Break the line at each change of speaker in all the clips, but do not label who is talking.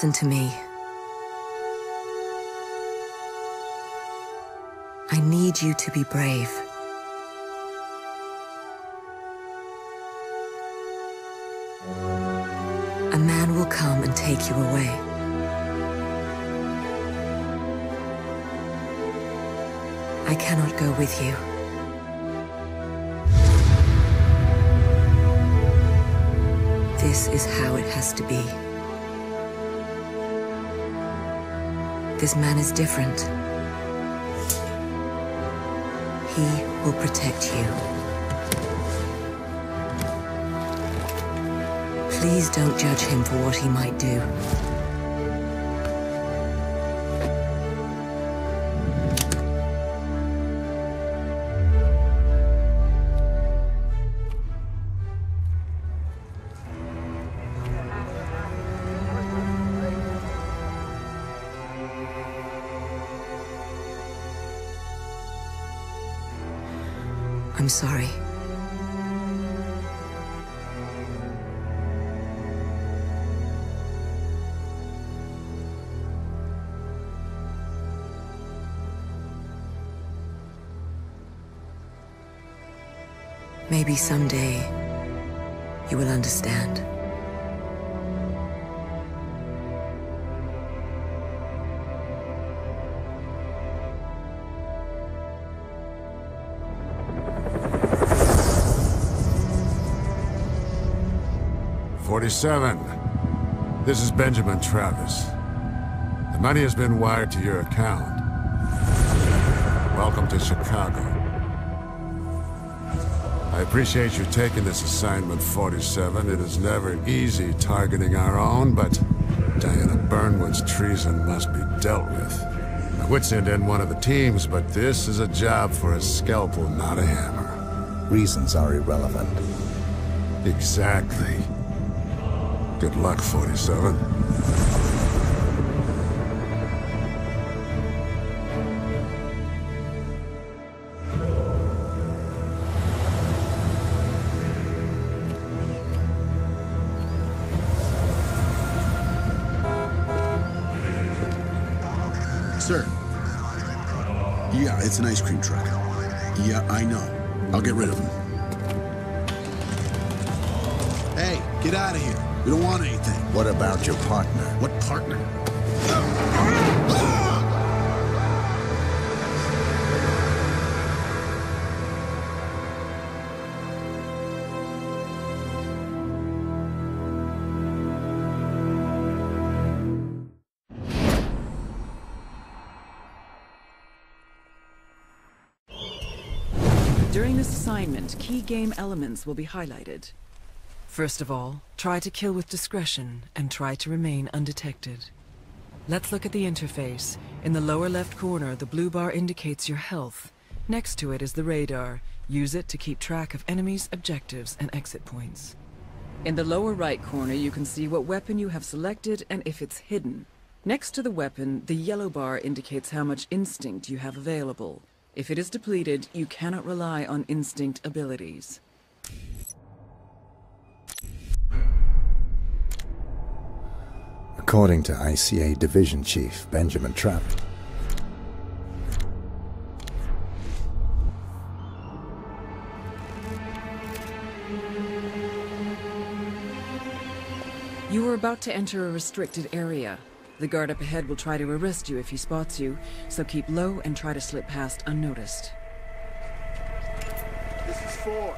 Listen to me. I need you to be brave. A man will come and take you away. I cannot go with you. This is how it has to be. This man is different. He will protect you. Please don't judge him for what he might do. I'm sorry. Maybe someday you will understand.
Forty-seven. This is Benjamin Travis. The money has been wired to your account. Welcome to Chicago. I appreciate you taking this assignment, 47. It is never easy targeting our own, but Diana Burnwood's treason must be dealt with. I would send in one of the teams, but this is a job for a scalpel, not a hammer.
Reasons are irrelevant.
Exactly. Good luck, 47.
Game elements will be highlighted. First of all, try to kill with discretion and try to remain undetected. Let's look at the interface. In the lower left corner, the blue bar indicates your health. Next to it is the radar. Use it to keep track of enemies, objectives, and exit points. In the lower right corner, you can see what weapon you have selected and if it's hidden. Next to the weapon, the yellow bar indicates how much instinct you have available. If it is depleted, you cannot rely on instinct abilities.
According to ICA Division Chief Benjamin Travis,
You are about to enter a restricted area. The guard up ahead will try to arrest you if he spots you, so keep low and try to slip past unnoticed.
This is four.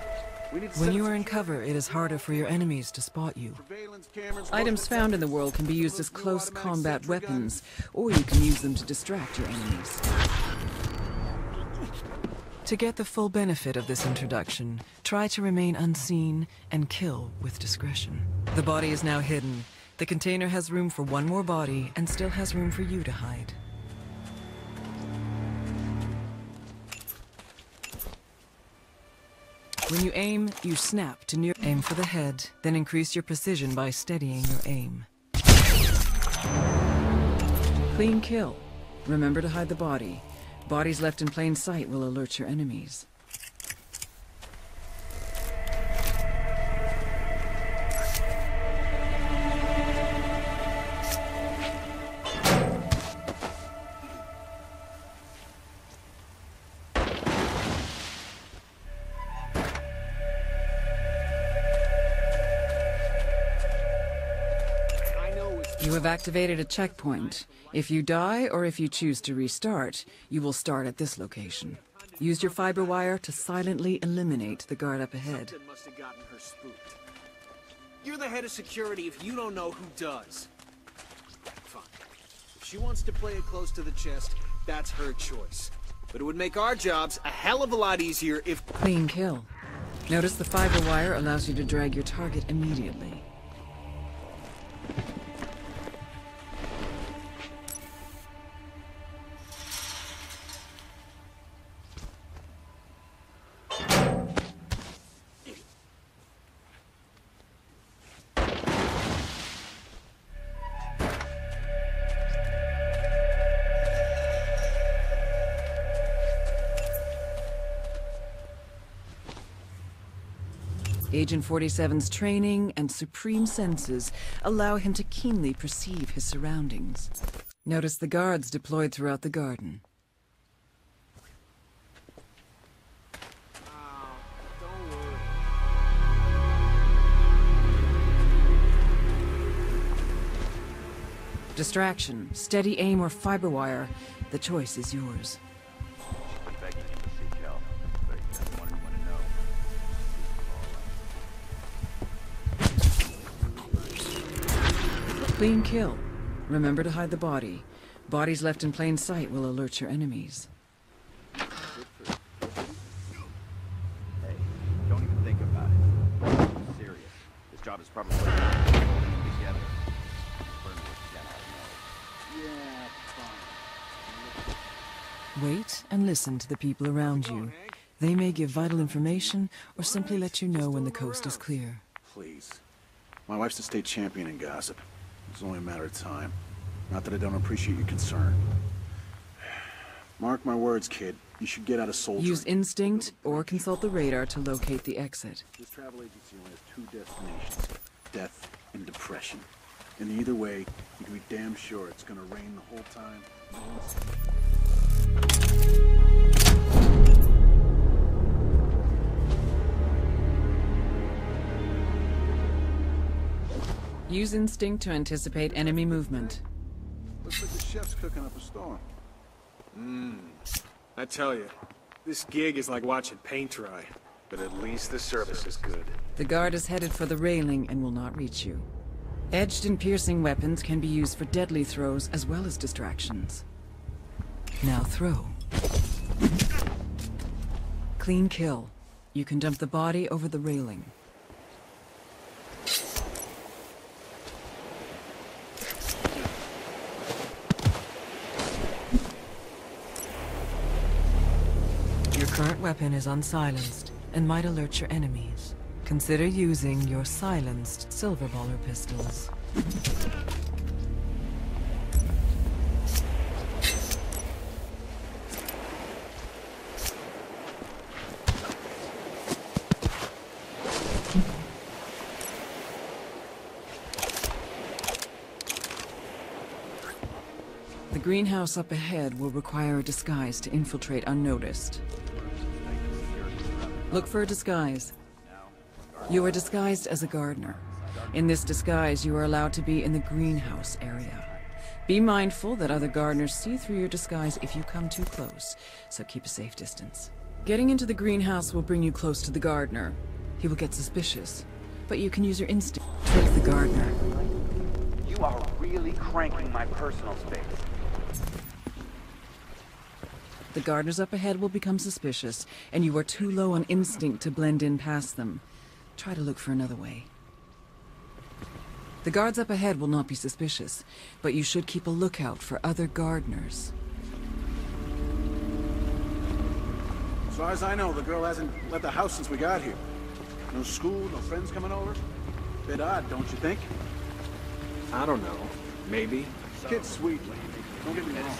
We need to
When you are in cover, it is harder for your enemies to spot you. Items found in the world can be used as close combat weapons, or you can use them to distract your enemies. To get the full benefit of this introduction, try to remain unseen and kill with discretion. The body is now hidden. The container has room for one more body and still has room for you to hide. When you aim, you snap to near aim for the head, then increase your precision by steadying your aim. Clean kill. Remember to hide the body. Bodies left in plain sight will alert your enemies. Have activated a checkpoint. If you die or if you choose to restart, you will start at this location. Use your fiber wire to silently eliminate the guard up ahead.
Must have gotten her spooked. You're the head of security if you don't know who does. Fine. If she wants to play it close to the chest, that's her choice. But it would make our jobs a hell of a lot easier if...
Clean kill. Notice the fiber wire allows you to drag your target immediately. Agent 47's training and supreme senses allow him to keenly perceive his surroundings. Notice the guards deployed throughout the garden. Distraction, steady aim, or fiber wire. The choice is yours. Clean kill. Remember to hide the body. Bodies left in plain sight will alert your enemies.
Hey, don't even think about it. I'm serious. This job is probably together.
Wait and listen to the people around you. They may give vital information or simply let you know when the coast is clear.
Please. My wife's the state champion in gossip. It's only a matter of time. Not that I don't appreciate your concern. Mark my words, kid. You should get out of soldiering.
Use instinct or consult the radar to locate the exit.
This travel agency only has two destinations. Death and depression. And either way, you can be damn sure it's gonna rain the whole time.
Use instinct to anticipate enemy movement.
Looks like the chef's cooking up a storm. Mmm.
I tell you, this gig is like watching paint dry. But at least the service is good.
The guard is headed for the railing and will not reach you. Edged and piercing weapons can be used for deadly throws as well as distractions. Now throw. Clean kill. You can dump the body over the railing. Your current weapon is unsilenced and might alert your enemies. Consider using your silenced Silverballer pistols. The greenhouse up ahead will require a disguise to infiltrate unnoticed. Look for a disguise. You are disguised as a gardener. In this disguise, you are allowed to be in the greenhouse area. Be mindful that other gardeners see through your disguise if you come too close, so keep a safe distance. Getting into the greenhouse will bring you close to the gardener. He will get suspicious, but you can use your instinct. Trick the gardener.
You are really cranking my personal space.
The gardeners up ahead will become suspicious, and you are too low on instinct to blend in past them. Try to look for another way. The guards up ahead will not be suspicious, but you should keep a lookout for other gardeners.
As far as I know, the girl hasn't left the house since we got here. No school, no friends coming over. Bit odd, don't you think?
I don't know. Maybe.
Kid's sweet, lady. Don't get me wrong.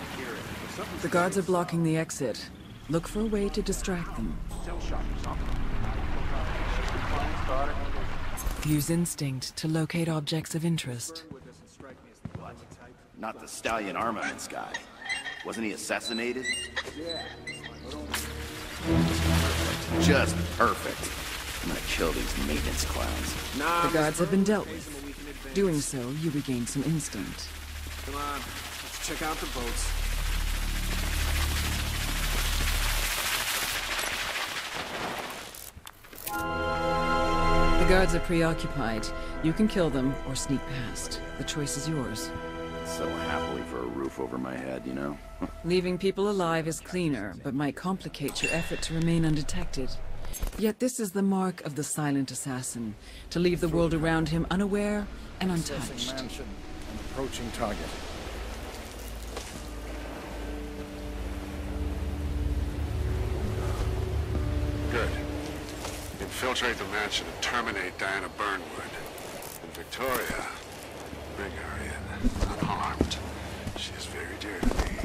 Something's
The guards are blocking the exit. Look for a way to distract them.
Cell shop or something.
Use instinct to locate objects of interest.
Not the stallion armaments guy. Wasn't he assassinated? Just perfect. I'm gonna kill these maintenance clowns.
Nah,
The guards have been dealt with.
him a week in
Doing so, you regain some instinct.
Come on, let's check out the boats.
Guards are preoccupied. You can kill them or sneak past. The choice is yours.
So happily for a roof over my head, you know?
Leaving people alive is cleaner, but might complicate your effort to remain undetected. Yet this is the mark of the silent assassin, to leave the world around him unaware and untouched.
mansion and approaching target.
Infiltrate the mansion and terminate Diana Burnwood. And Victoria, bring her in, unharmed. She is very dear to me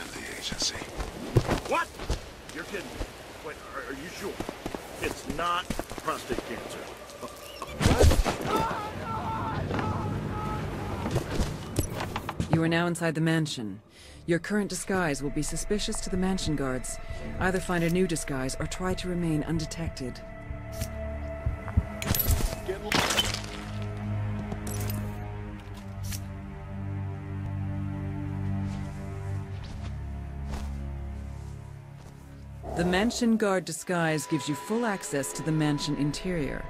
and the agency.
What? You're kidding. Wait, are, are you sure? It's not prostate cancer.
You are now inside the mansion. Your current disguise will be suspicious to the mansion guards. Either find a new disguise or try to remain undetected. The mansion guard disguise gives you full access to the mansion interior.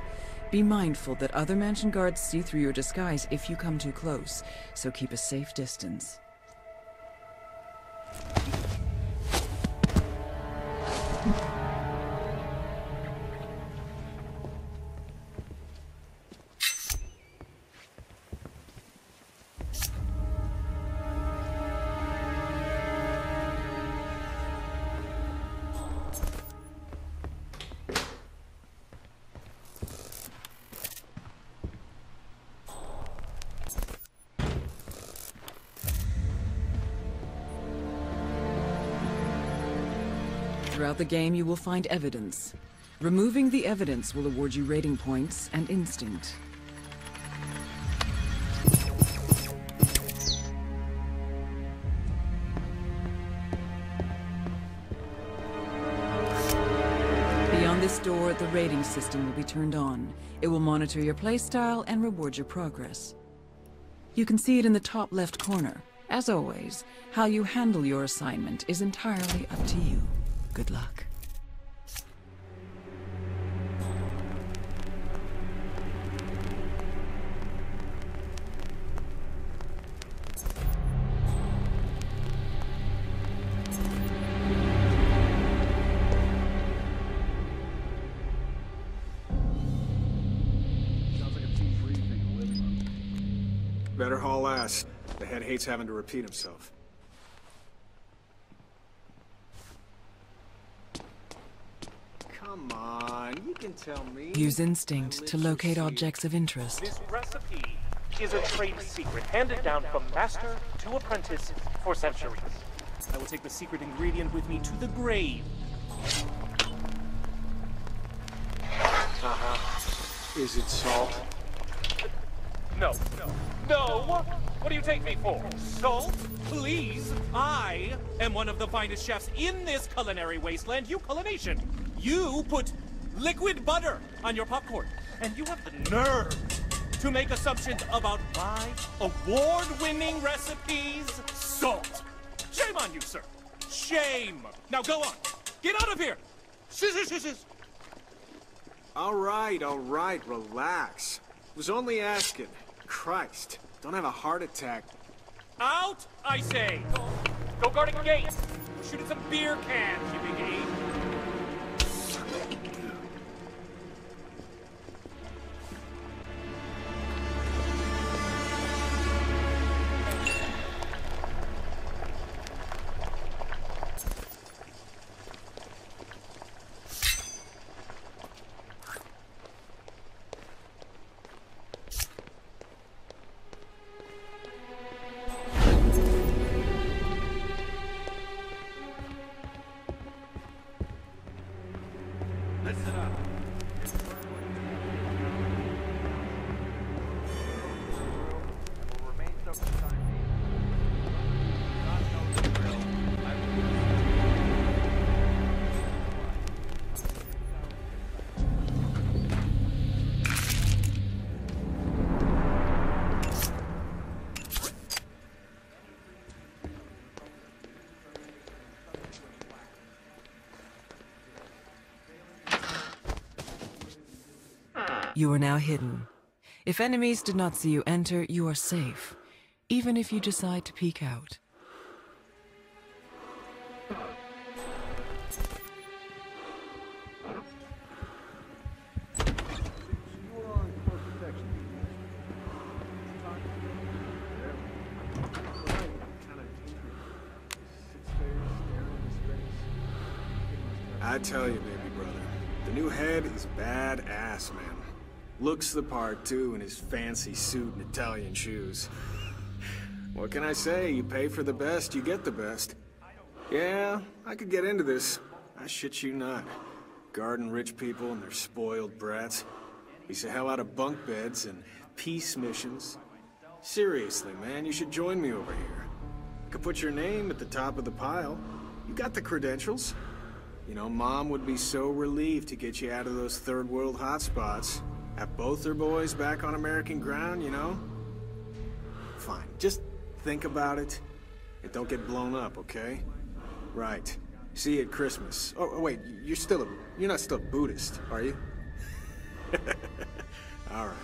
Be mindful that other mansion guards see through your disguise if you come too close, so keep a safe distance. Throughout the game, you will find evidence. Removing the evidence will award you rating points and instinct. Beyond this door, the rating system will be turned on. It will monitor your playstyle and reward your progress. You can see it in the top left corner. As always, how you handle your assignment is entirely up to you. Good luck.
Sounds like a team briefing in the living room.
Better haul ass. The head hates having to repeat himself. Come on, you can tell me.
Use instinct to locate objects of interest.
This recipe is a trade secret handed down from master to apprentice for centuries. I will take the secret ingredient with me to the grave. Uh-huh.
Is it salt?
No, no, no! What do you take me for? Salt? Please! I am one of the finest chefs in this culinary wasteland, you culination! You put liquid butter on your popcorn, and you have the nerve to make assumptions about my award-winning recipes? Salt! Shame on you, sir! Shame! Now go on! Get out of here! Shh, shh, shh, shh.
All right, all right, relax. Was only asking. Christ, don't have a heart attack.
Out, I say! Go guard a gate! Shoot at some beer cans, you big ape!
You are now hidden. If enemies did not see you enter, you are safe, even if you decide to peek out.
I tell you, baby brother, the new head is badass, man. Looks the part, too, in his fancy suit and Italian shoes. What can I say? You pay for the best, you get the best. Yeah, I could get into this. I shit you not. Guarding rich people and their spoiled brats. Piece the hell out of bunk beds and peace missions. Seriously, man, you should join me over here. I could put your name at the top of the pile. You got the credentials. You know, Mom would be so relieved to get you out of those third world hotspots. Have both their boys back on American ground, you know? Fine, just think about it. And don't get blown up, okay? Right. See you at Christmas. Oh, oh, wait, you're still a... You're not still a Buddhist, are you? All right.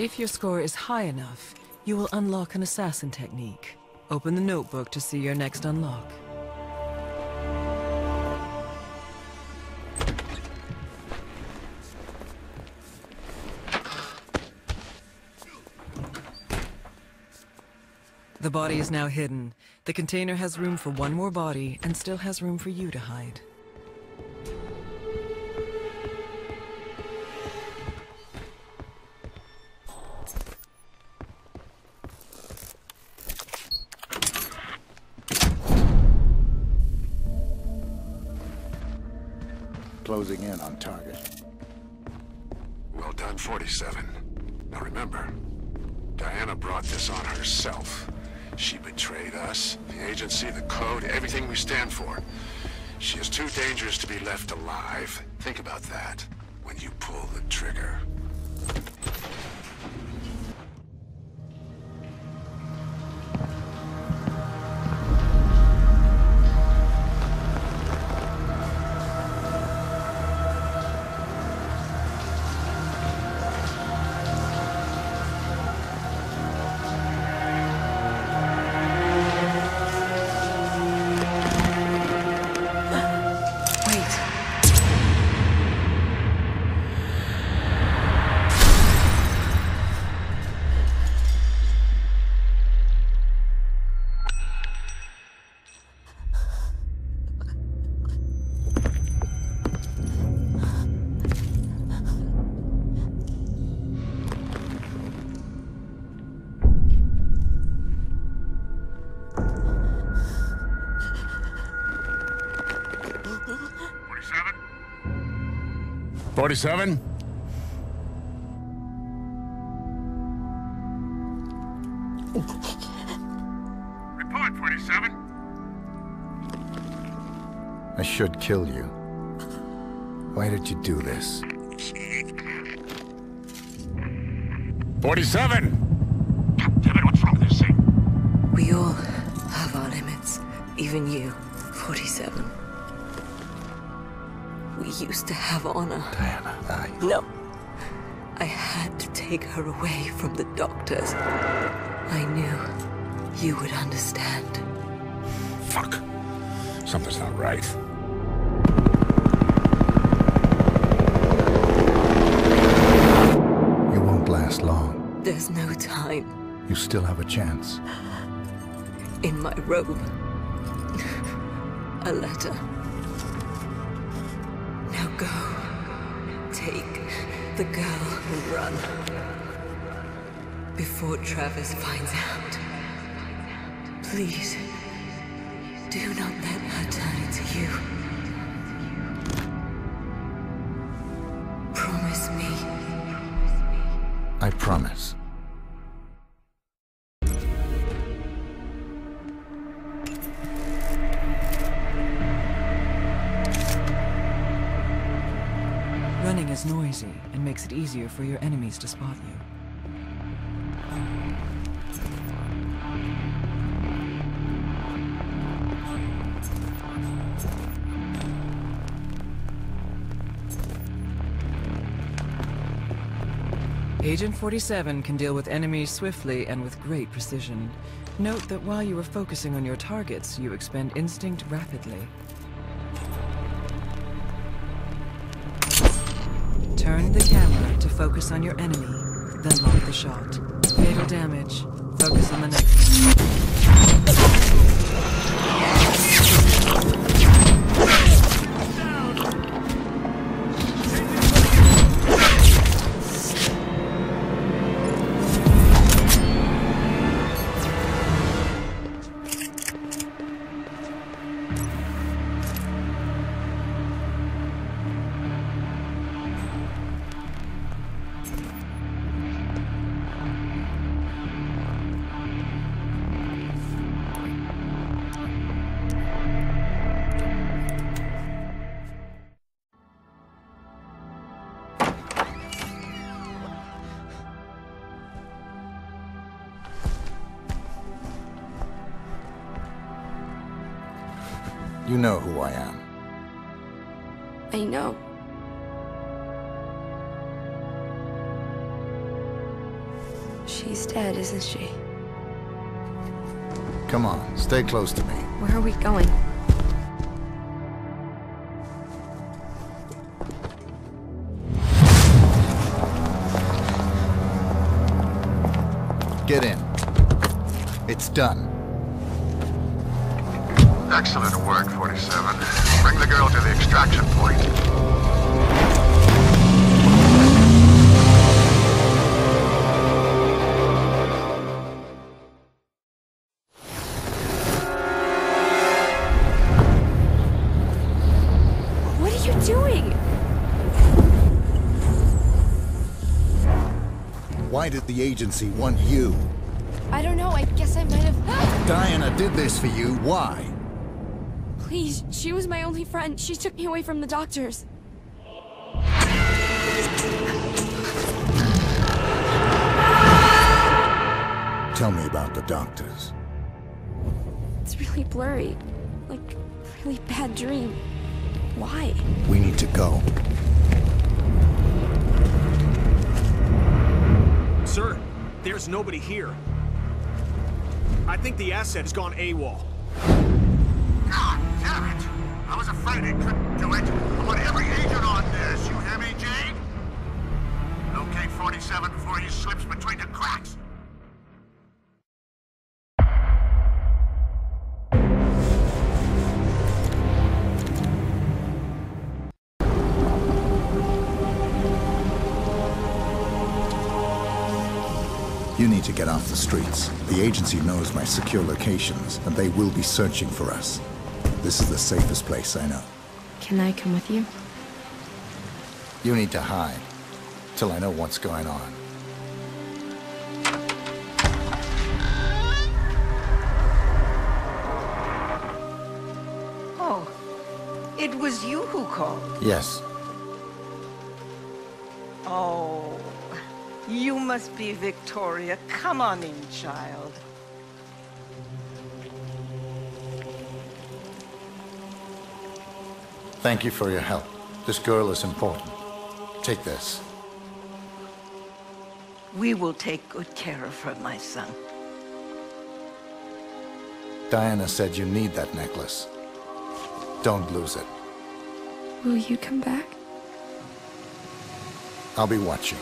If your score is high enough, you will unlock an assassin technique. Open the notebook to see your next unlock. The body is now hidden. The container has room for one more body and still has room for you to hide.
Closing in on target.
Well done, 47. Now remember, Diana brought this on herself. She betrayed us, the agency, the code, everything we stand for. She is too dangerous to be left alive. Think about that when you pull the trigger. 47? Report, 47.
I should kill you. Why did you do this?
47! Captain, what's wrong with this thing?
We all have our limits. Even you, 47. We used to have honor.
Diana, I...
No. I had to take her away from the doctors. I knew you would understand.
Fuck. Something's not right.
You won't last long.
There's no time.
You still have a chance.
In my robe. A letter. Go. Take the girl and run. Before Travis finds out. Please. Do not let her turn into you. Promise me.
I promise.
It easier for your enemies to spot you. Agent 47 can deal with enemies swiftly and with great precision. Note that while you are focusing on your targets, you expend instinct rapidly. Turn the camera focus on your enemy, then lock the shot. Fatal damage. Focus on the next one.
Stay close to me.
Where are we going?
Agency want you?
I don't know. I guess I might have.
Diana did this for you. Why?
Please, she was my only friend. She took me away from the doctors.
Tell me about the doctors.
It's really blurry. Like, really bad dream. Why?
We need to go.
Sir, there's nobody here. I think the asset has gone AWOL.
God damn it! I was afraid he couldn't do it. I want every agent on
need to get off the streets. The agency knows my secure locations, and they will be searching for us. This is the safest place I know.
Can I come with you?
You need to hide, till I know what's going on.
Oh, it was you who called.
Yes,
You must be Victoria. Come on in, child.
Thank you for your help. This girl is important. Take this.
We will take good care of her, my son.
Diana said you need that necklace. Don't lose it.
Will you come back?
I'll be watching.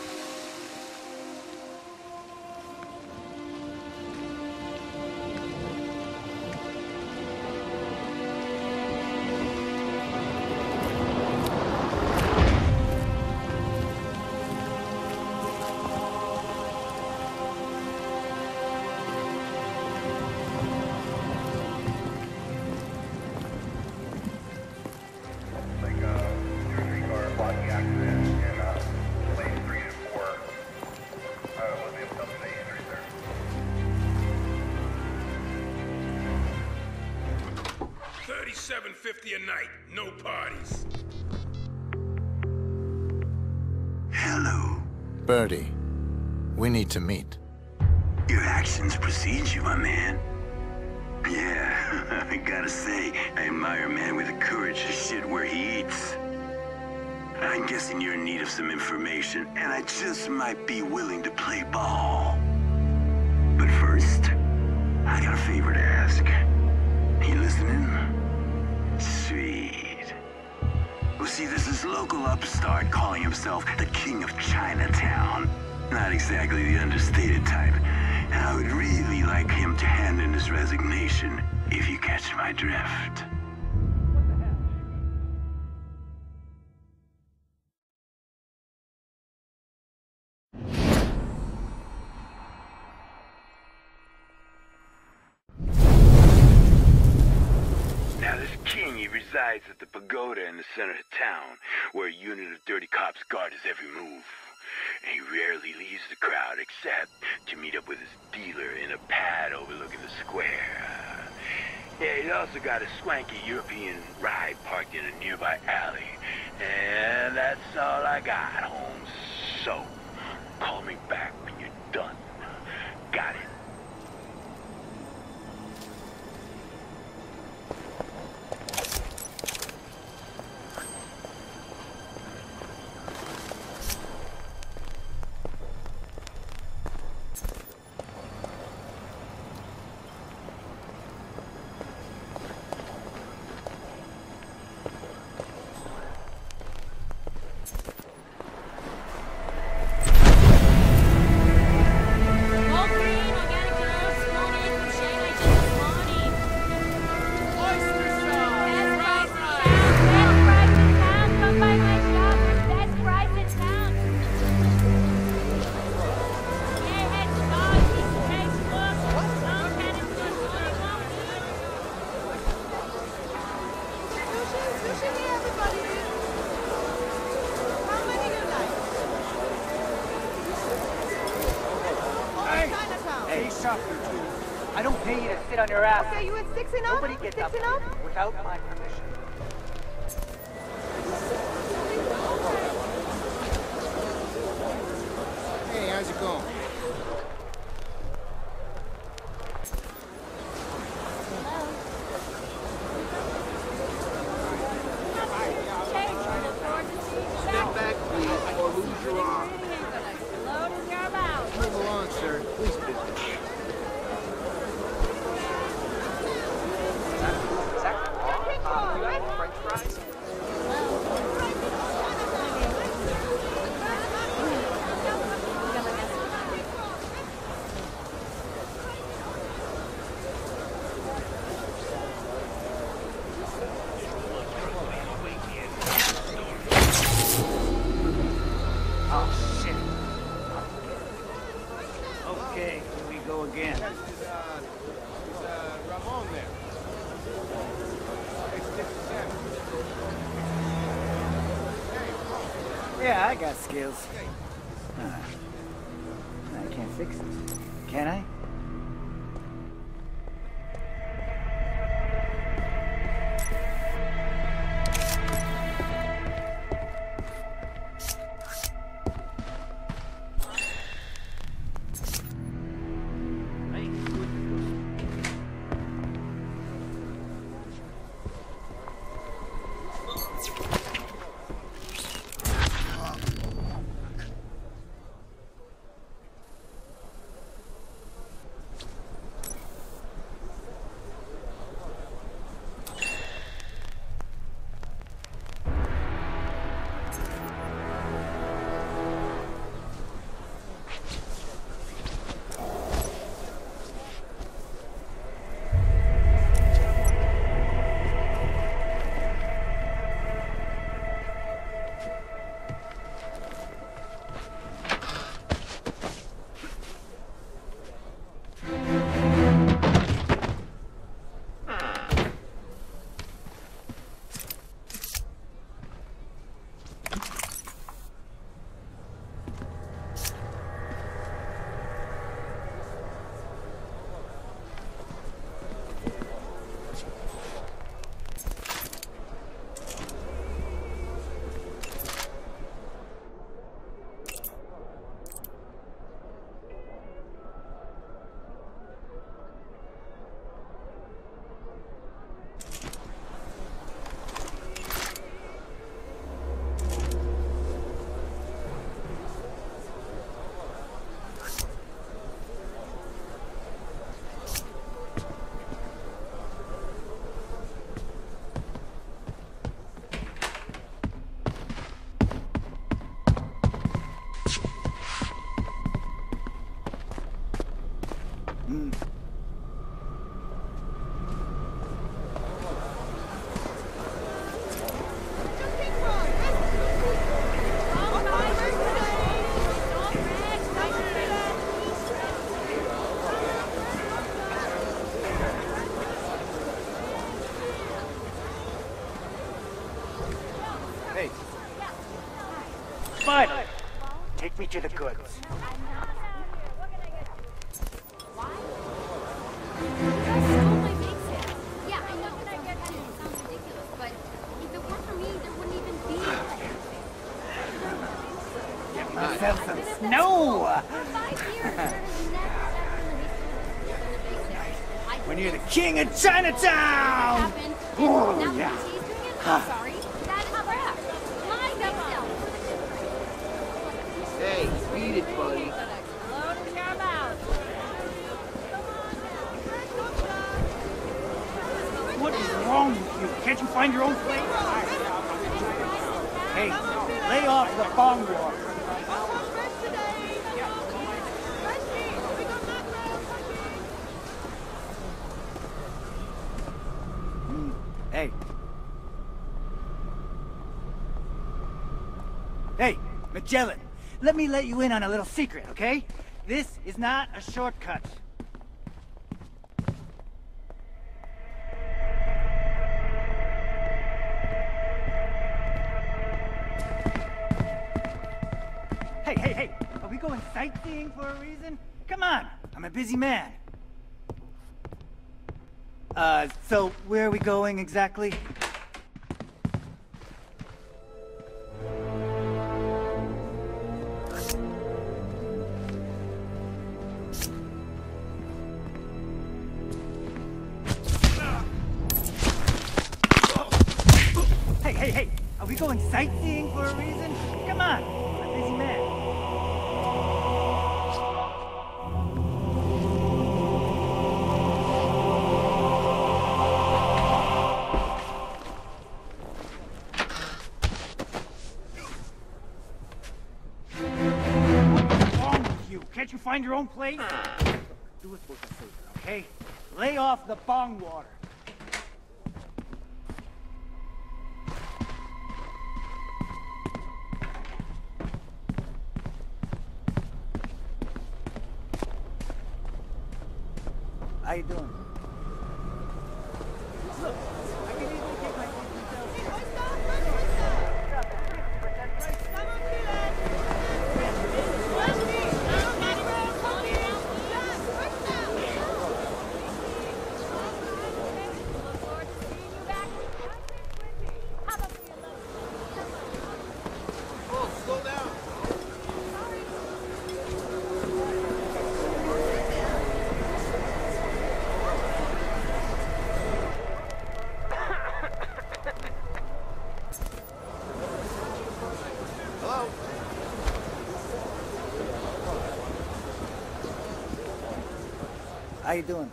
Might be willing to play ball. But first, I got a favor to ask. You listening? Sweet. Well, see, this local upstart calling himself the King of Chinatown. Not exactly the understated type. I would really like him to hand in his resignation, if you catch my drift. Center of town, where a unit of dirty cops guard his every move. He rarely leaves the crowd except to meet up with his dealer in a pad overlooking the square. Yeah, he's also got a swanky European ride parked in a nearby alley. And that's all I got, Holmes. So, call me back when you're done. Got it.
Me,
there wouldn't even be
Get myself some snow! when you're the king of Chinatown! Oh, yeah.
I'm sorry. That's crap. My no
Hey, beat it, buddy.
What is wrong with you? Can't you find your own place? Hey, lay off the bong water. Mm, Hey. Hey, Magellan, let me let you in on a little secret, okay? This is not a shortcut. Hey, hey, hey! Are we going sightseeing for a reason? Come on! I'm a busy man. Uh, so where are we going exactly? Your own place? Do us both a favor, okay? Lay off the bong water. How you doing? Look, I can easily take my
Oh, slow down. Hello?
How you doing?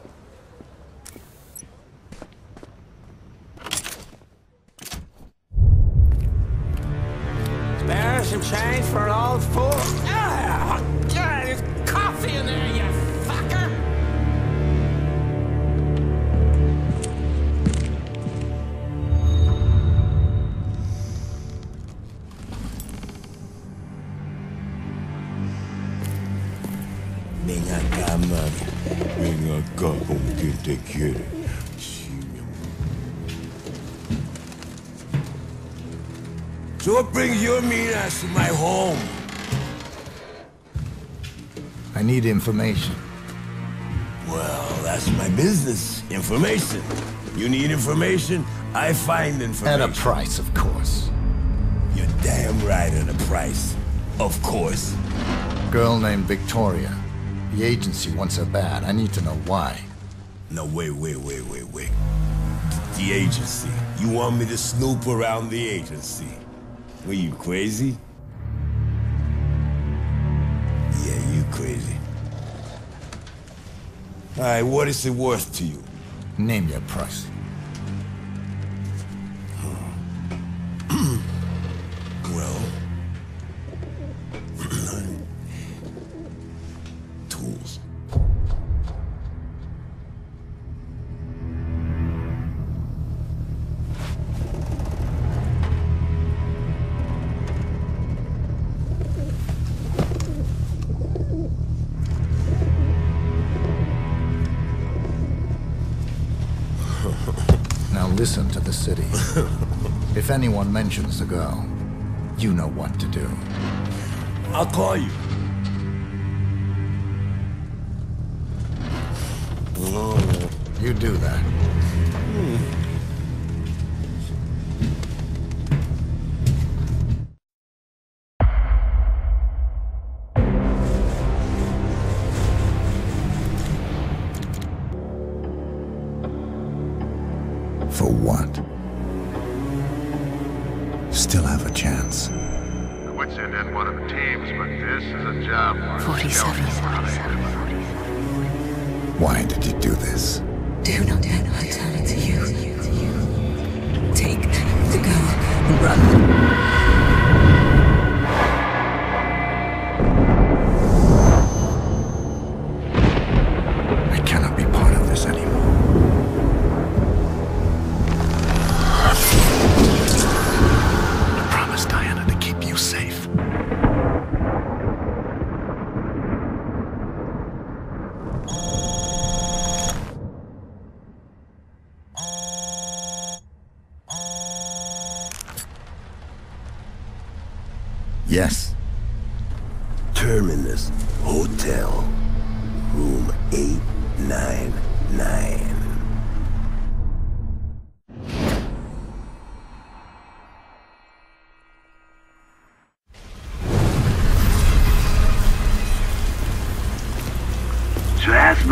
So what brings you and me ass to my home?
I need information.
Well, that's my business. Information. You need information, I find information.
At a price, of course.
You're damn right at a price. Of course.
Girl named Victoria. The agency wants her bad. I need to know why.
No, wait, wait, wait, wait, wait. The agency. You want me to snoop around the agency? Were you crazy? Yeah, you crazy. Alright, what is it worth to you?
Name your price. anyone mentions the girl, you know what to do.
I'll call you.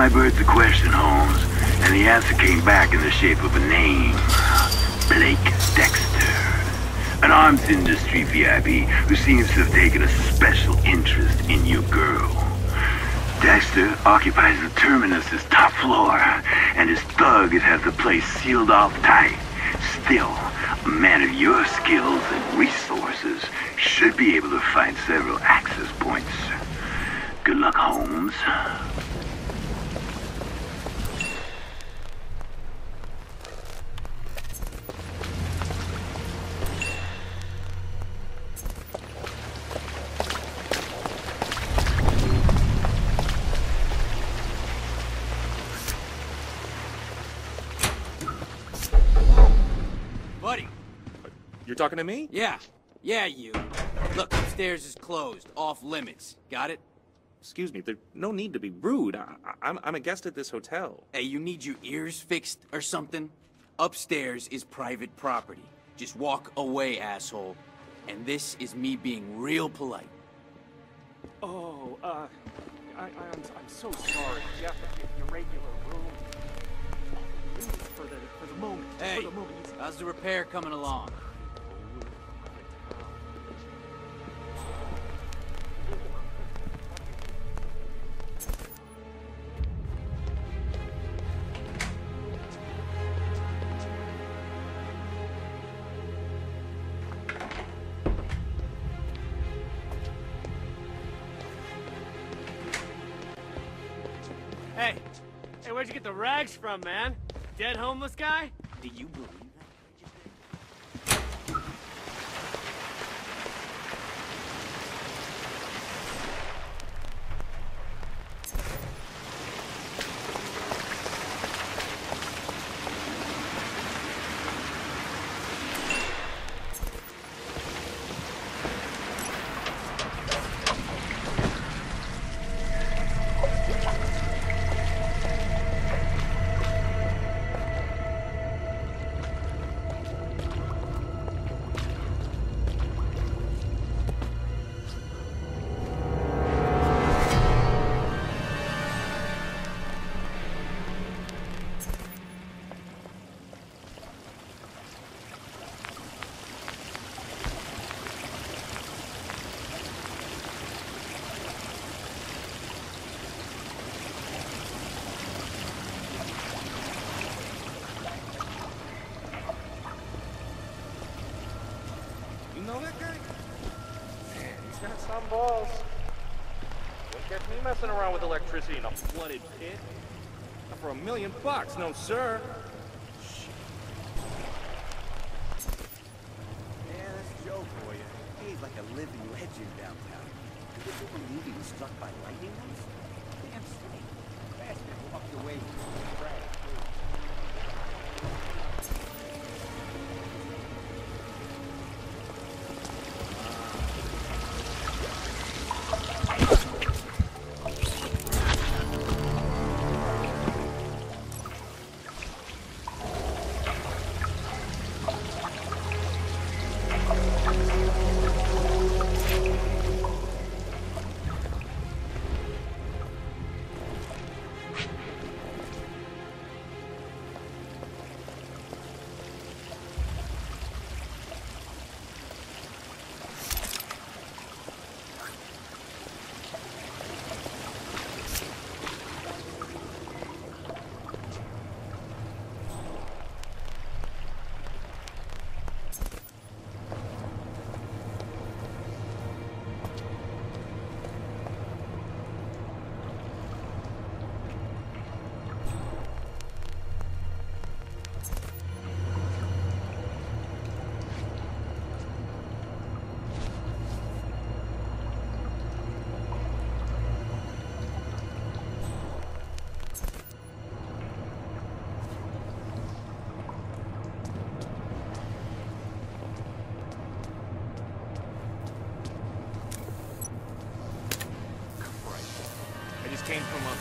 I
bird the question, Holmes, and the answer came back in the shape of a name. Blake Dexter. An arms industry VIP who seems to have taken a special interest in your girl. Dexter occupies the Terminus's top floor, and his thugs have the place sealed off tight. Still, a man of your skills and resources should be able to find several access points. Good luck, Holmes.
Talking to me?
Yeah. Yeah, you. Look, upstairs is closed. Off limits. Got it?
Excuse me, there's no need to be rude. I, I, I'm, I'm a guest at this hotel.
Hey, you need your ears fixed or something? Upstairs is private property. Just walk away, asshole. And this is me being real polite.
Oh, uh, I, I'm, I'm so sorry. Jeff, have get your regular room. For the, for the moment.
Hey,
For the moment.
how's the repair coming along?
Hey, hey, where'd you get the rags from, man? Dead homeless guy?
Do you believe
balls. Wouldn't catch me messing around with electricity in a flooded pit. Not for a million bucks, no sir.
Yeah, that's Joe for you. He's like a living legend downtown. Did you believe he was struck by lightning once? Damn straight. Bastard walked away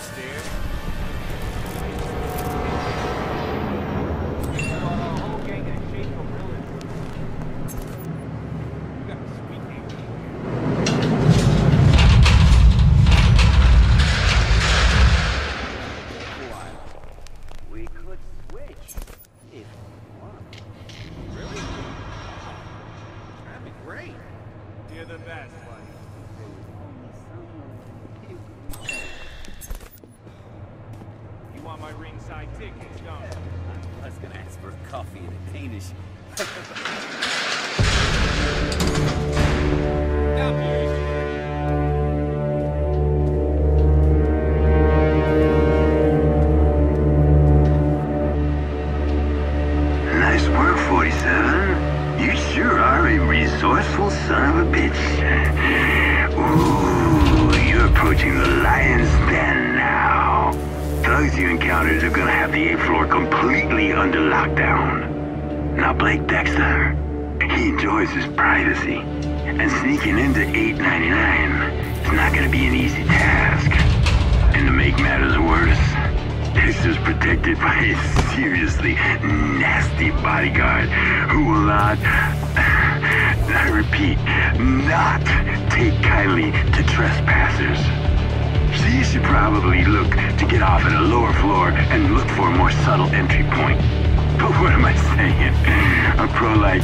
upstairs.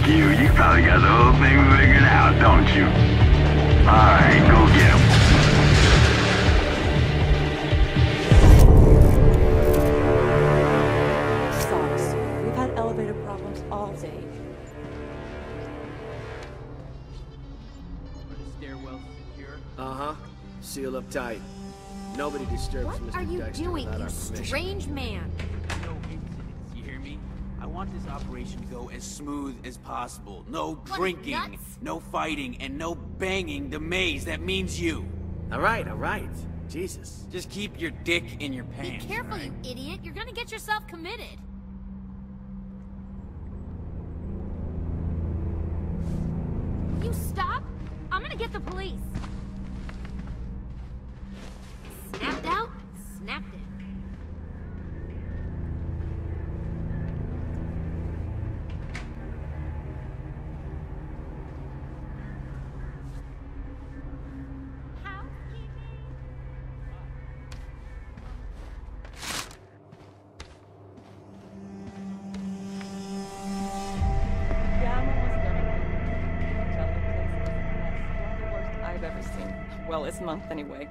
You,
you
probably got the whole thing figured out, don't you? Alright, go get him.
Sucks. We've had elevator problems all day.
Stairwell secure? Uh-huh. Seal up tight. Nobody disturbs
What
Mr.
are you
Dexter
doing,
without
you strange man?
I want this operation to go as smooth as possible. No
What,
drinking, no fighting, and no banging the maze. That means you.
All right, all right. Jesus.
Just keep your dick in your pants.
Be careful,
all right?
you idiot. You're gonna get yourself committed. You stop? I'm gonna get the police. Snapped out, snapped it.
This month anyway.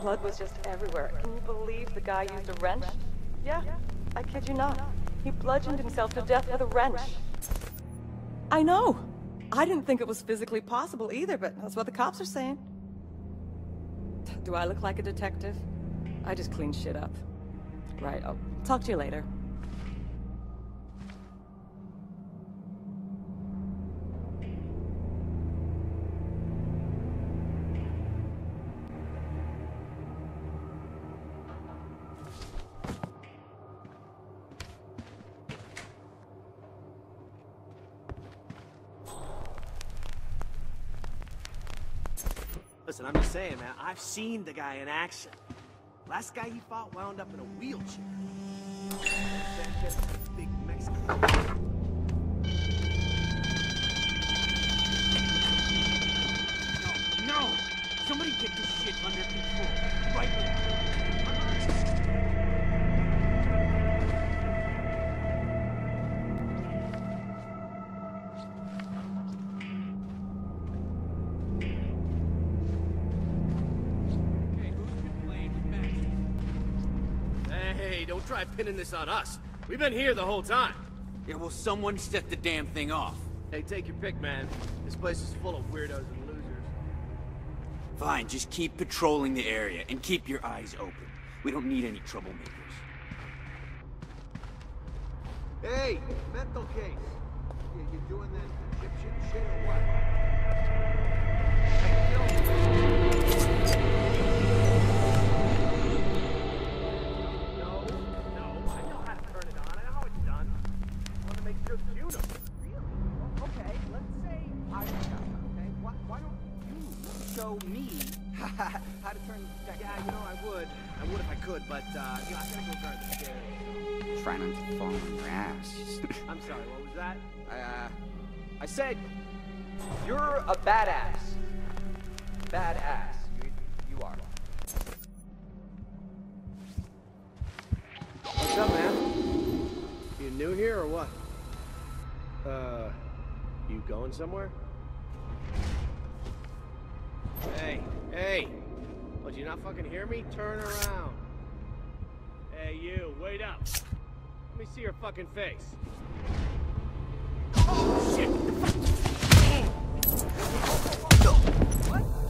Blood was just everywhere. Can you believe the guy used a wrench? Yeah, I kid you not. He bludgeoned himself to death with a wrench. I know. I didn't think it was physically possible either, but that's what the cops are saying. Do I look like a detective? I just clean shit up. Right, I'll talk to you later.
I've seen the guy in action. Last guy he fought wound up in a wheelchair. No, no! Somebody get this shit under control. Right now. Try pinning this on us. We've been here the whole time.
Yeah, well, someone set the damn thing off.
Hey, take your pick, man. This place is full of weirdos and losers.
Fine, just keep patrolling the area and keep your eyes open. We don't need any troublemakers.
Hey, mental case. You, you doing that Egyptian shit or what? Show me how to turn that
Yeah, you know, I would. I would if I could, but, uh, you know, I gotta go guard the stairs.
Try not to fall on your ass.
I'm sorry, what was that?
uh, I said, you're a badass. Badass. You, you are.
What's up, man? You new here or what? Uh, you going somewhere? Hey, hey! What, you not fucking hear me? Turn around. Hey, you, wait up. Let me see your fucking face. Oh, shit! What? What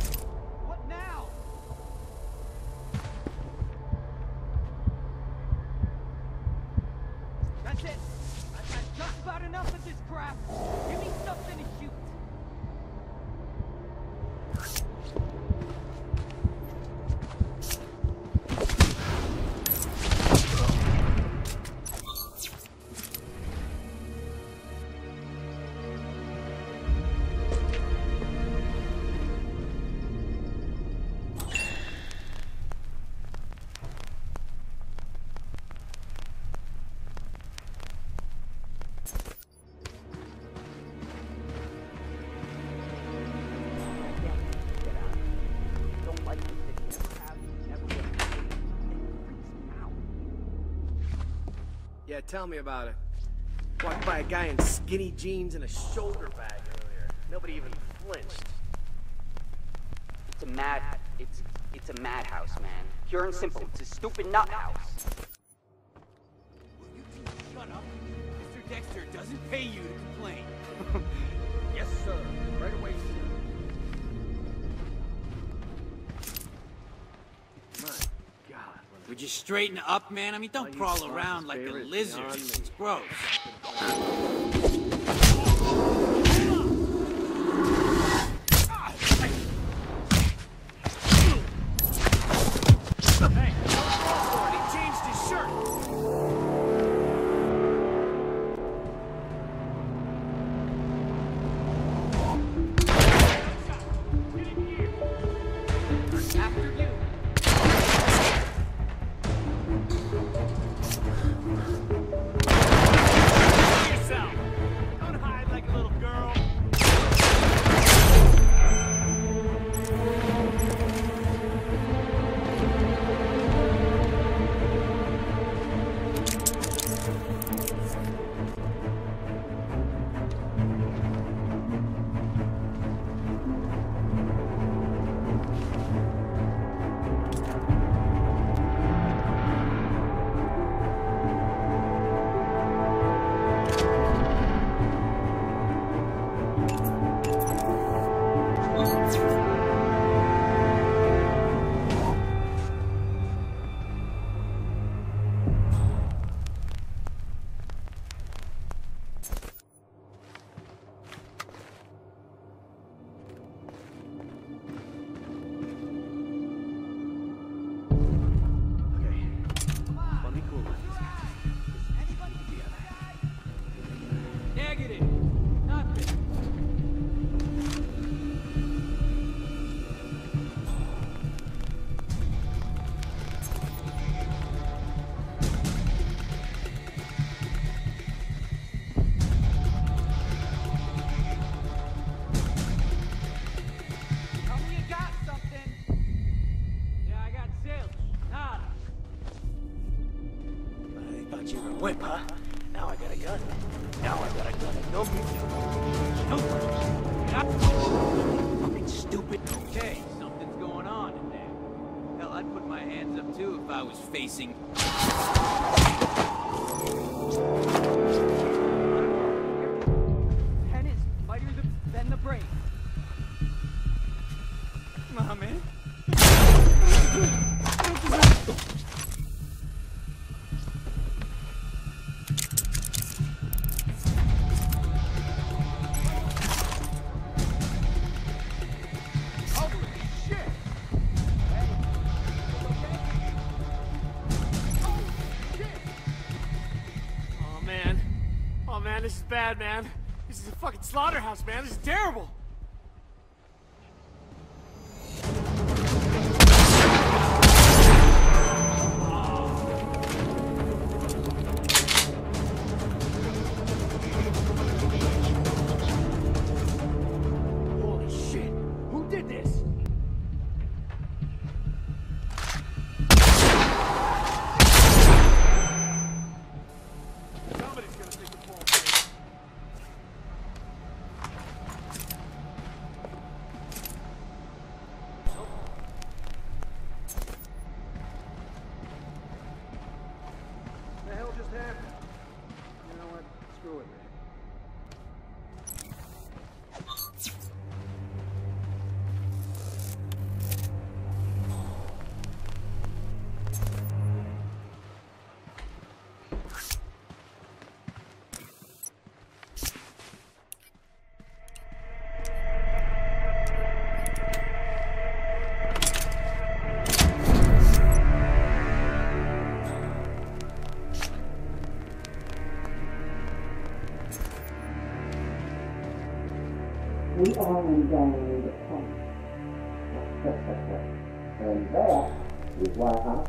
tell me about it. Walked by a guy in skinny jeans and a shoulder bag earlier. Nobody even flinched.
It's a mad... It's... It's a madhouse, man. Pure and simple. It's a stupid nut house.
Shut up. Mr. Dexter doesn't pay you to complain.
yes, sir. Right away, sir.
Would you straighten up, man? I mean, don't crawl around like a lizard. It's gross.
Shit!
Oh, man. Oh, man, this is bad, man. This is a fucking slaughterhouse, man. This is terrible.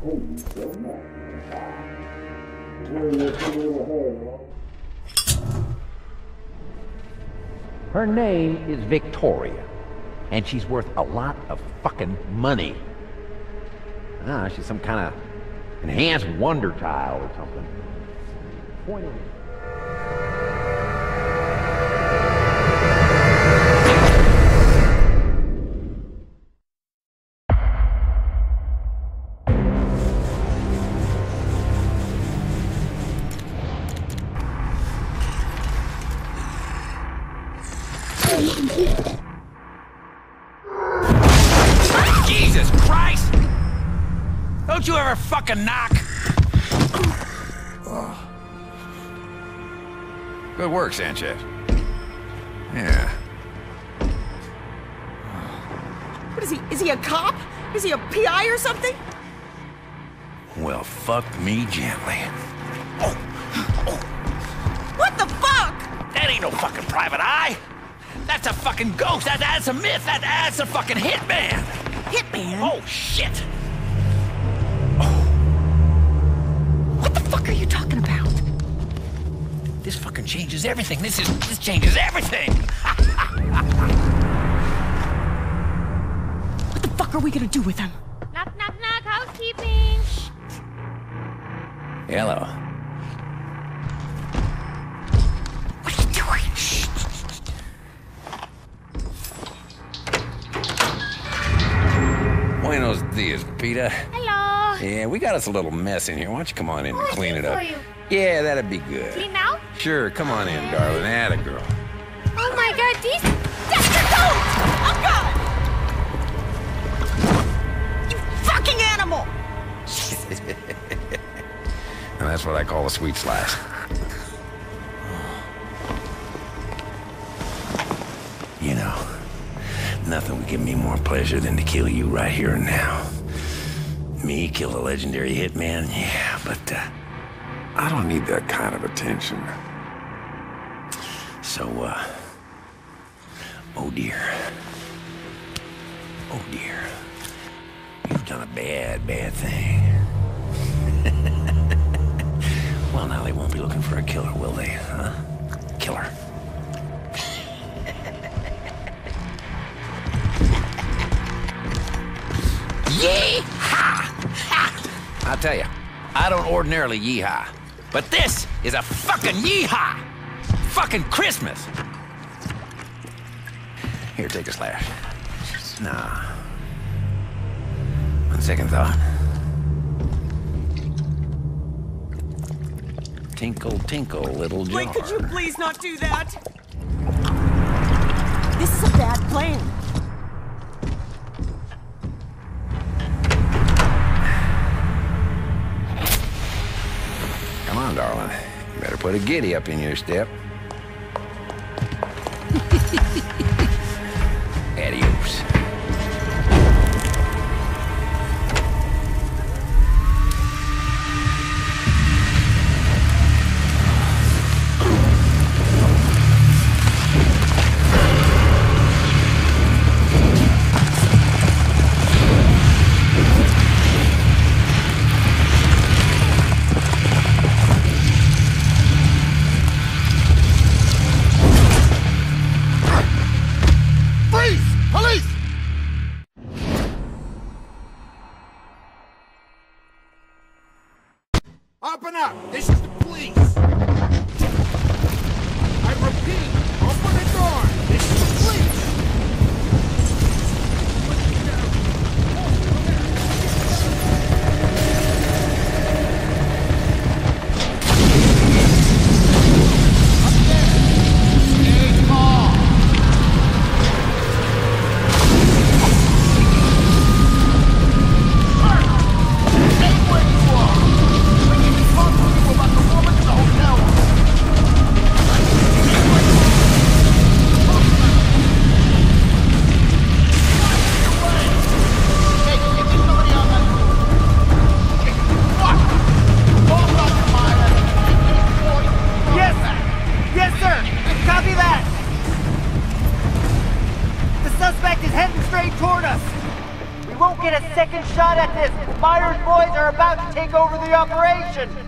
Her name is Victoria, and she's worth a lot of fucking money. Ah, she's some kind of enhanced wonder child or something.
Good work, Sanchez. Yeah.
What is he? Is he a cop? Is he a PI or something?
Well, fuck me gently. Oh.
What the fuck?
That ain't no fucking private eye. That's a fucking ghost. That, that's a myth. That, that's a fucking hitman.
Hitman?
Oh, shit. Changes everything. This is this changes everything.
What the fuck are we gonna do with him?
Knock, knock, knock. Housekeeping.
Hello.
What are you doing?
Buenos dias, Peter.
Hello.
Yeah, we got us a little mess in here. Why don't you come on in and
Oh,
clean it up?
for you.
Yeah, that'd be good.
Clean now?
Sure, come on in, darling. Add a girl.
Oh my god, these... That's the goat! Oh god!
You fucking animal!
and that's what I call a sweet slice. You know, nothing would give me more pleasure than to kill you right here and now. Me kill a legendary hitman? Yeah, but uh, I don't need that kind of attention. So, uh, oh dear. Oh dear. You've done a bad, bad thing. well, now they won't be looking for a killer, will they, huh? Killer.
Yeehaw! I'll tell you, I don't ordinarily yeehaw, but this is a fucking yeehaw! Fucking Christmas!
Here, take a slash. Nah. On second thought. Tinkle, tinkle, little jar.
Wait, could you please not do that? This is a bad plan.
Come on, darling. You better put a giddy up in your step.
The operation.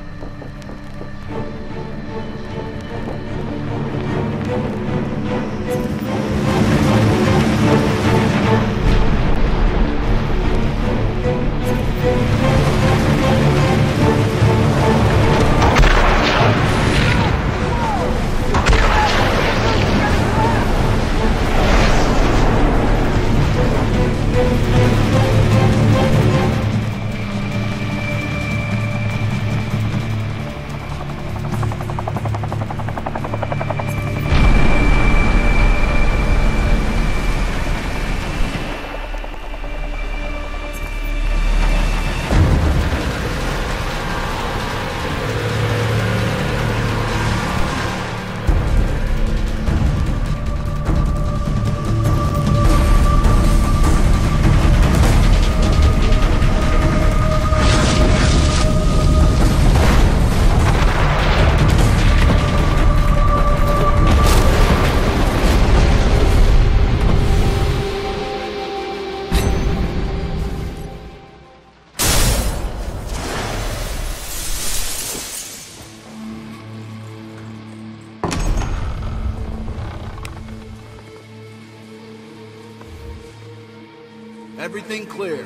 Everything clear.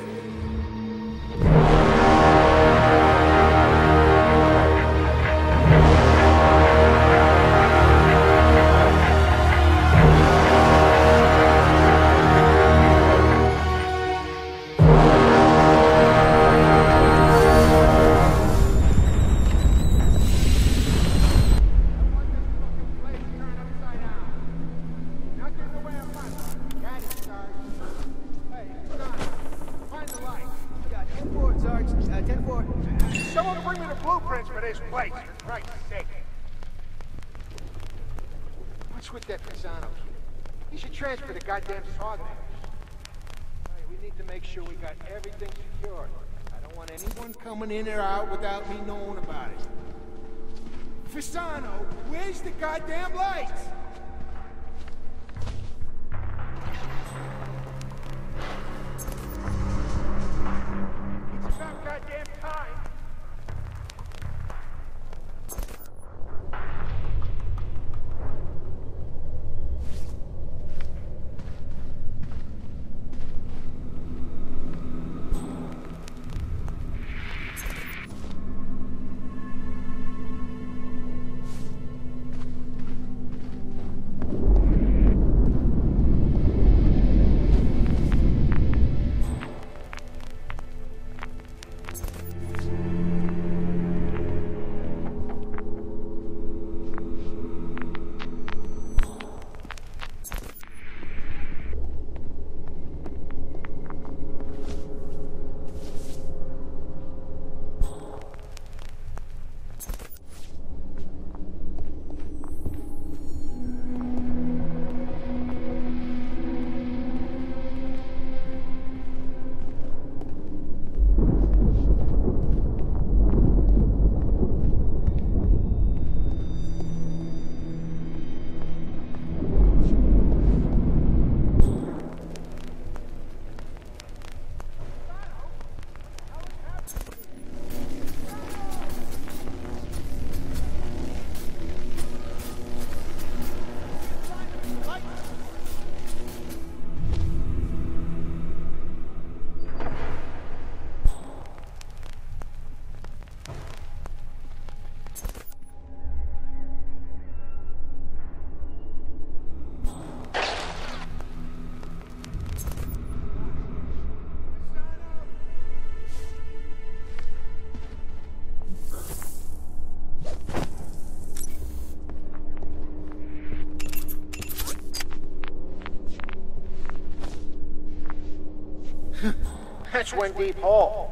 That's one deep hole.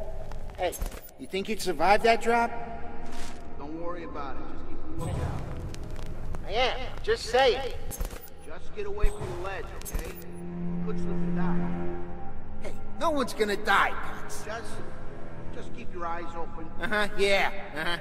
Hey, you think you'd survive that drop?
Don't worry about it. Just keep a lookout.
I am. Just saying.
Just get away from the ledge, okay? Could slip and die.
Hey, no one's gonna die.
Just, just keep your eyes open.
Uh-huh, yeah, uh-huh.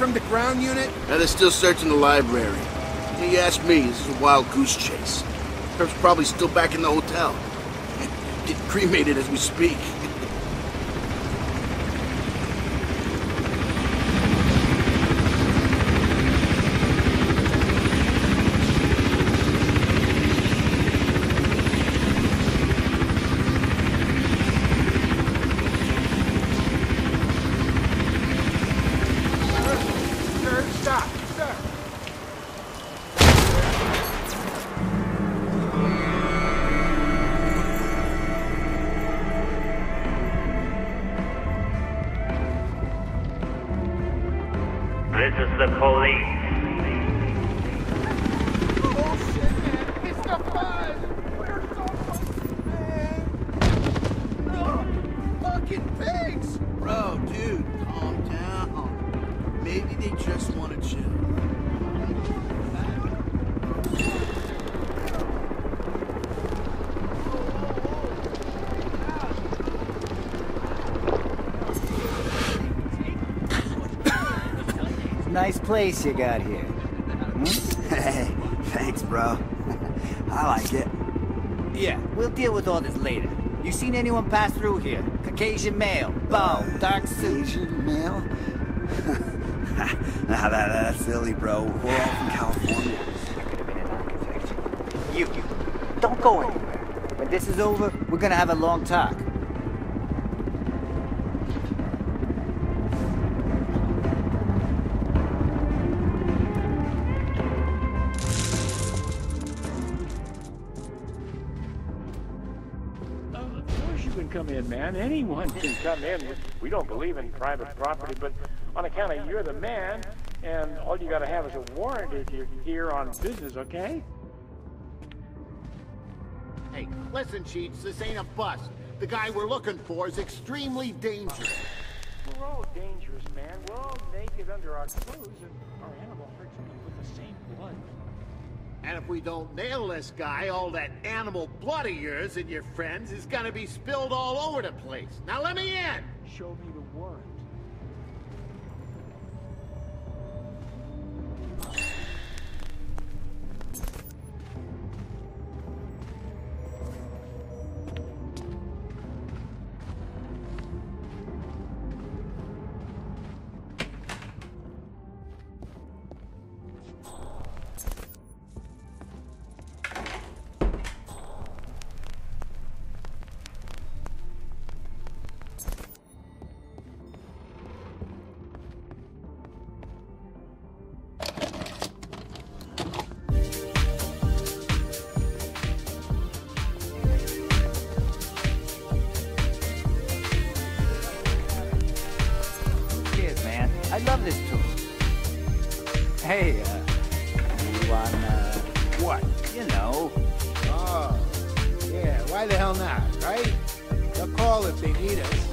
from the ground unit?
Now they're still searching the library. You ask me, this is a wild goose chase. Herp's probably still back in the hotel. Getting cremated as we speak.
Place you got here. Hmm?
Hey, thanks, bro. I like it.
Yeah, we'll deal with all this later. You seen anyone pass through here? Caucasian male, bow, dark suit.
Caucasian male? nah, that, that's silly, bro. We're all from California.
You, you, don't go anywhere. When this is over, we're gonna have a long talk.
Anyone can come in. We don't believe in private property, but on account of you're the man, and all you gotta have is a warrant if you're here on business, okay?
Hey, listen, Cheats, this ain't a bust. The guy we're looking for is extremely dangerous. If we don't nail this guy, all that animal blood of yours and your friends is gonna be spilled all over the place. Now let me in!
Show me the warrant.
Need us.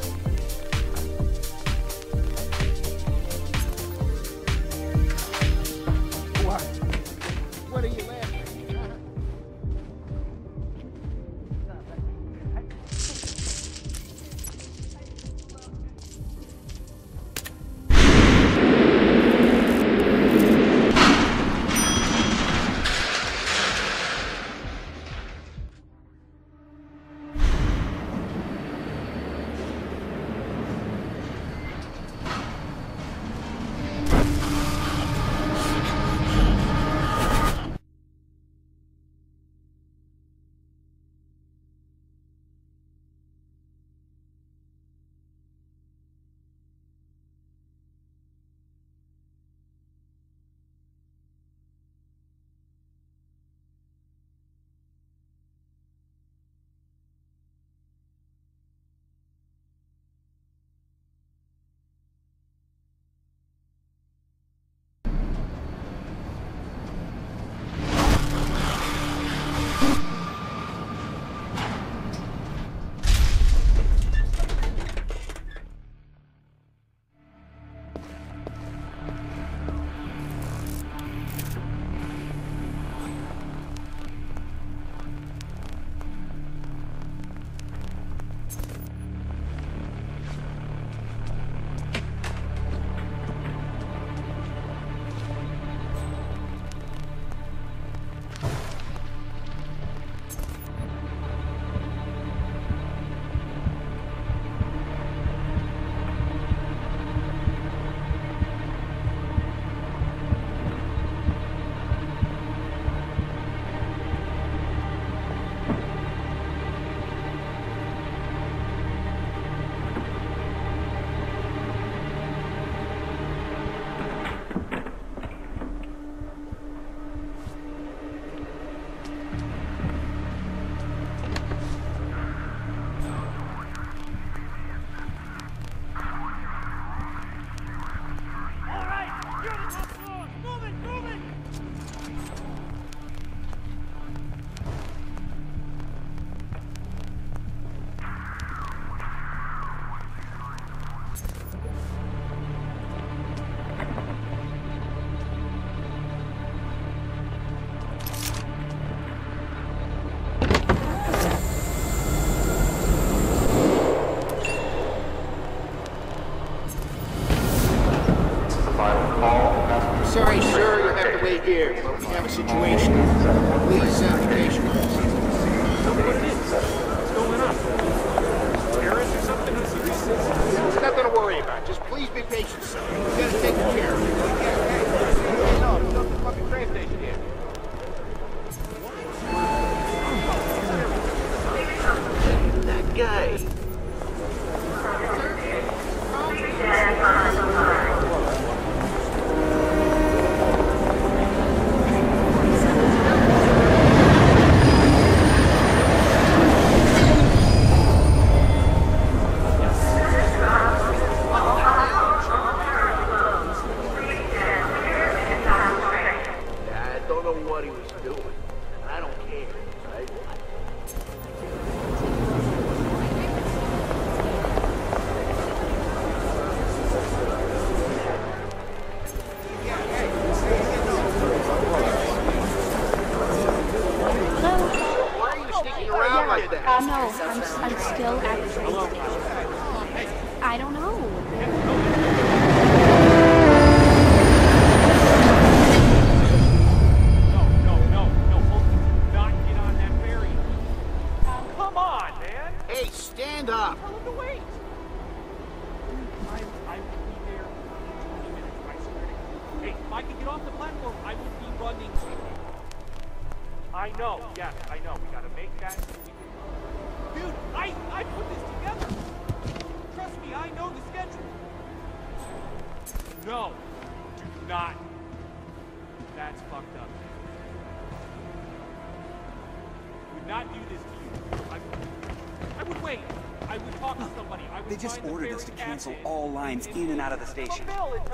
cancel all lines in and out of the station.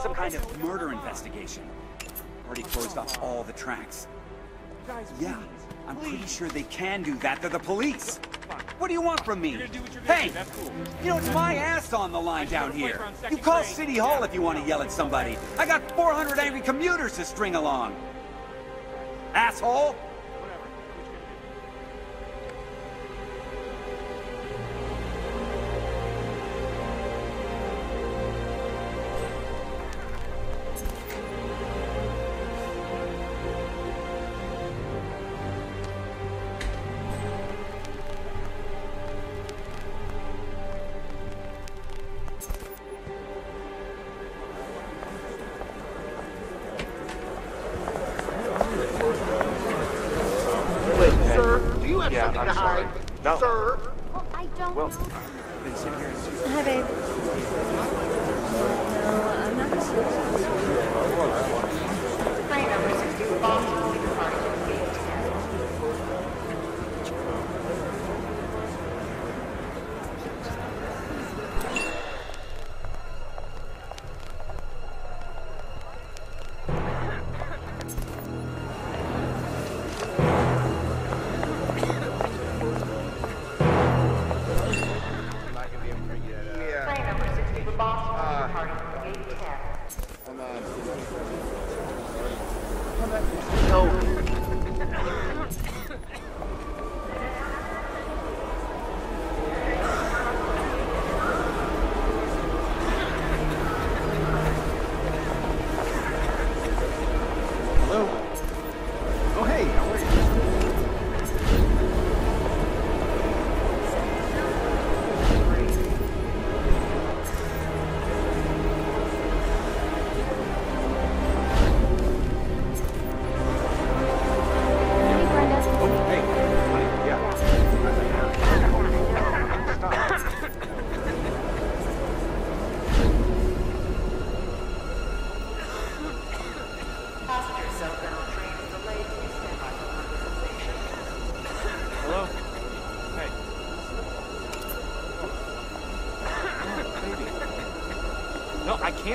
Some kind of murder investigation. Already closed off all the tracks. Yeah, I'm pretty sure they can do that. They're the police. What do you want from me? Hey, you know, it's my ass on the line down here. You call City Hall if you want to yell at somebody. I got 400 angry commuters to string along. Asshole!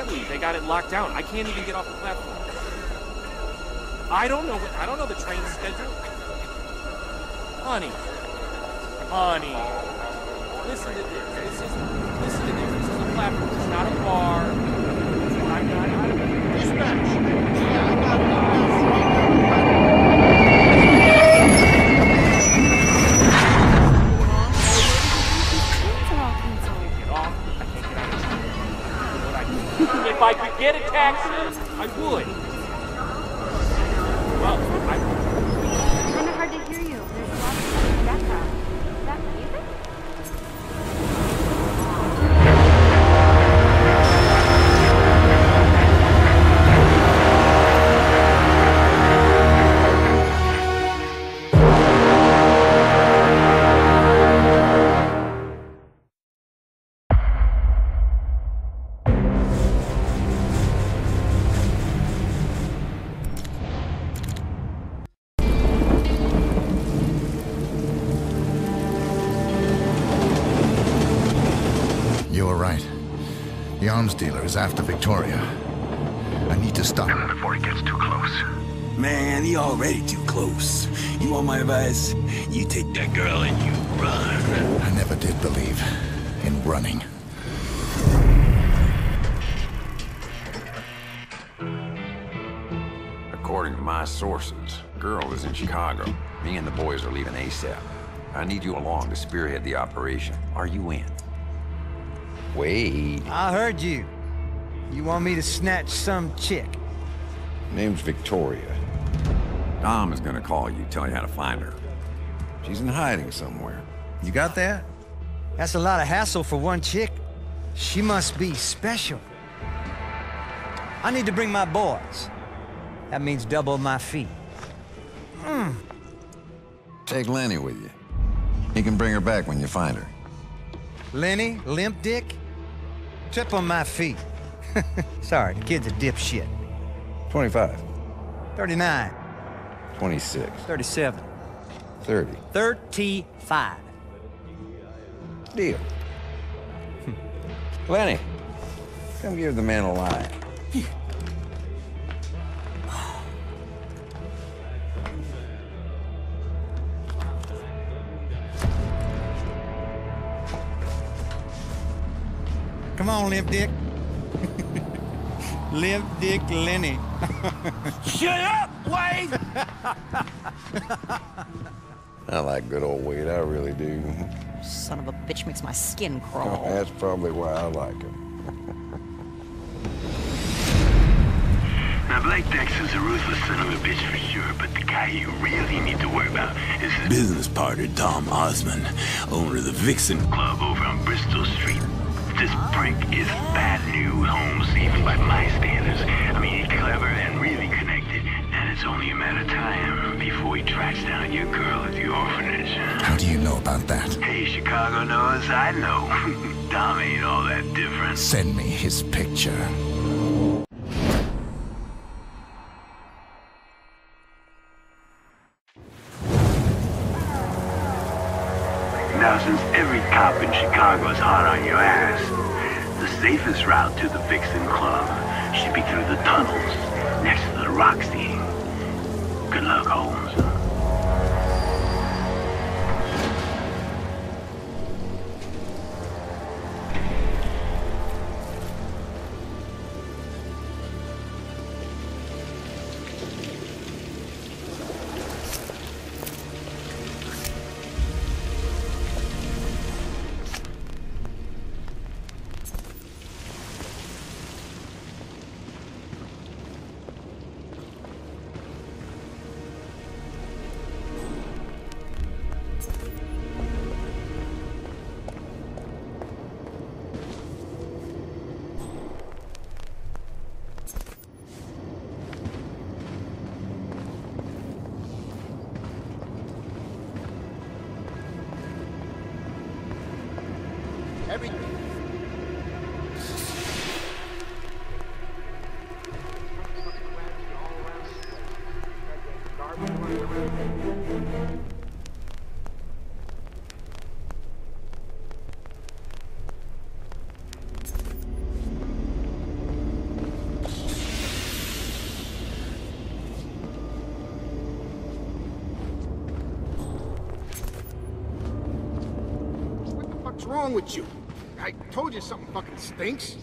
They got it locked down. I can't even get off the platform. I don't know.
Arms dealer is after Victoria. I need to stop him before he gets too close.
Man, he already too close. You want my advice? You take that girl and you run.
I never did believe in running.
According to my sources, girl is in Chicago. Me and the boys are leaving ASAP. I need you along to spearhead the operation. Are you in? Wait.
I heard you. You want me to snatch some chick.
Name's Victoria. Dom is gonna call you, tell you how to find her. She's in hiding somewhere. You got that?
That's a lot of hassle for one chick. She must be special. I need to bring my boys. That means double my fee. Mm.
Take Lenny with you. He can bring her back when you find her.
Lenny, limp dick? Triple my feet. Sorry, the kid's a dipshit.
25.
39.
26.
37.
30.
35.
Deal. Lenny, come give the man a line.
Come on, limp dick. limp dick Lenny.
Shut up, Wade!
I like good old Wade, I really do.
Son of a bitch makes my skin crawl.
That's probably why I like him.
Now, Blake Dexter's a ruthless son of a bitch for sure, but the guy you really need to worry about is his business partner, Dom Osmond, owner of the Vixen Club over on Bristol Street. This prick is bad news, Holmes, even by my standards. I mean, he's clever and really connected, and it's only a matter of time before he tracks down your girl at the orphanage.
How do you know about that?
Hey, Chicago knows I know. Dom ain't all that different.
Send me his picture.
Cop in Chicago is hot on your ass, the safest route to the Vixen Club should be through the tunnels next to the Roxy. Good luck, Holmes.
Wrong with you? I told you something fucking stinks.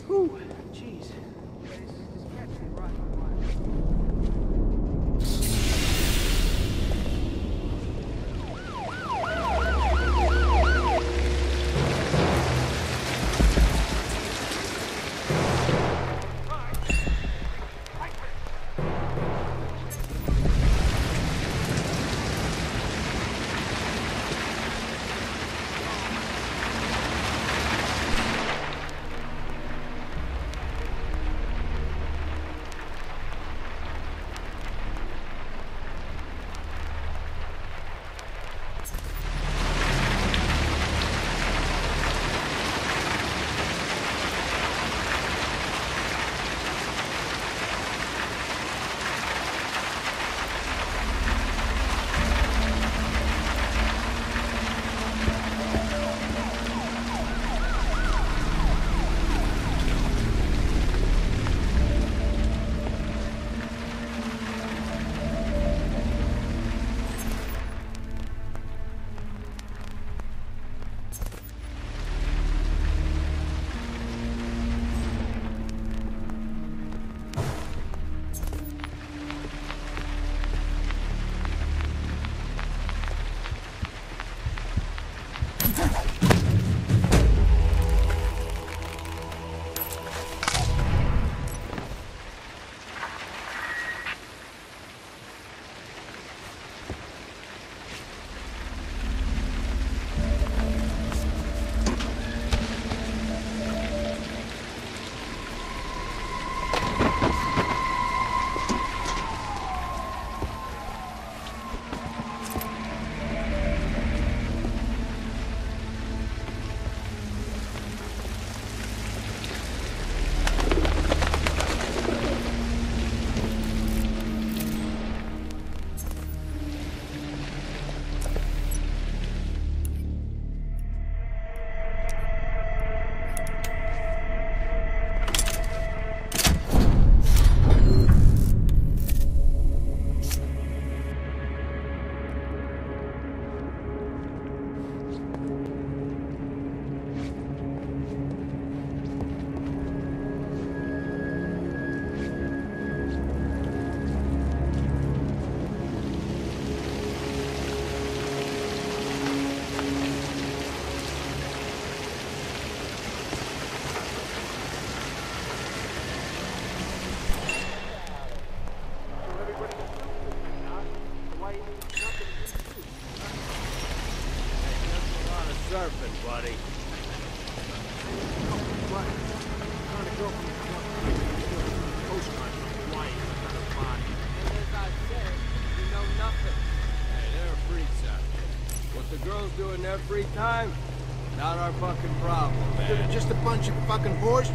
Fucking
whores,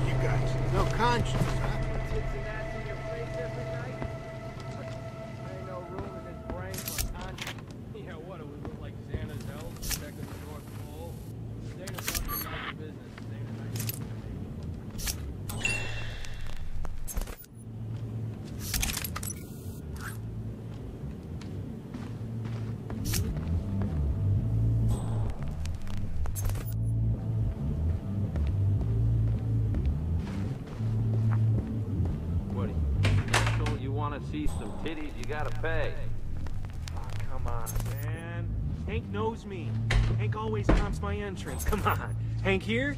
gotta pay.
Oh, come on, man. Hank knows me. Hank always comps my entrance. Come on. Hank here?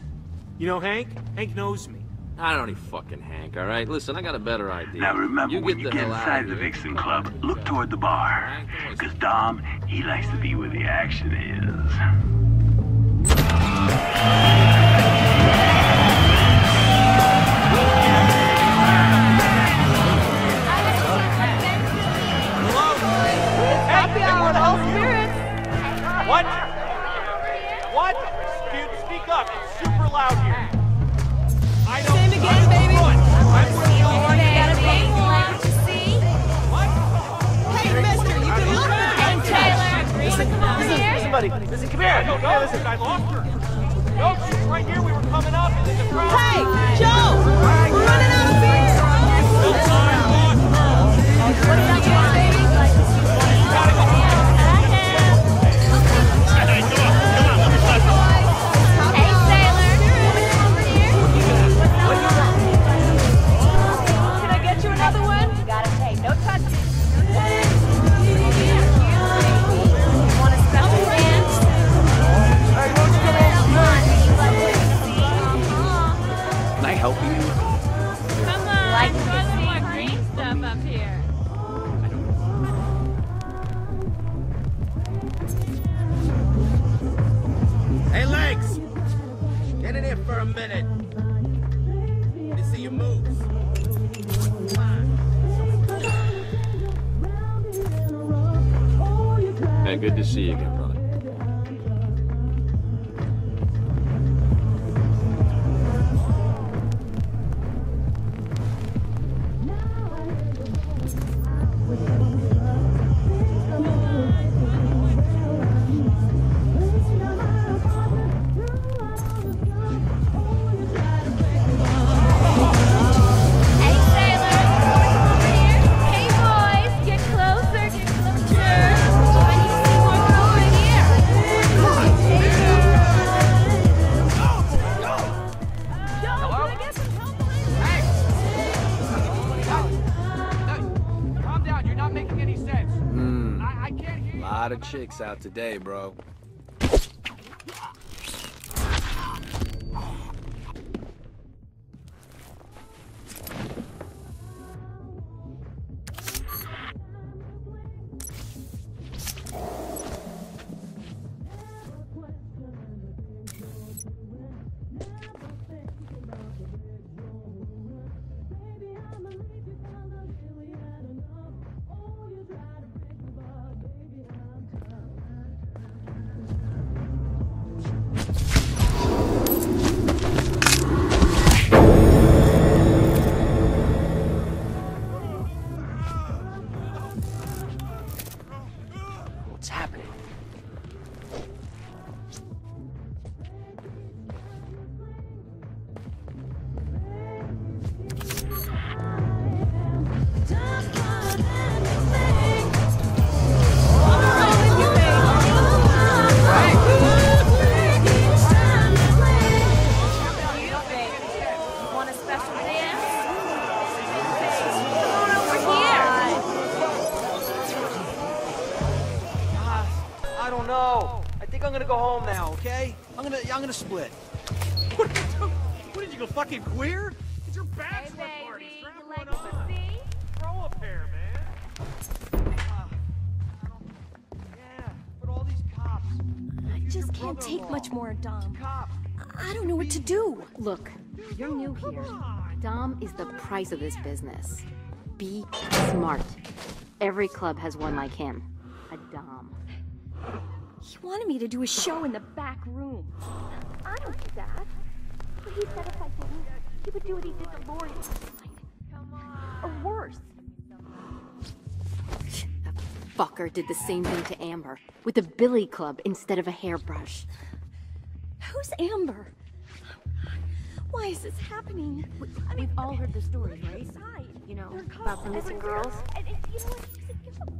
You know Hank? Hank knows me.
I don't need fucking Hank, all right? Listen, I got a better idea.
Now remember,
you
when
get
you get inside the. Vixen Club, look toward the bar. Because Dom, he likes to be where the action is.
It's super loud here. I don't. Same again, baby. I'm where you are.
Hey, mister, you can look
Hey,
Taylor.
Listen,
here.
listen, buddy. Listen, come here. No, no, listen, I lost her. No, she was right here. We were coming up, and then the crowd.
Hey, Joe, we're running out of beer.
What did I get, baby?
See
you again,
out today, bro.
More, Dom. I don't know what to do.
Look, you're new here. Dom is the price of this business. Be smart. Every club has one like him. A Dom.
He wanted me to do a show in the back room.
I don't do that. But he said if I didn't, he would do what he did to Lori. Or worse.
That fucker did the same thing to Amber with a billy club instead of a hairbrush.
Who's Amber? Why is this happening? I mean,
We've all heard the stories, right? You know, about the missing girls.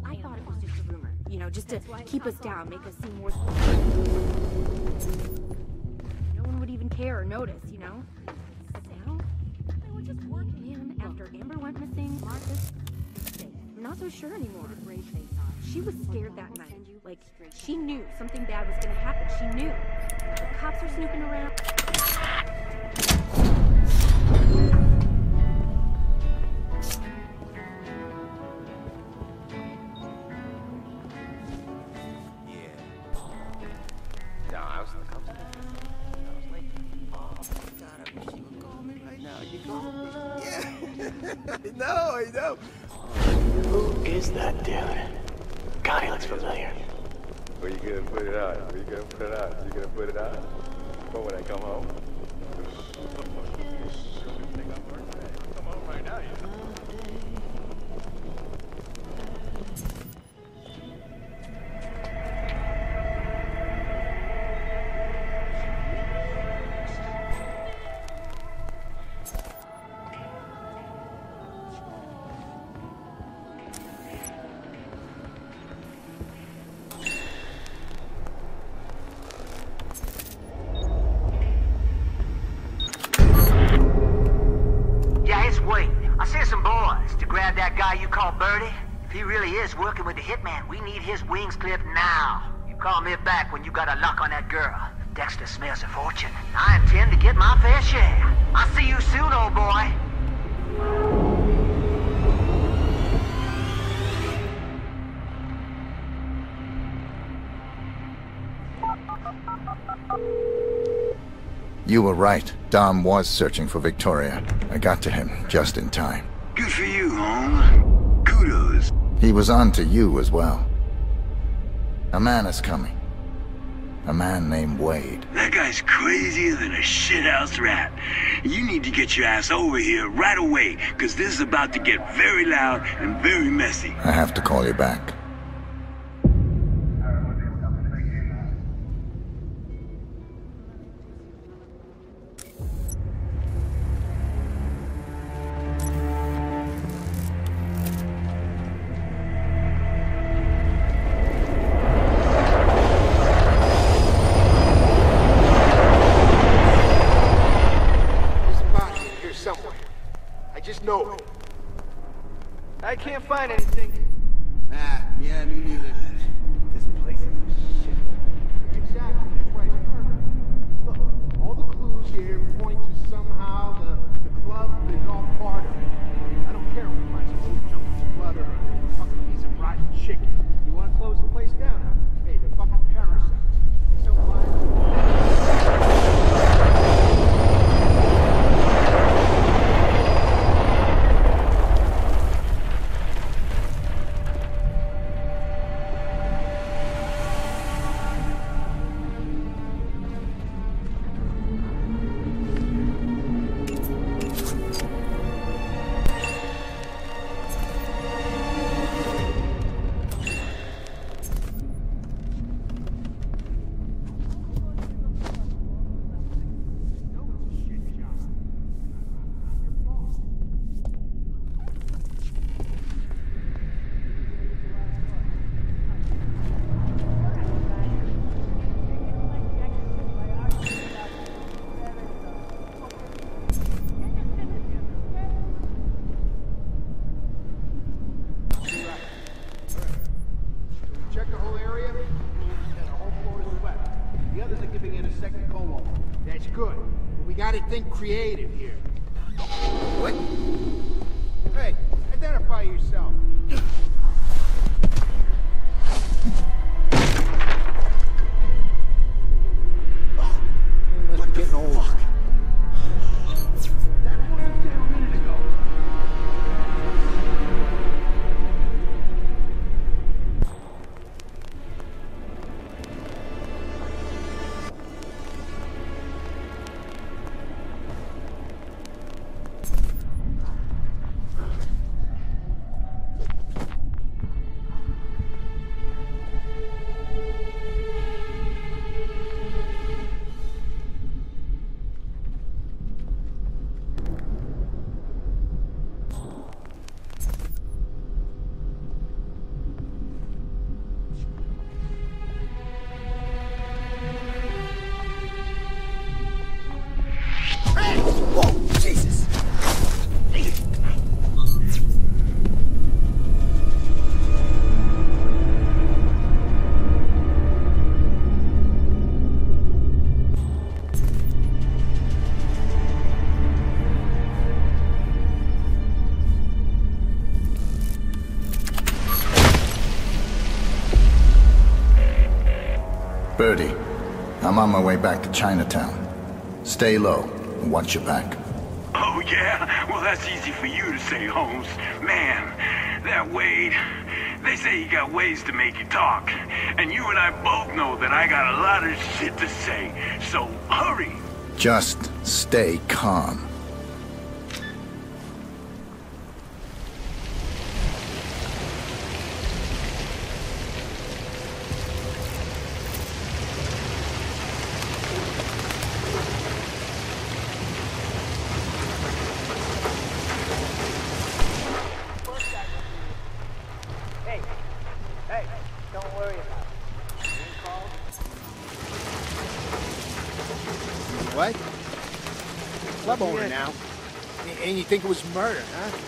I thought it was just a rumor. You know, just to keep us down, make us seem worth.
No one would even care or notice, you know? Now,
They were just working.
and after Amber went missing, Martha's I'm not so sure anymore.
She was scared that night. Like, she knew something bad was gonna happen. She knew. The cops were snooping around.
You were right. Dom was searching for Victoria. I got to him just in time.
Good for you, Holmes. Kudos.
He was on to you as well. A man is coming. A man named Wade.
That guy's crazier than a shithouse rat. You need to get your ass over here right away, because this is about to get very loud and very messy.
I have to call you back.
I'm on my way back to Chinatown. Stay low and watch your back.
Oh, yeah? Well, that's easy for you to say, Holmes. Man, that Wade, they say he got ways to make you talk. And you and I both know that I got a lot of shit to say. So hurry.
Just stay calm.
Hey, hey, don't worry about it.
What? Club owner now. And- And you think it was murder, huh?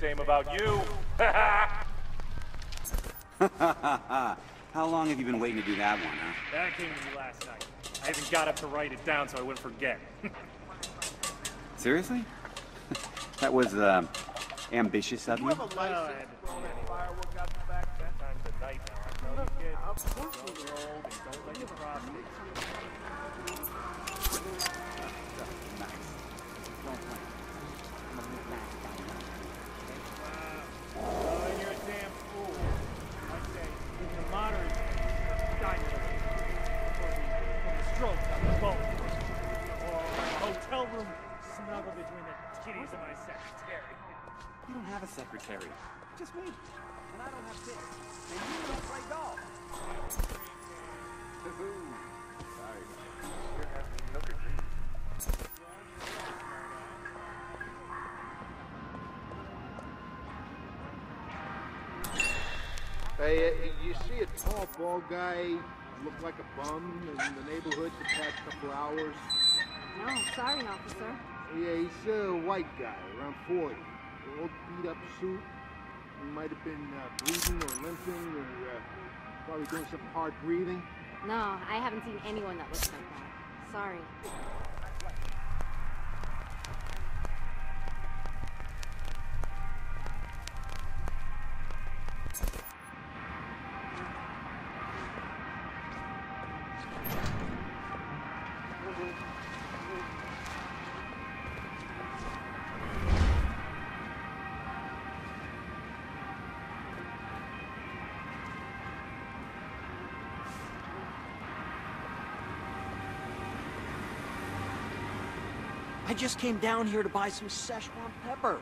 Same about you.
How long have you been waiting to do that one, huh?
that came to me last night. I even got up to write it down so I wouldn't forget.
Seriously? that was, uh, ambitious of you?
Well,
have a secretary. Just wait. And I don't have this. And you don't play golf. Sorry. You're having look at me.
Hey, uh, you see a tall, bald guy look like a bum in the neighborhood the past couple hours?
No, sorry, officer.
Yeah, he's a white guy, around 40. Old beat up suit. He might have been uh, bleeding or limping or uh, probably doing some hard breathing.
No, I haven't seen anyone that looks like that. Sorry.
I just came down here to buy some Szechuan pepper.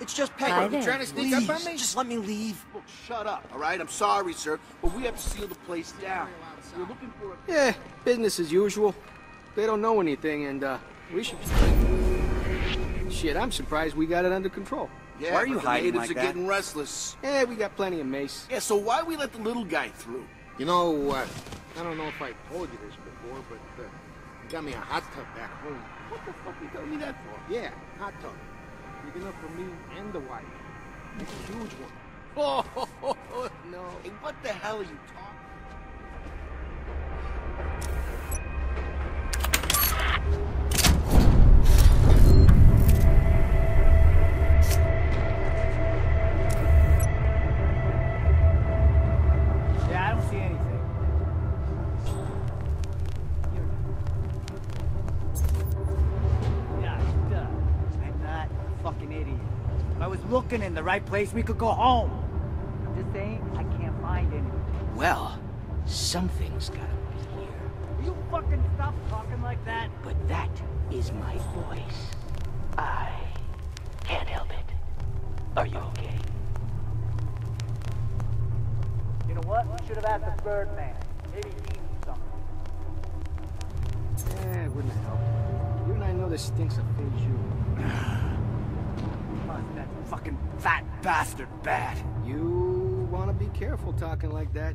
It's just pepper.
Hi there. You trying to sneak up on me?
Just let me leave.
Look, shut up, all right? I'm sorry, sir, but we have to seal the place down. You're looking for a...
Yeah, business as usual. They don't know anything, and uh, we should. Shit, I'm surprised we got it under control.
Yeah, but the natives are getting restless.
Yeah, we got plenty of mace.
Yeah, so why we let the little guy through? You know, uh, I don't know if I told you this before, but uh, you got me a hot tub back home. What the fuck you telling me that for? Yeah, hot tub. Big enough for me and the wife. It's a huge one. Oh, no. Hey, what the hell are you talking
the right place, we could go home. I'm just saying, I can't find anything.
Well, something's gotta be here.
Will you fucking stop talking like that?
But that is my voice. I can't help it. Are you okay?
You know what? We should have asked the Birdman. Maybe he knew something.
Yeah, wouldn't have helped. You and I know this stinks of Feijuu.
that fucking fat bastard bad.
You want to be careful talking like that.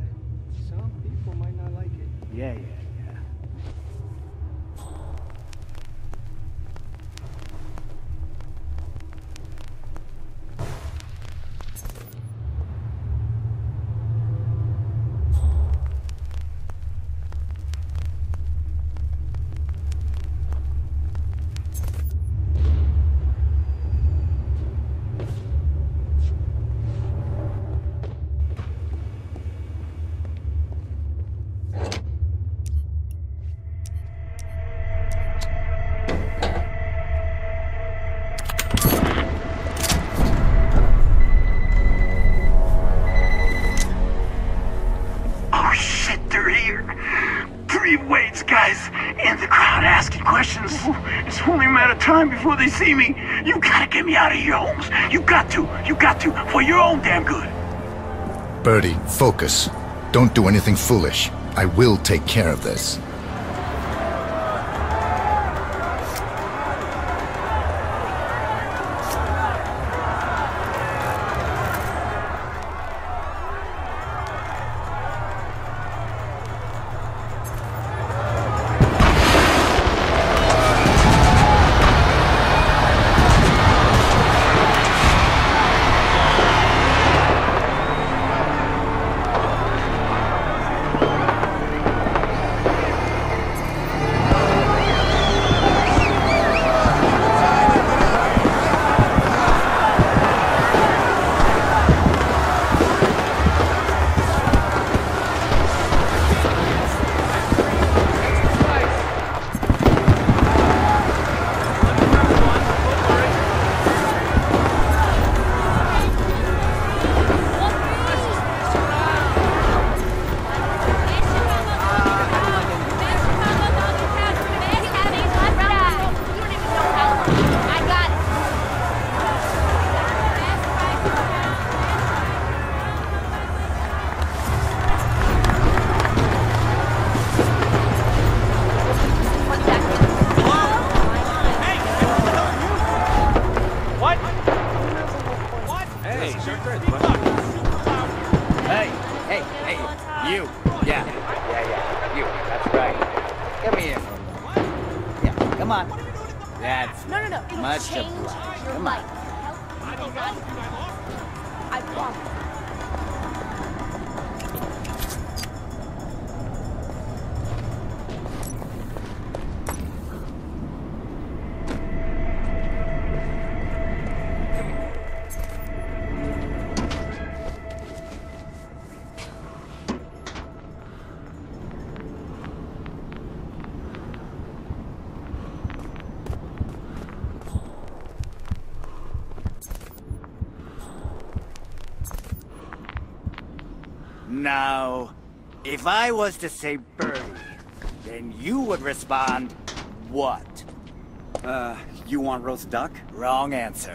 Some people might not like it.
Yeah, yeah,
before they see me. You gotta get me out of here, Holmes. You got to. You got to. For your own damn good.
Birdie, focus. Don't do anything foolish. I will take care of this.
Was to say Birdie, then you would respond, what?
Uh, you want roast duck?
Wrong answer.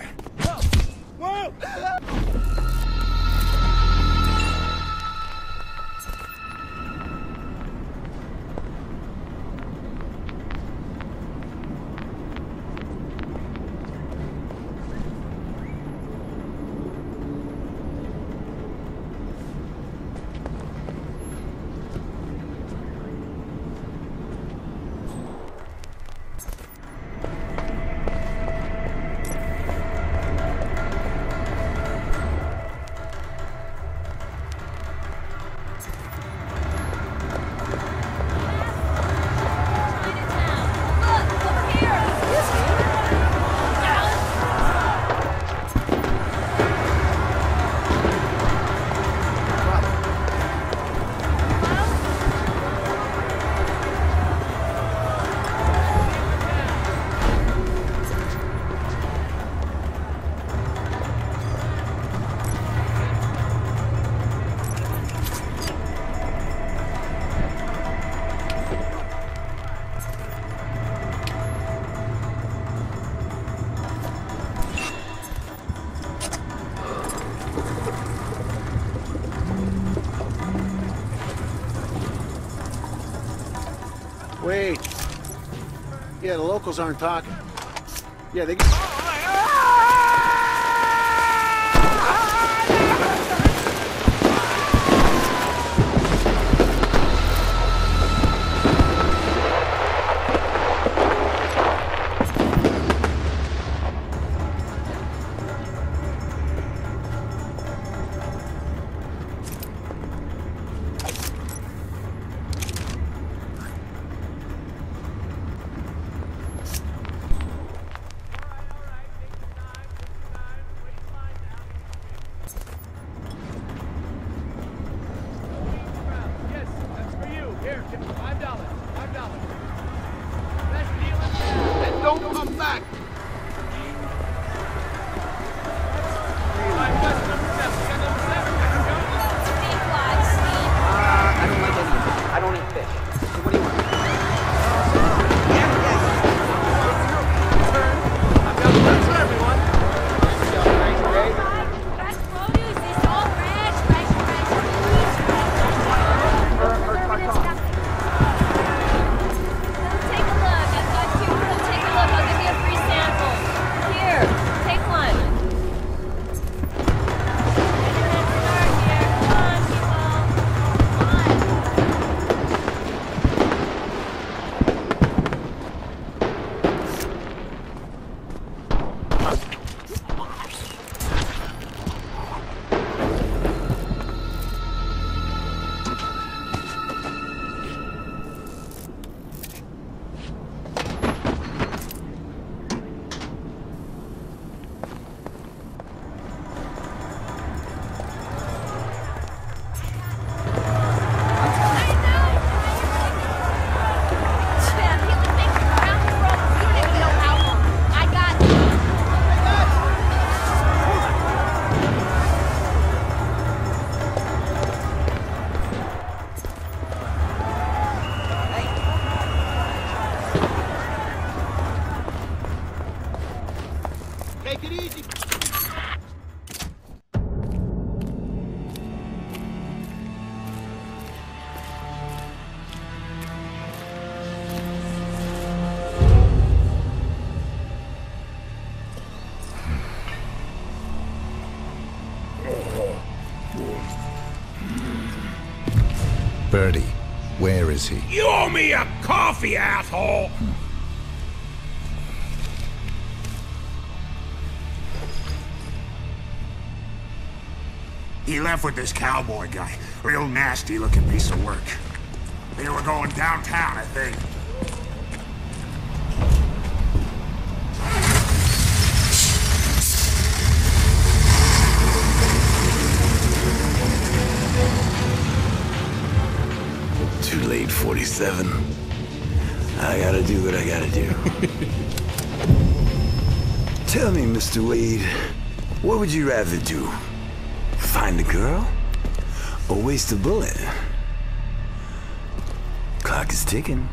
Locals aren't talking. Yeah, they.
Where is he?
You owe me a coffee, asshole! He left with this cowboy guy. Real nasty looking piece of work. They were going downtown, I think.
47. I gotta do what I gotta do. Tell me, Mr. Wade, what would you rather do? Find a girl? Or waste a bullet? Clock is ticking.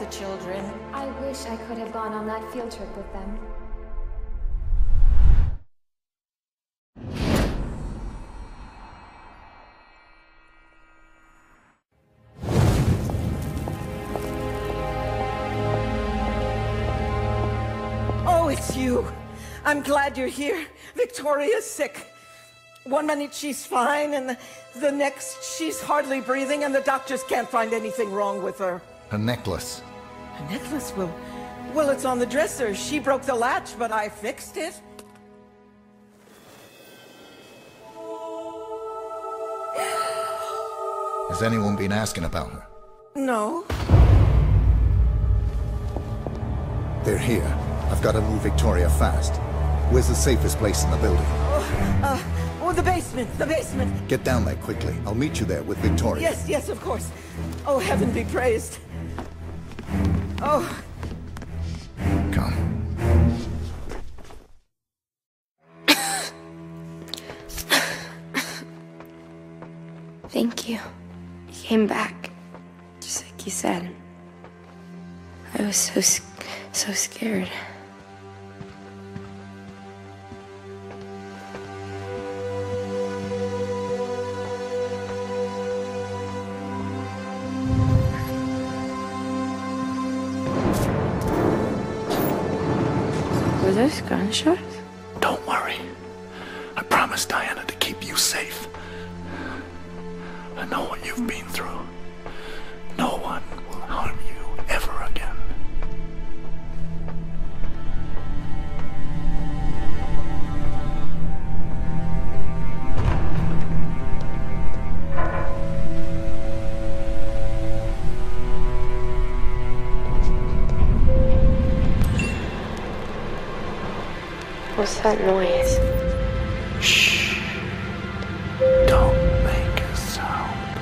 The children.
I wish I could have gone on that field trip with them.
Oh, it's you. I'm glad you're here. Victoria's sick. One minute she's fine, and the, the next she's hardly breathing, and the doctors can't find anything wrong with her.
Her necklace.
Necklace? Well, well, it's on the dresser. She broke the latch, but I fixed it.
Has anyone been asking about her?
No.
They're here. I've got to move Victoria fast. Where's the safest place in the building?
Oh, Uh, oh, the basement, the basement.
Get down there quickly. I'll meet you there with Victoria.
Yes, yes, of course. Oh, heaven be praised. Oh,
What's that noise?
Shh. Don't make a sound.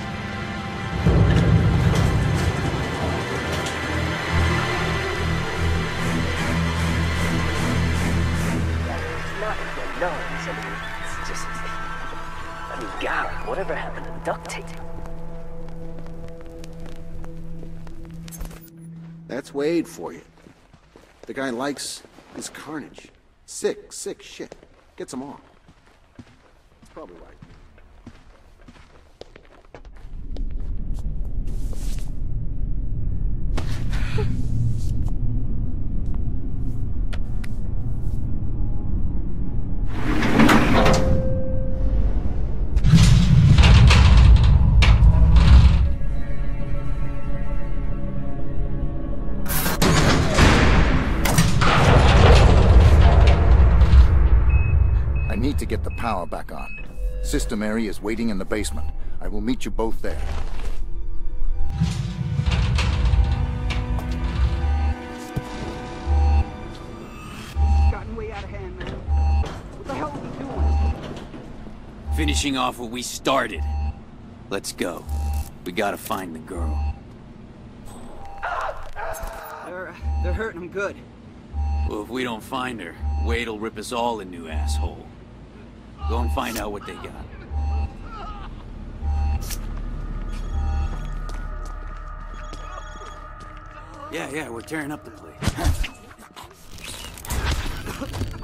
Not again, no. It's, I mean, it's just. I mean, God, whatever happened to duct tape?
That's Wade for you. The guy likes his carnage. Sick, sick shit. Get some all. It's probably right.
power back on. Sister Mary is waiting in the basement. I will meet you both there.
Gotten way out of hand, man. What the hell are we doing?
Finishing off what we started. Let's go. We gotta find the girl.
They're, they're hurting him good.
Well, if we don't find her, Wade'll rip us all a new asshole. Go and find out what they got. Yeah, yeah, we're tearing up the place.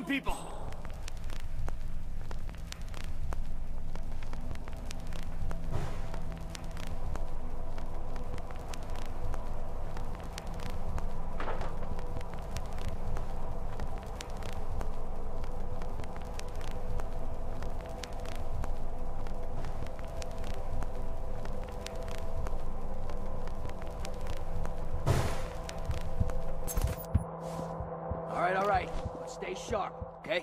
killing people?
All right, all right. Stay sharp, okay?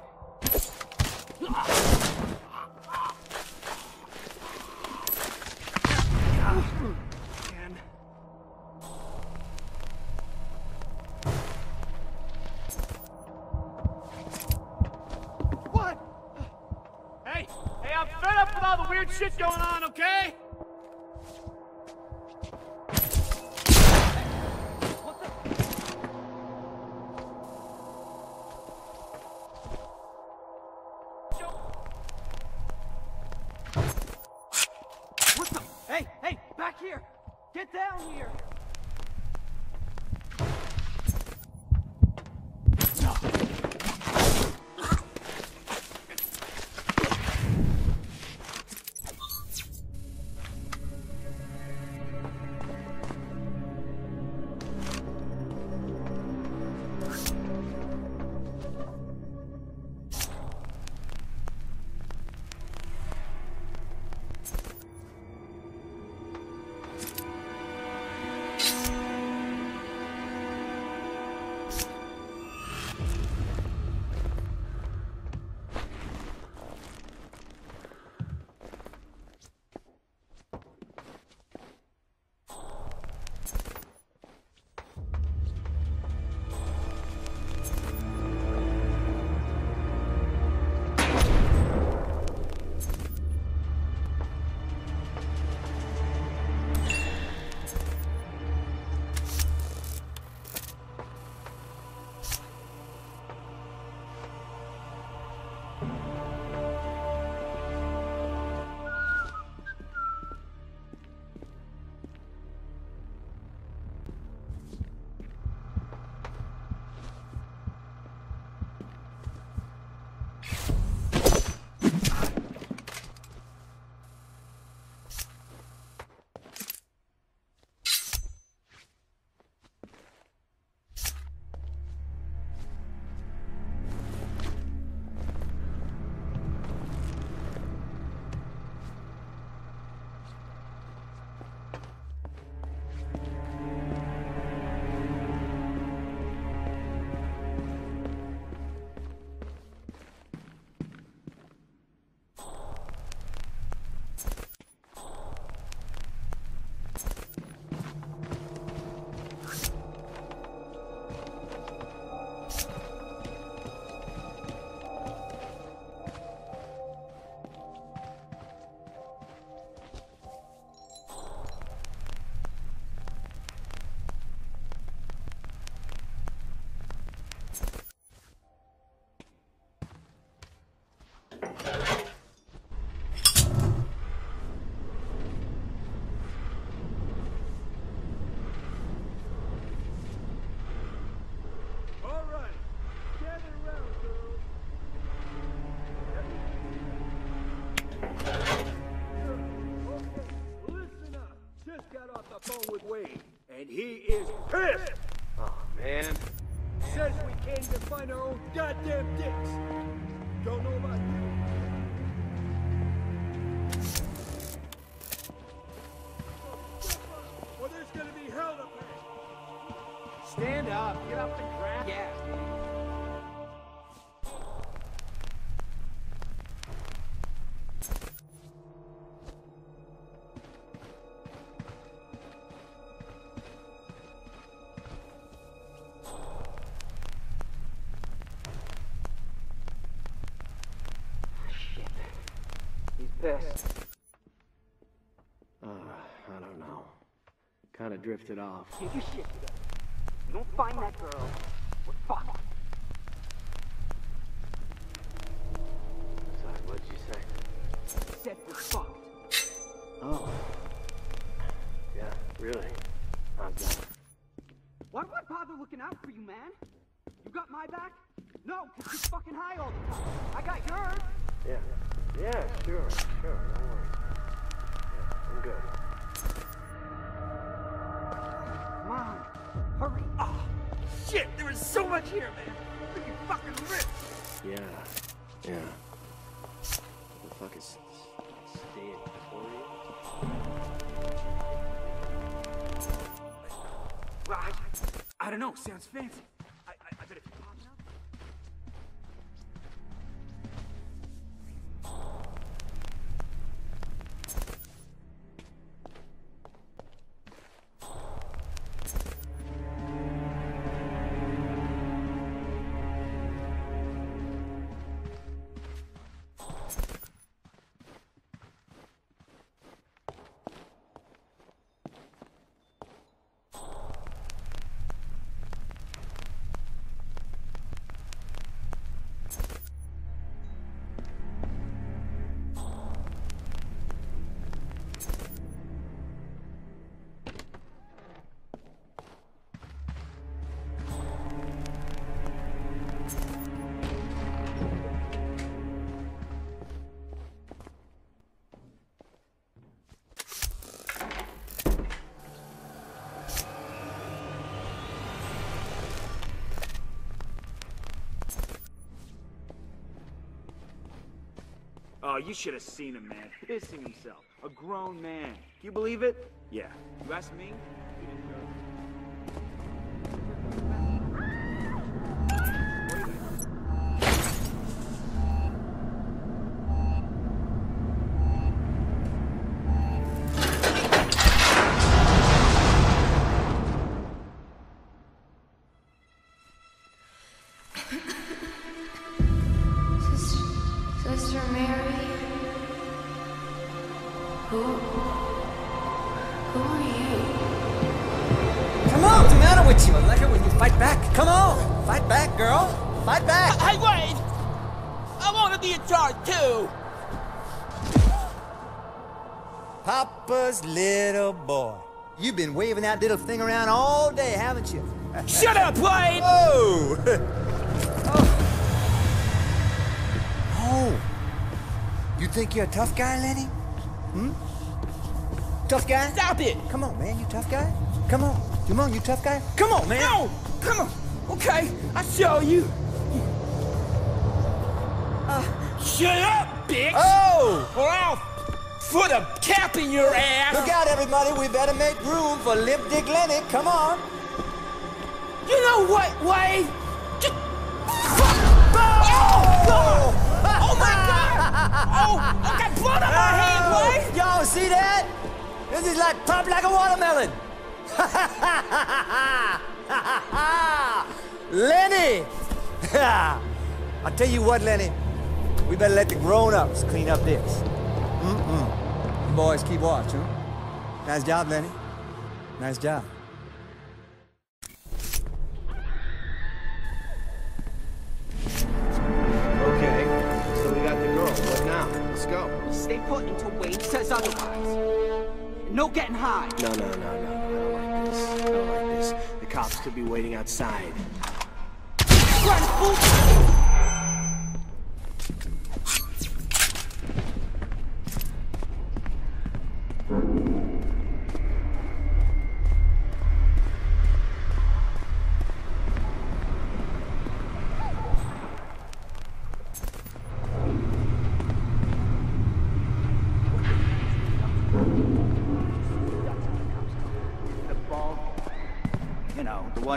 What? Hey, hey, I'm fed up with all the weird shit going on, okay?
and he is pissed!
Oh man.
Says we came to find our own goddamn
dick. Uh, I don't know. Kinda drifted off.
Get your shit together. You don't find that girl. sounds fancy.
Oh, you should have seen him, man. Pissing himself. A grown man. Can you believe it? Yeah. You ask me?
Papa's little boy. You've been waving that little thing around all day, haven't you?
Shut up, Wade!
Oh! oh! You think you're a tough guy, Lenny? Hmm? Tough guy?
Stop it!
Come on, man, you tough guy? Come on. Come on, you tough guy? Come on, man!
No! Come on! Okay, I'll show you. Shut up, bitch!
Oh!
Or I'll put a cap in your ass!
Look out, everybody. We better make room for Limp Dick Lenny. Come on.
You know what, Wade? Just... Oh! God! Oh my God! Oh, I got blood on my oh! hand, Wade!
Y'all see that? This is like pop like a watermelon. Lenny! I'll tell you what, Lenny. We better let the grown-ups clean up this. Mm-mm. You boys keep watch, huh? Nice job, Lenny. Nice job.
Okay, so we got the girl. What now? Let's go.
Stay put until Wade says otherwise. No getting high.
No, no, no, no. I don't like this. I don't like this. The cops could be waiting outside.
Run, fool!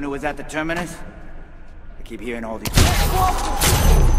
One who was at the terminus? I keep hearing all these.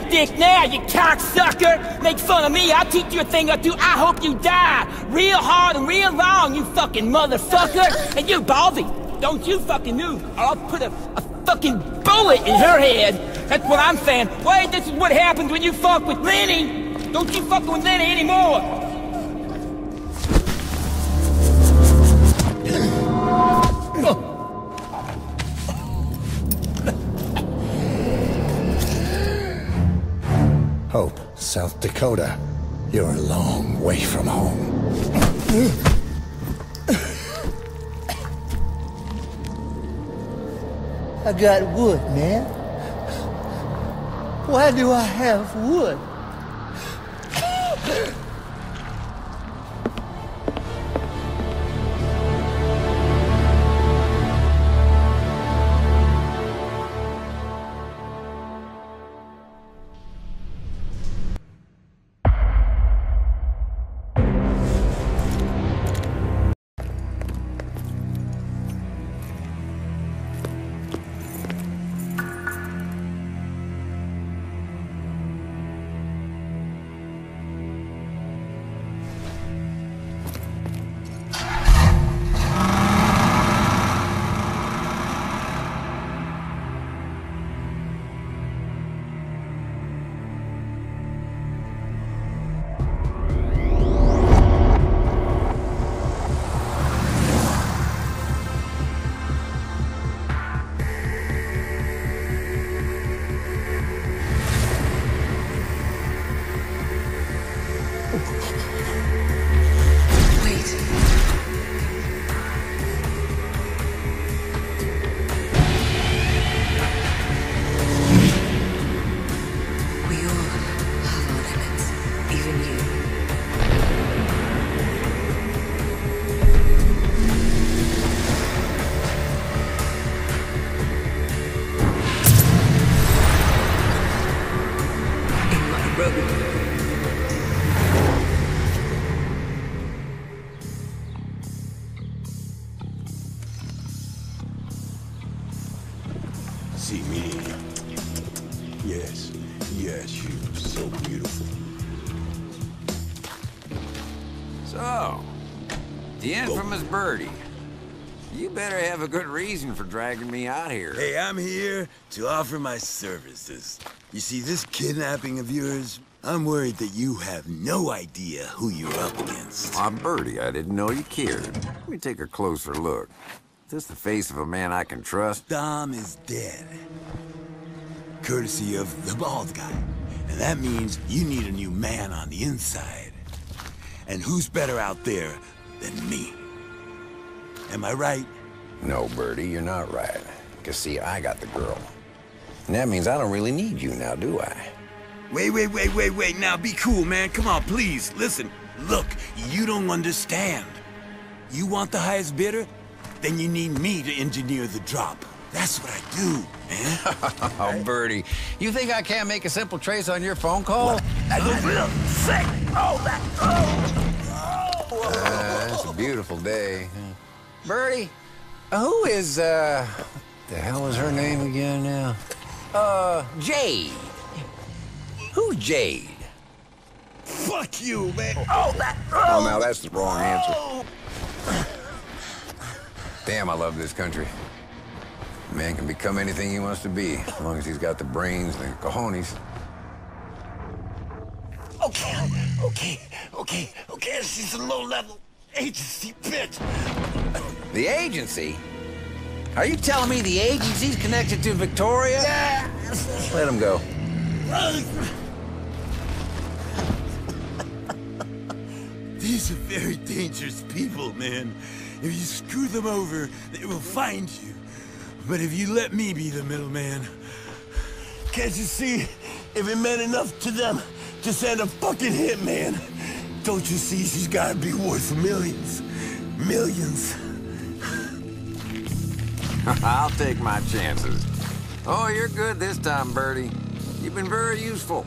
Dick now, you cocksucker? Make fun of me, I'll teach you a thing or two. I hope you die. Real hard and real long, you fucking motherfucker. And you, Baldy, don't you fucking move, or I'll put a, a fucking bullet in her head. That's what I'm saying. Wait, this is what happens when you fuck with Lenny. Don't you fuck with Lenny anymore.
Dakota. You're a long way from home.
I got wood, man. Why do I have wood?
Dragging me out here.
Hey, I'm here to offer my services. You see, this kidnapping of yours, I'm worried that you have no idea who you're up against.
I'm Birdie. I didn't know you cared. Let me take a closer look. Is this the face of a man I can trust?
Dom is dead. Courtesy of the bald guy. And that means you need a new man on the inside. And who's better out there than me? Am I right?
No, Birdie, you're not right. Because, see, I got the girl. And that means I don't really need you now, do I?
Wait, wait, wait, wait, wait. Now be cool, man. Come on, please. Listen. Look, you don't understand. You want the highest bidder? Then you need me to engineer the drop. That's what I do, man.
oh, Birdie, you think I can't make a simple trace on your phone call?
I look real sick. Oh, that.
Uh, it's a beautiful day. Birdie, who is, uh, what the hell is her name again now? Uh, Jade. Who's Jade?
Fuck you, man. Oh, that.
Oh, now that's the wrong answer. Damn, I love this country. A man can become anything he wants to be, as long as he's got the brains and the cojones.
Okay, okay, okay, okay. She's a low-level agency bitch.
The agency? Are you telling me the agency's connected to Victoria?
Yeah.
Let him go.
These are very dangerous people, man. If you screw them over, they will find you. But if you let me be the middleman, can't you see? If it meant enough to them to send a fucking hitman, don't you see she's gotta be worth millions? Millions.
I'll take my chances. Oh, you're good this time, Birdie. You've been very useful.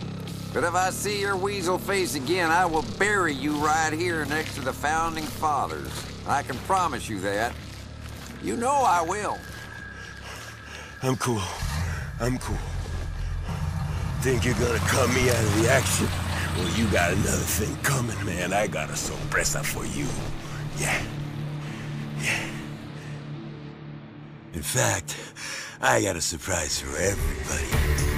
But if I see your weasel face again, I will bury you right here next to the Founding Fathers. I can promise you that. You know I will.
I'm cool. I'm cool. Think you're gonna cut me out of the action? Well, you got another thing coming, man. I got a sorpresa for you. Yeah. Yeah. In fact, I got a surprise for everybody.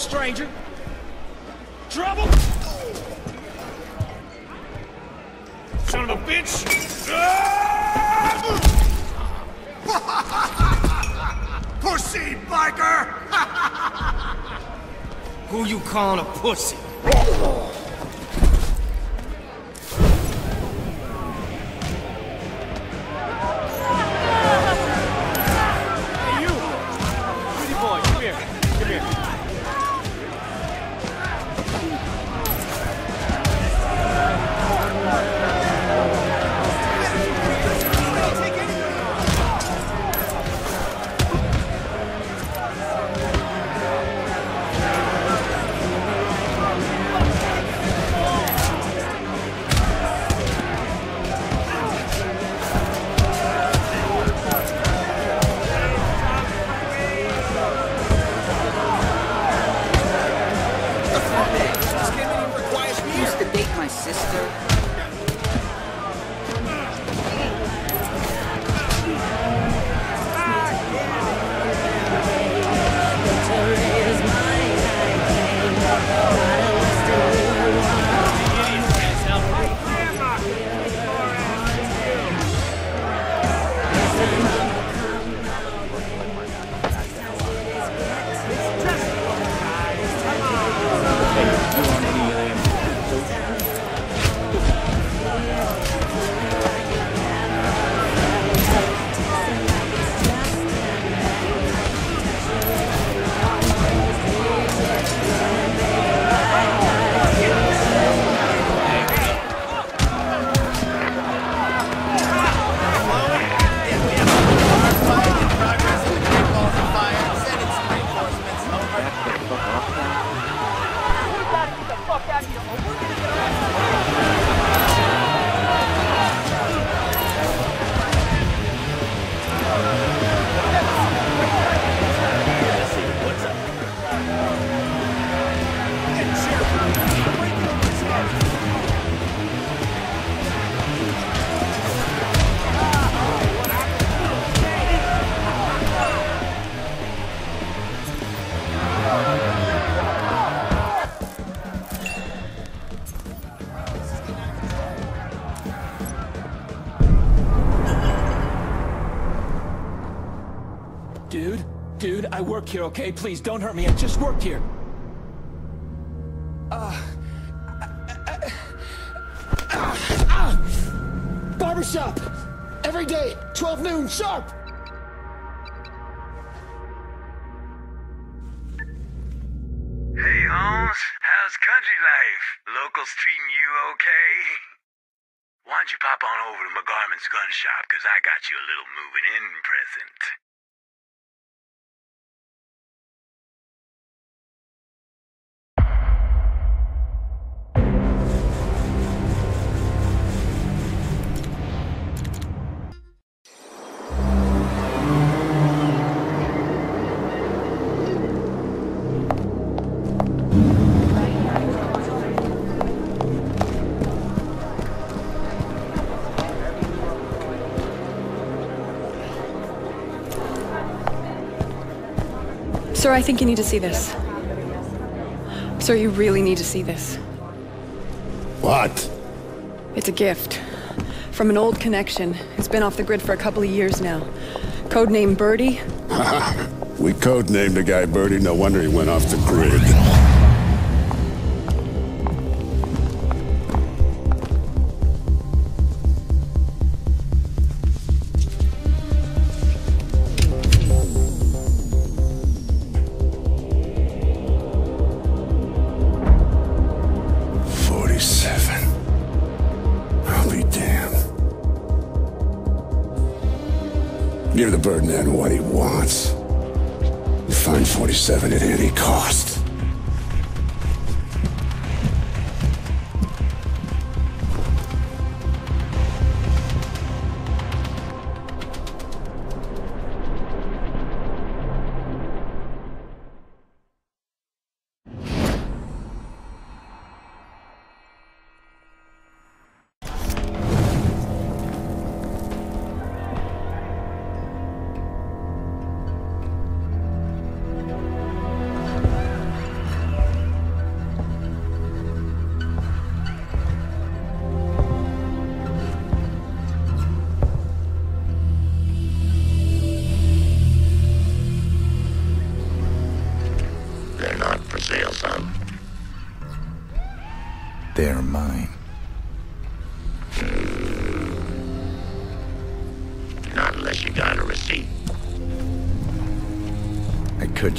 stranger. Trouble? Son of a bitch!
pussy, biker!
Who you calling a pussy?
Okay? Please, don't hurt me. I just worked here.
Sir, I think you need to see this. Sir, you really need to see this.
What?
It's a gift. From an old connection who's been off the grid for a couple of years now. Codename Birdie.
we codenamed the guy Birdie, no wonder he went off the grid.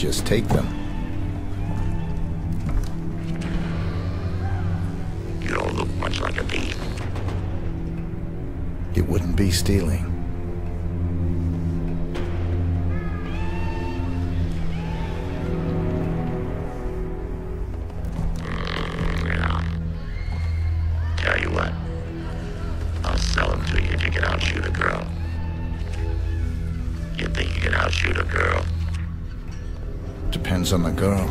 Just take them.
You don't look much like a thief.
It wouldn't be stealing. On the girl.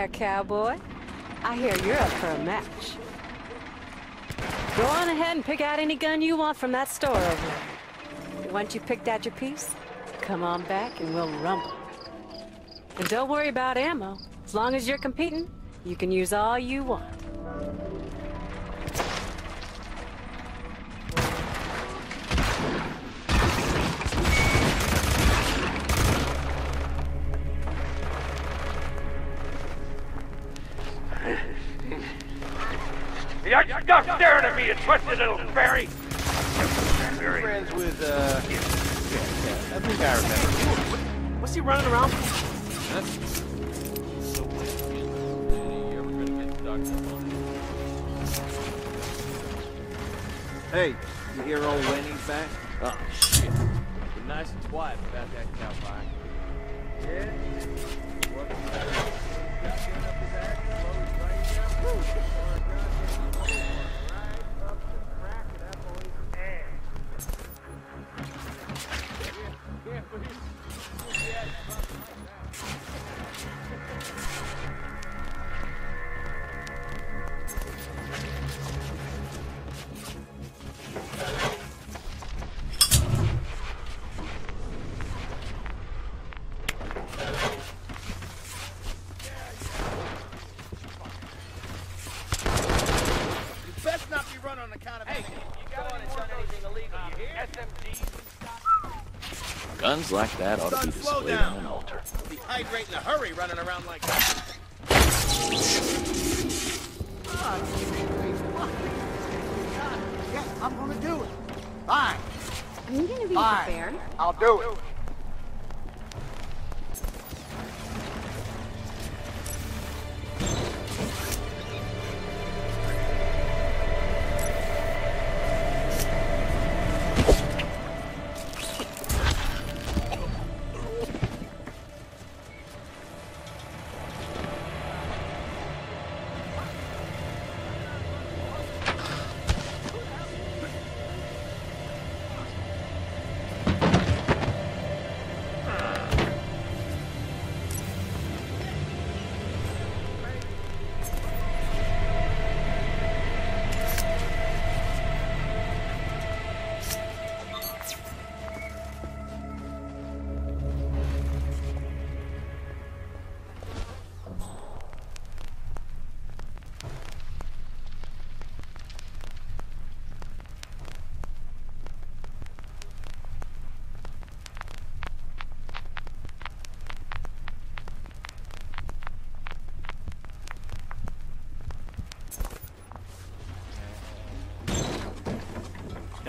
There, cowboy. I hear you're up for a match. Go on ahead and pick out any gun you want from that store over there. Once you picked out your piece, come on back and we'll rumble. And don't worry about ammo. As long as you're competing, you can use all you want.
Little fairy!
SMGs
Guns like that ought to be displayed on an altar.
Dehydrate in a hurry running around like that.
Yeah, I'm gonna do it. Fine.
I'm gonna be
Fine.
prepared.
I'll do it.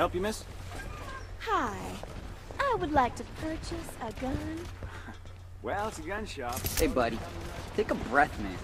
Help you, miss?
Hi. I would like to purchase a gun.
Well, it's a gun shop.
Hey, buddy. Take a breath, man.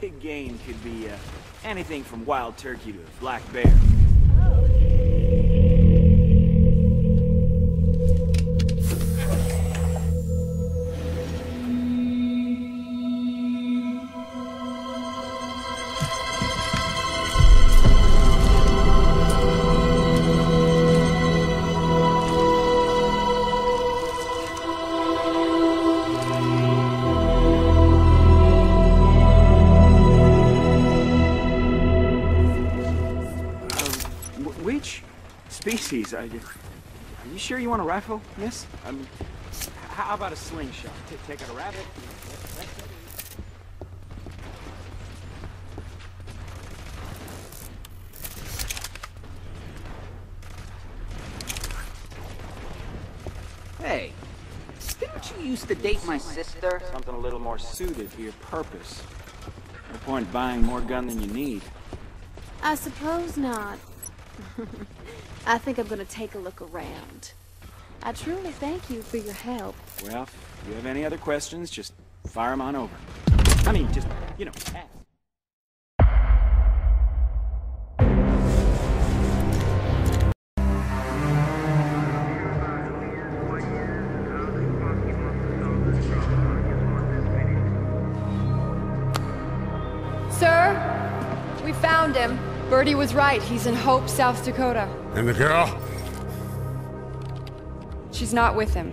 Big game could be uh, anything from wild turkey to black bear. You want a rifle, miss? I mean, how about a slingshot? T- take out a rabbit?
Hey, didn't you used to date my sister?
Something a little more suited to your purpose. No point buying more gun than you need.
I suppose not. I think I'm gonna take a look around. I truly thank you for your help.
Well, if you have any other questions, just fire them on over. I mean, just, you know, ask.
Sir, we found him. Birdie was right. He's in Hope, South Dakota.
And the girl?
She's not with him.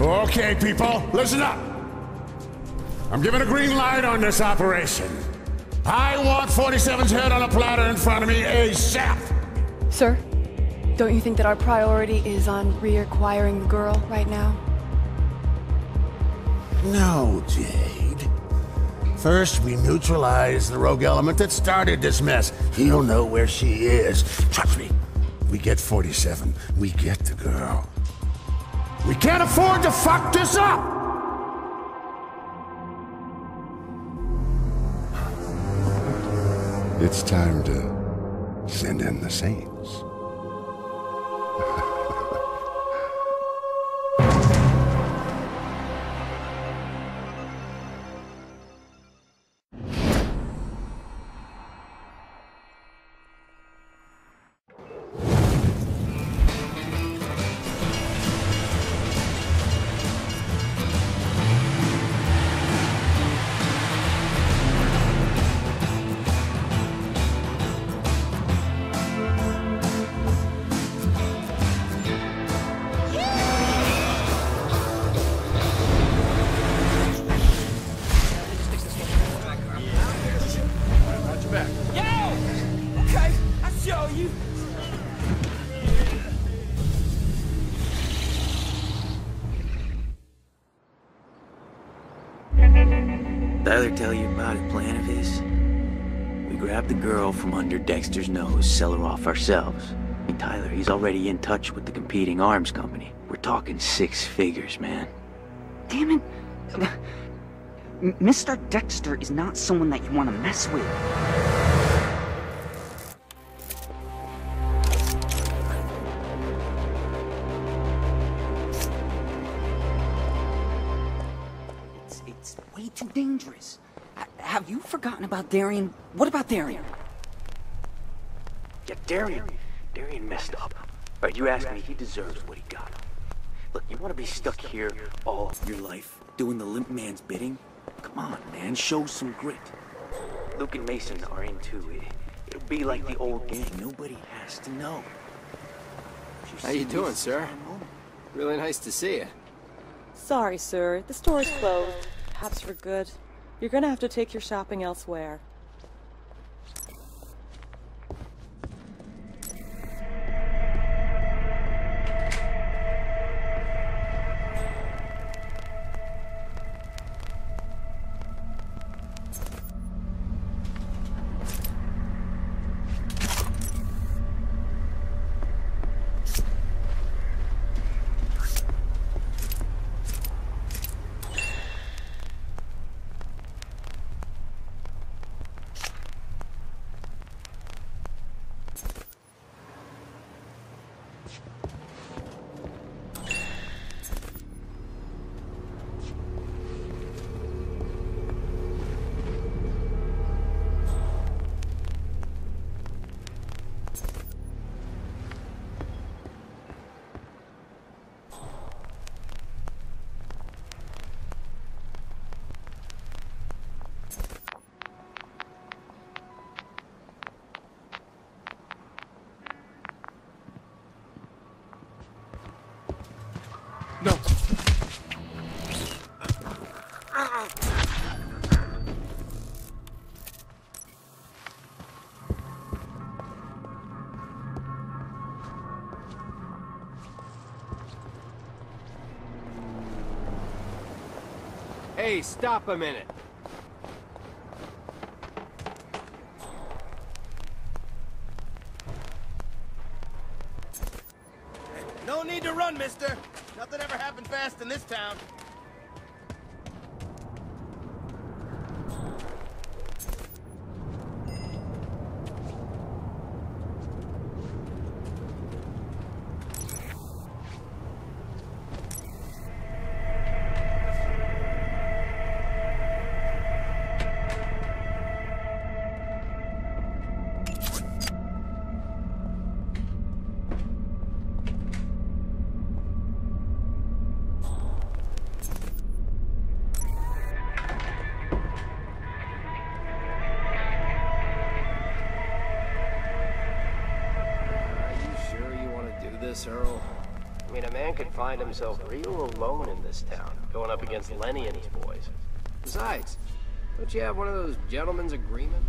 Okay, people, listen up. I'm giving a green light on this operation. I want 47's head on a platter in front of me ASAP!
Sir, don't you think that our priority is on reacquiring the girl right now?
No, Jade. First, we neutralize the rogue element that started this mess. He'll know where she is. Trust me. We get 47. We get the girl. We can't afford to fuck this up! It's time to send in the saints.
under Dexter's nose, sell her off ourselves. And Tyler, he's already in touch with the competing arms company. We're talking six figures, man.
Damn it. Mr. Dexter is not someone that you want to mess with. It's, it's way too dangerous. H- have you forgotten about Darian? What about Darian?
Yeah, Darian. Darian messed up. All right, you ask me, he deserves what he got. Look, you want to be stuck here all your life, doing the limp man's bidding? Come on, man, show some grit. Luke and Mason are in too. It, it'll be like the old gang. Nobody has to know.
How you doing, sir? Really nice to see you.
Sorry, sir. The store is closed. Perhaps for good. You're gonna have to take your shopping elsewhere.
Stop a minute.
No need to run, mister. Nothing ever happened fast in this town.
Himself real alone in this town, going up against Lenny and his boys.
Besides,
Don't you have one of those gentlemen's agreements?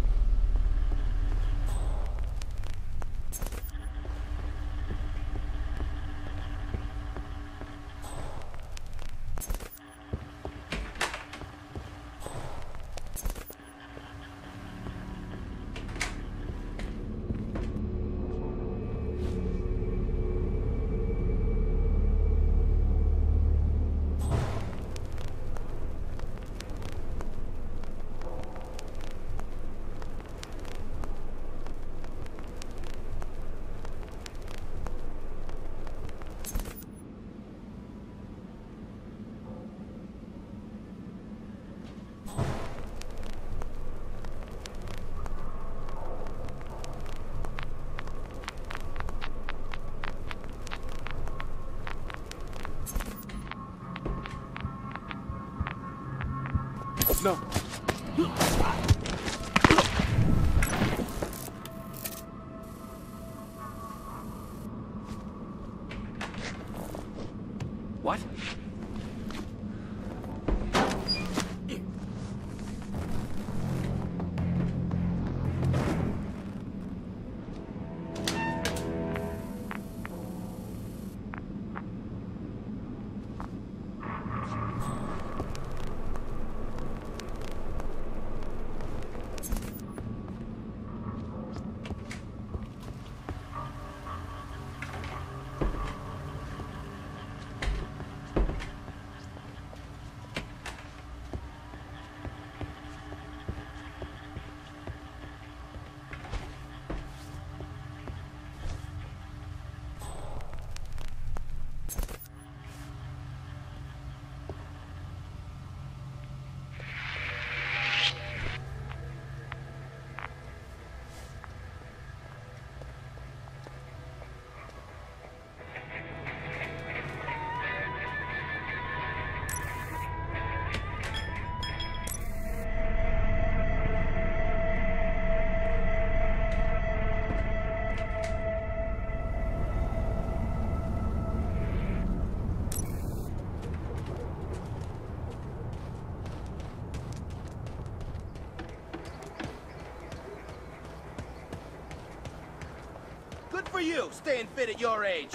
You, staying fit at your age.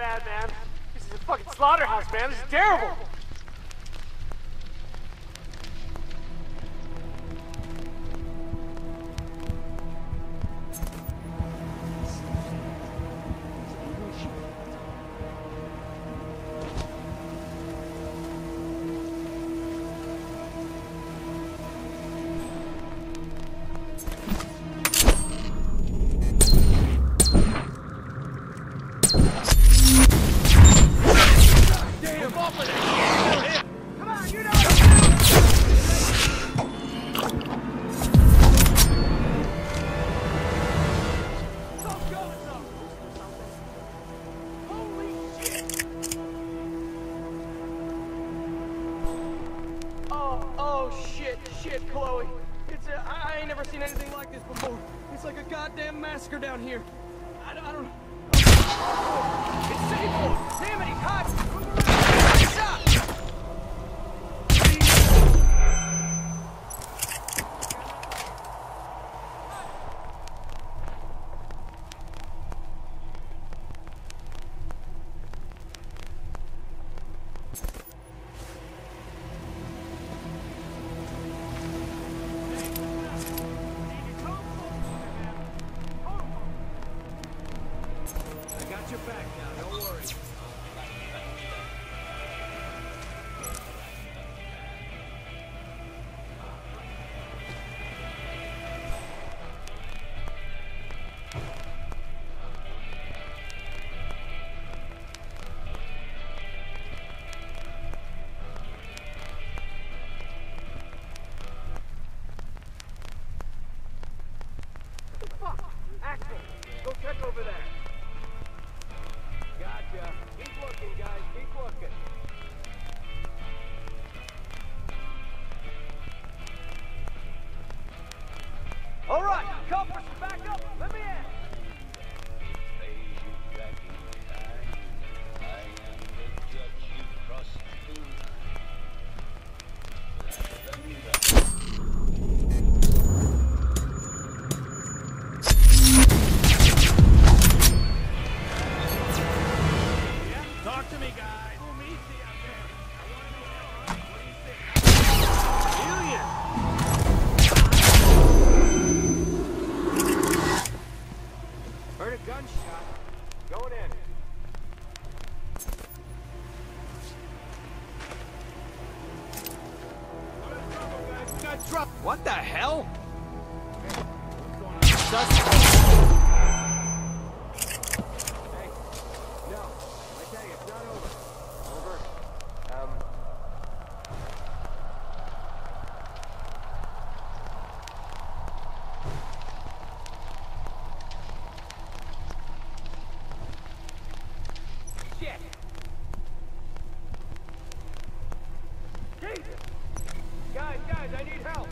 bad, man. This is a fucking slaughterhouse, man. This is terrible. All right, copy. Guys, I need help.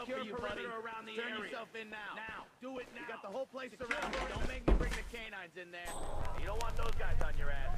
Secure you, perimeter buddy. around the Turn area. yourself in now. Now. Do it now. You got the whole place surrounded. Don't make me bring the canines in there. You don't want those guys on your ass.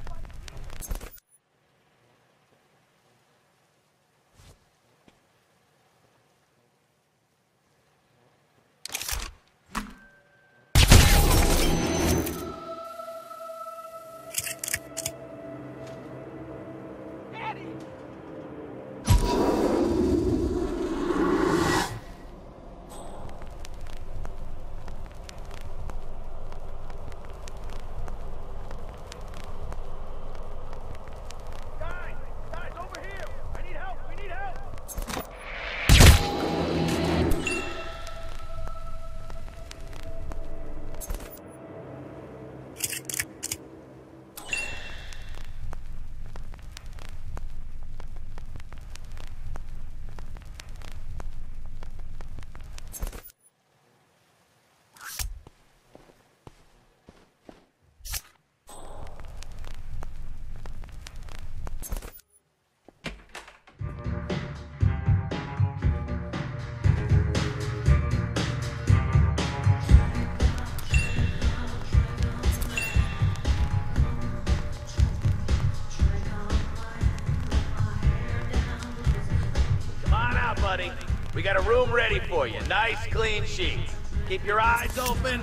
We got a room ready for you. Nice, clean sheets. Keep your eyes open.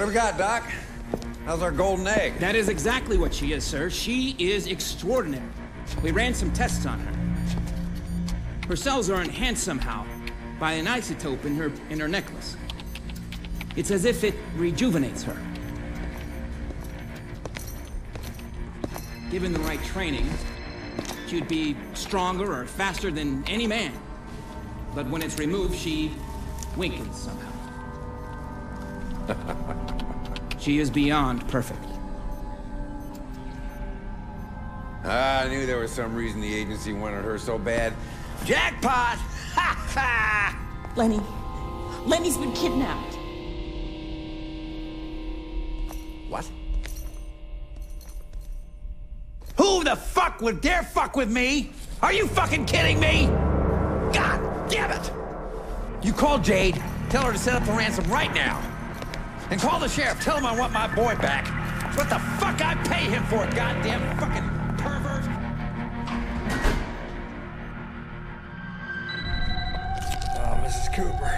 What do we got, Doc? How's our golden egg?
That is exactly what she is, sir. She is extraordinary. We ran some tests on her. Her cells are enhanced somehow by an isotope in her in her necklace. It's as if it rejuvenates her. Given the right training, she'd be stronger or faster than any man. But when it's removed, she weakens somehow. She is beyond perfect.
Ah, I knew there was some reason the agency wanted her so bad. Jackpot! Ha ha!
Lenny. Lenny's been kidnapped.
What?
Who
Who the fuck would dare fuck with me? Are you fucking kidding me? God damn it! You call Jade, tell her to set up the ransom right now. And call the sheriff, tell him I want my boy back. It's what the fuck I pay him for, goddamn fucking pervert!
Oh, Mrs. Cooper.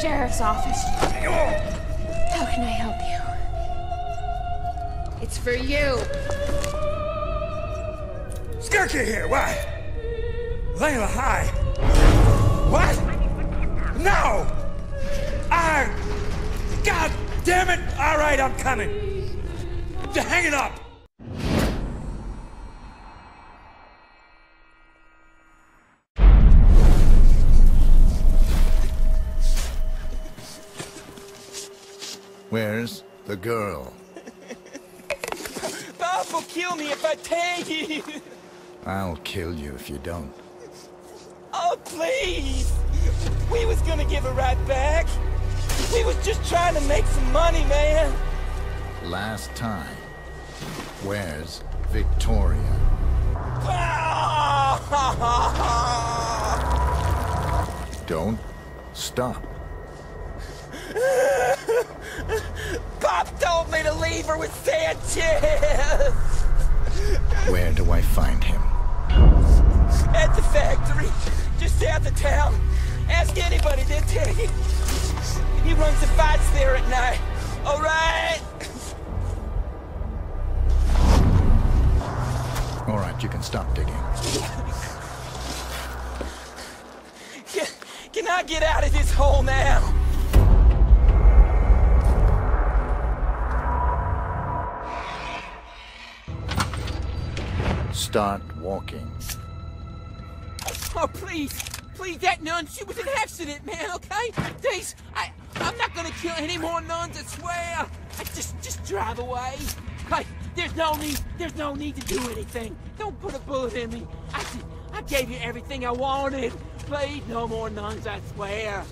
Sheriff's office. Oh. How can I help you? It's for you.
Skurky here, why? Layla, hi. What? No! I... God damn it! All right, I'm coming. Hang it up!
Where's the girl?
Bob will kill me if I tell you.
I'll kill you if you don't.
Just trying to make some money, man.
Last time. Where's Victoria? Don't stop.
Pop told me to leave her with Sanchez.
Where do I find him?
At the factory, just south of town. Ask anybody, they'll tell you. He runs the fights there at night. All right.
All right, you can stop digging.
Can, can I get out of this hole now?
Start walking.
Oh, please. Please, that nun, she was an accident, man, okay? I, I'm not gonna kill any more nuns, I swear. I just, just drive away. Like, there's no need, there's no need to do anything. Don't put a bullet in me. I, I gave you everything I wanted. Please, no more nuns, I swear.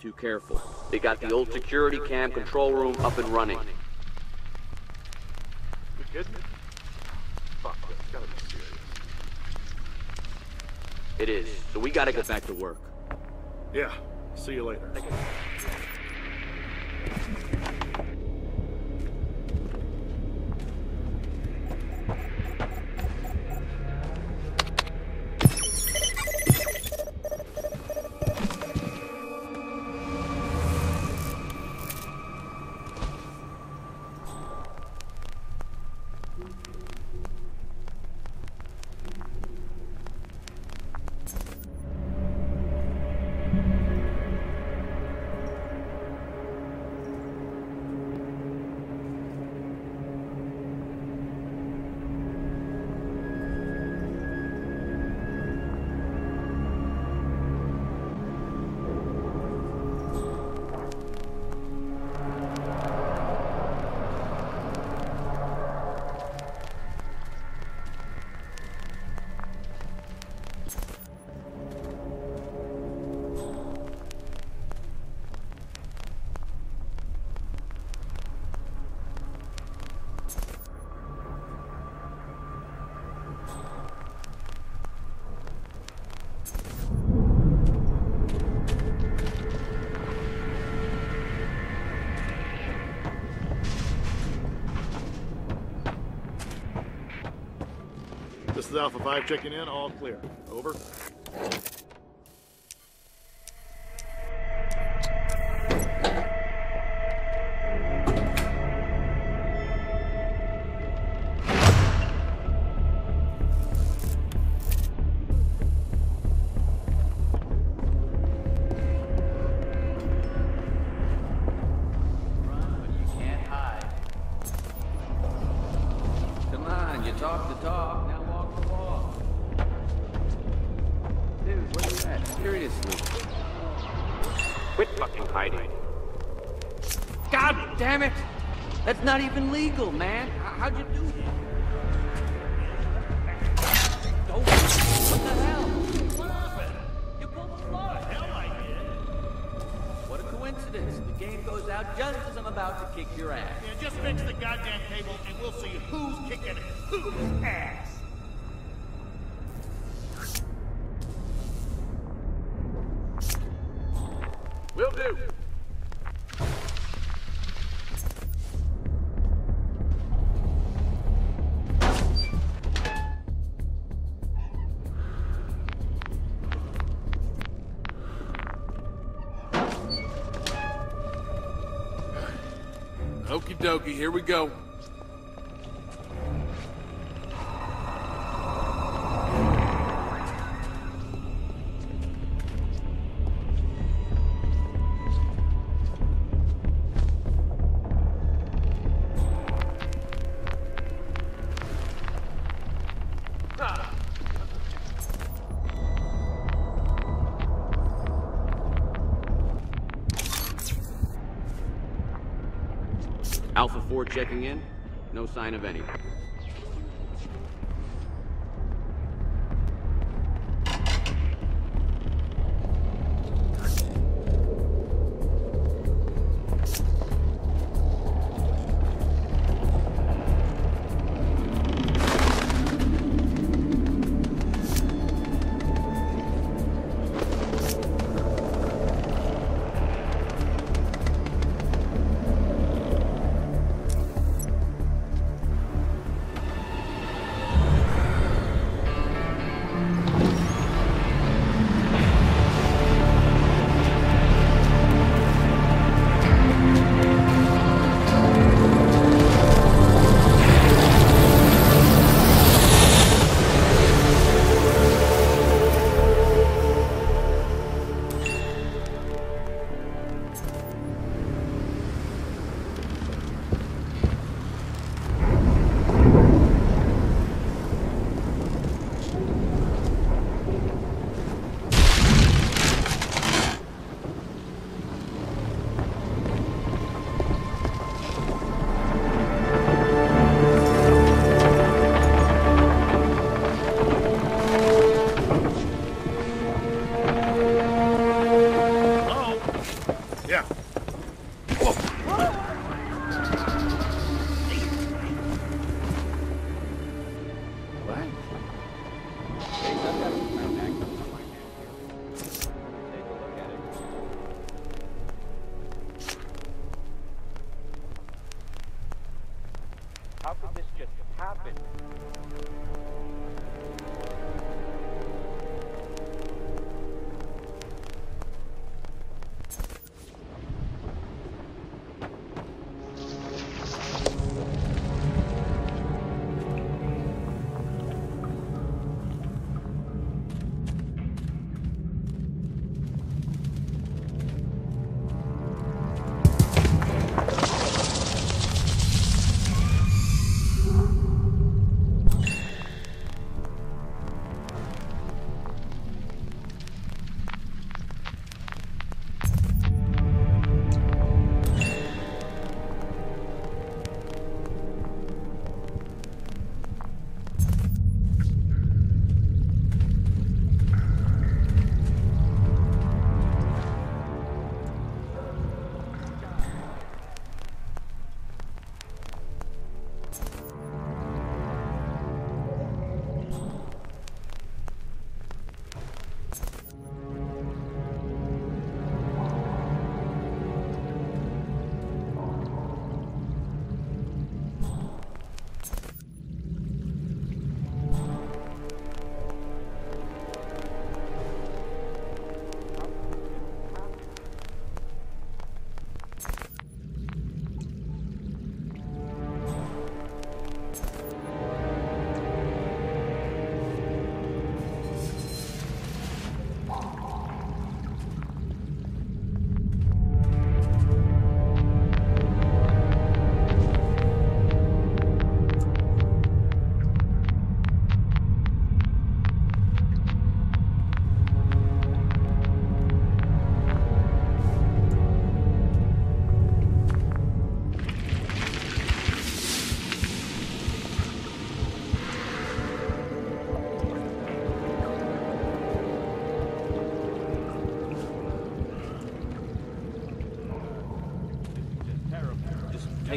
Too careful. They got the old security cam control room up and running. It is. So we gotta get back to work.
Yeah, see you later. This is Alpha 5 checking in, all clear. Over. Okie dokie, here we go.
4 checking in. No sign of any.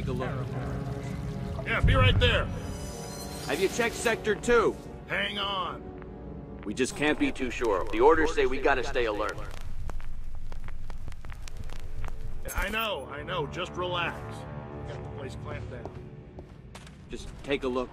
Take a look.
Yeah, be right there.
Have you checked Sector 2?
Hang on.
We just can't be too sure. The orders say we gotta stay alert.
I know, I know. Just relax. Got the place clamped down.
Just take a look.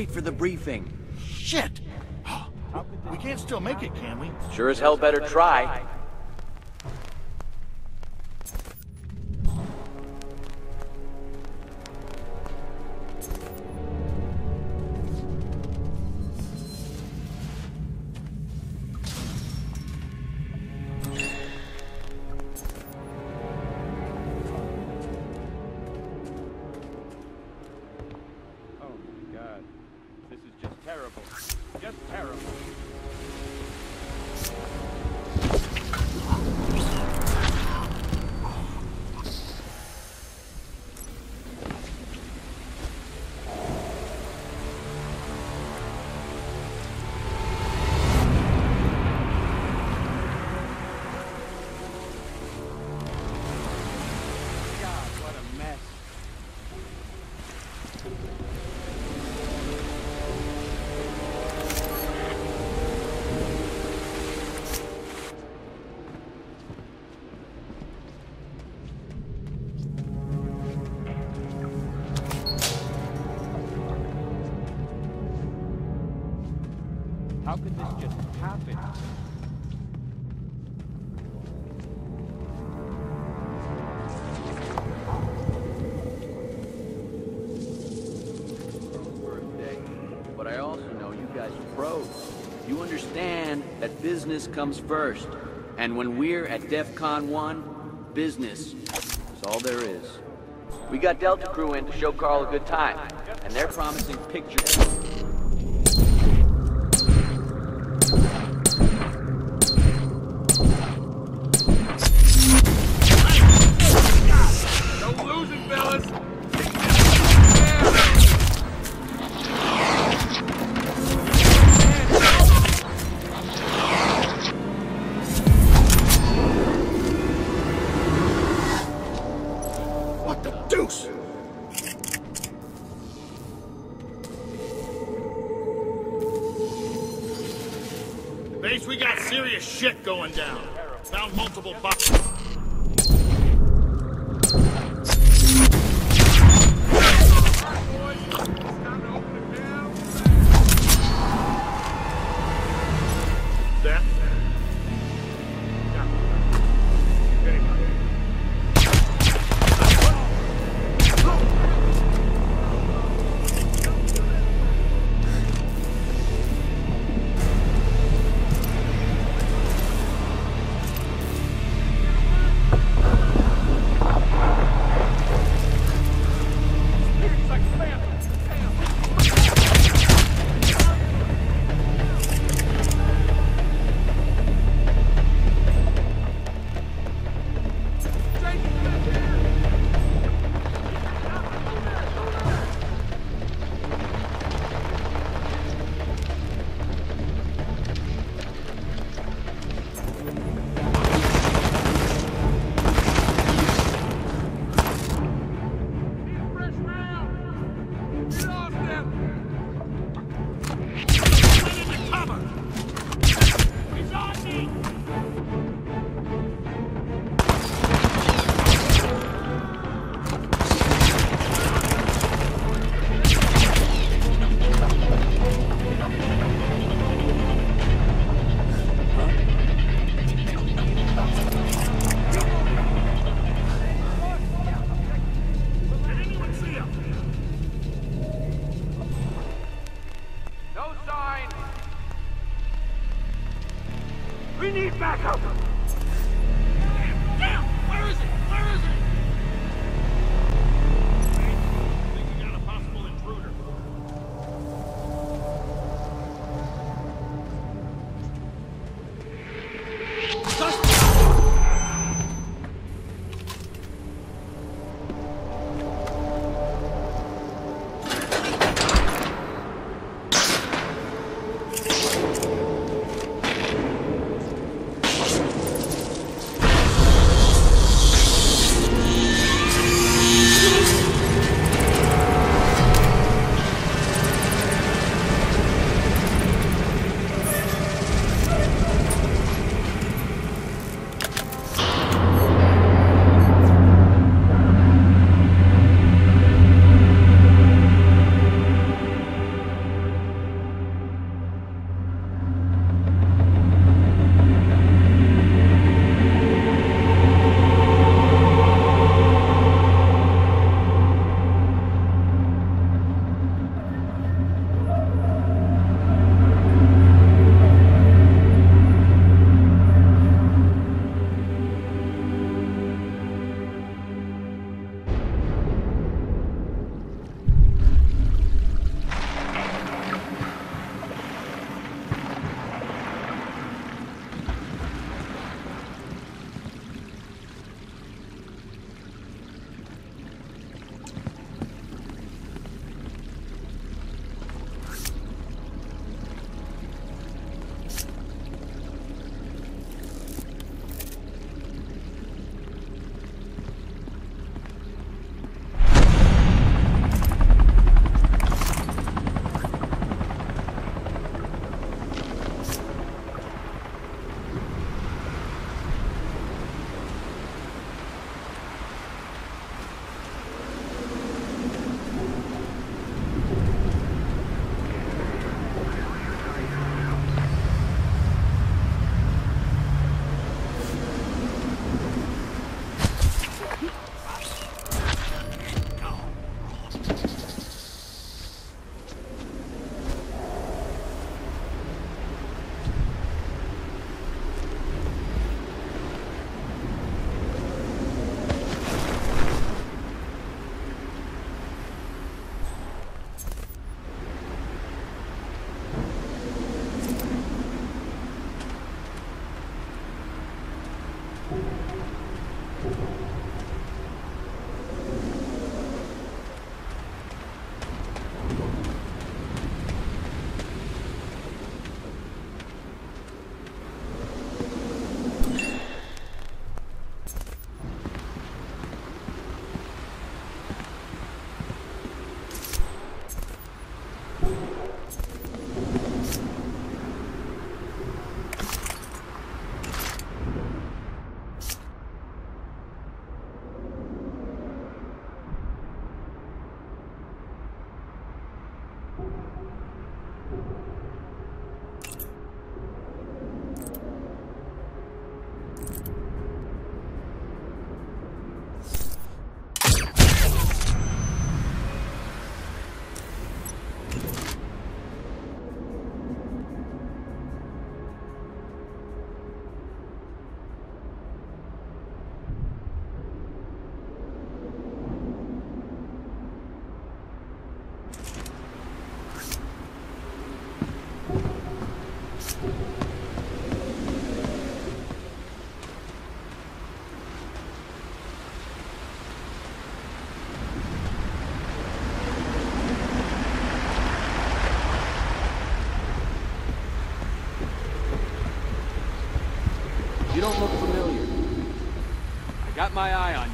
Late for the briefing.
Shit! We can't still make it, can we?
Sure as hell better try. Comes first. And when we're at DEF CON 1, business is all there is. We got Delta Crew in to show Carl a good time, and they're promising pictures.
Got
my eye on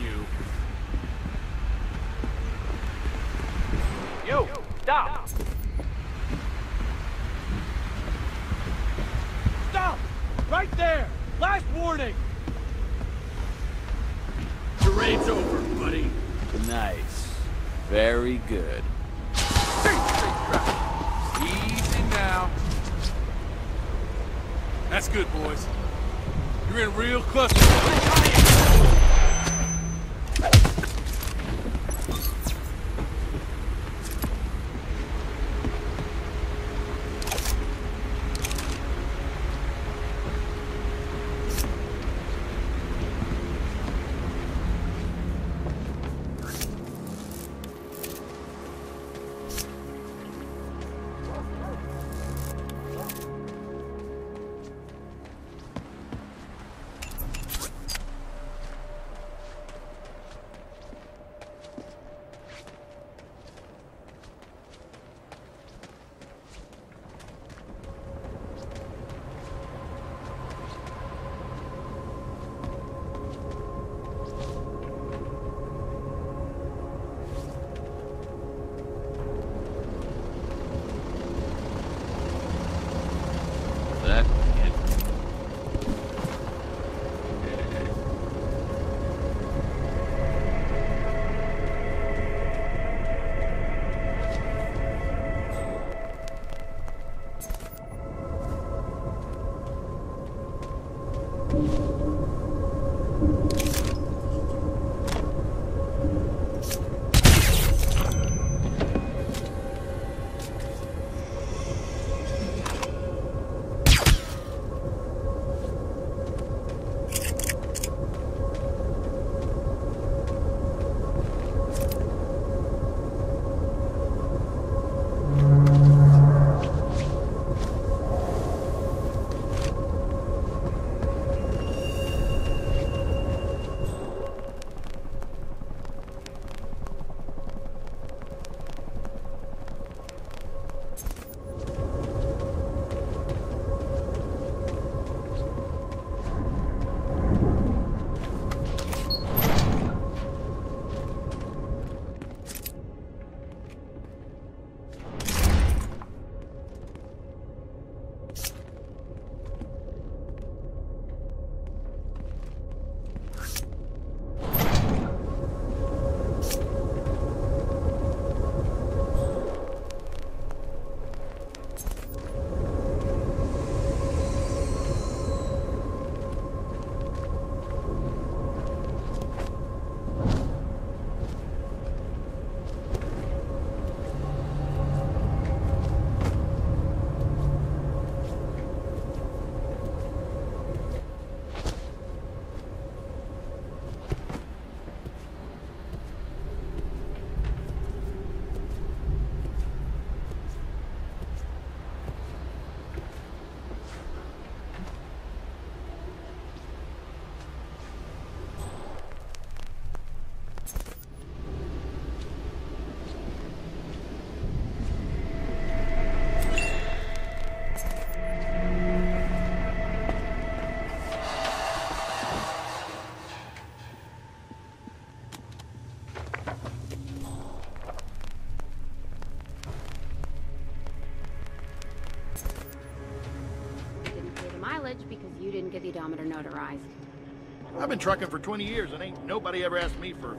I've been trucking for 20 years and ain't nobody ever asked me for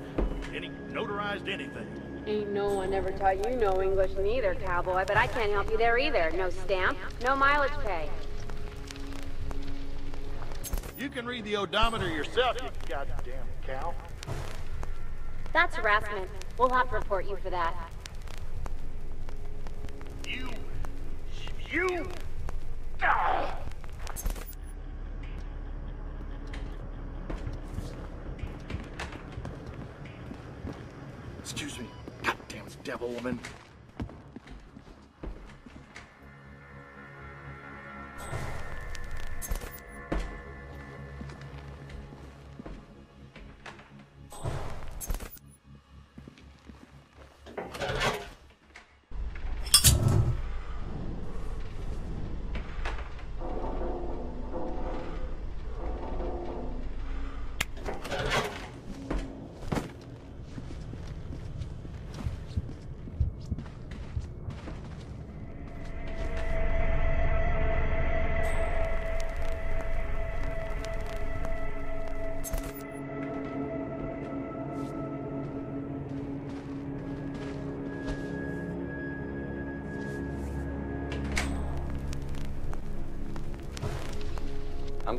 any notarized anything.
Ain't no one ever taught you no English neither, cowboy, but I can't help you there either. No stamp, no mileage pay.
You can read the odometer yourself, you goddamn cow.
That's harassment. We'll have to report you for that.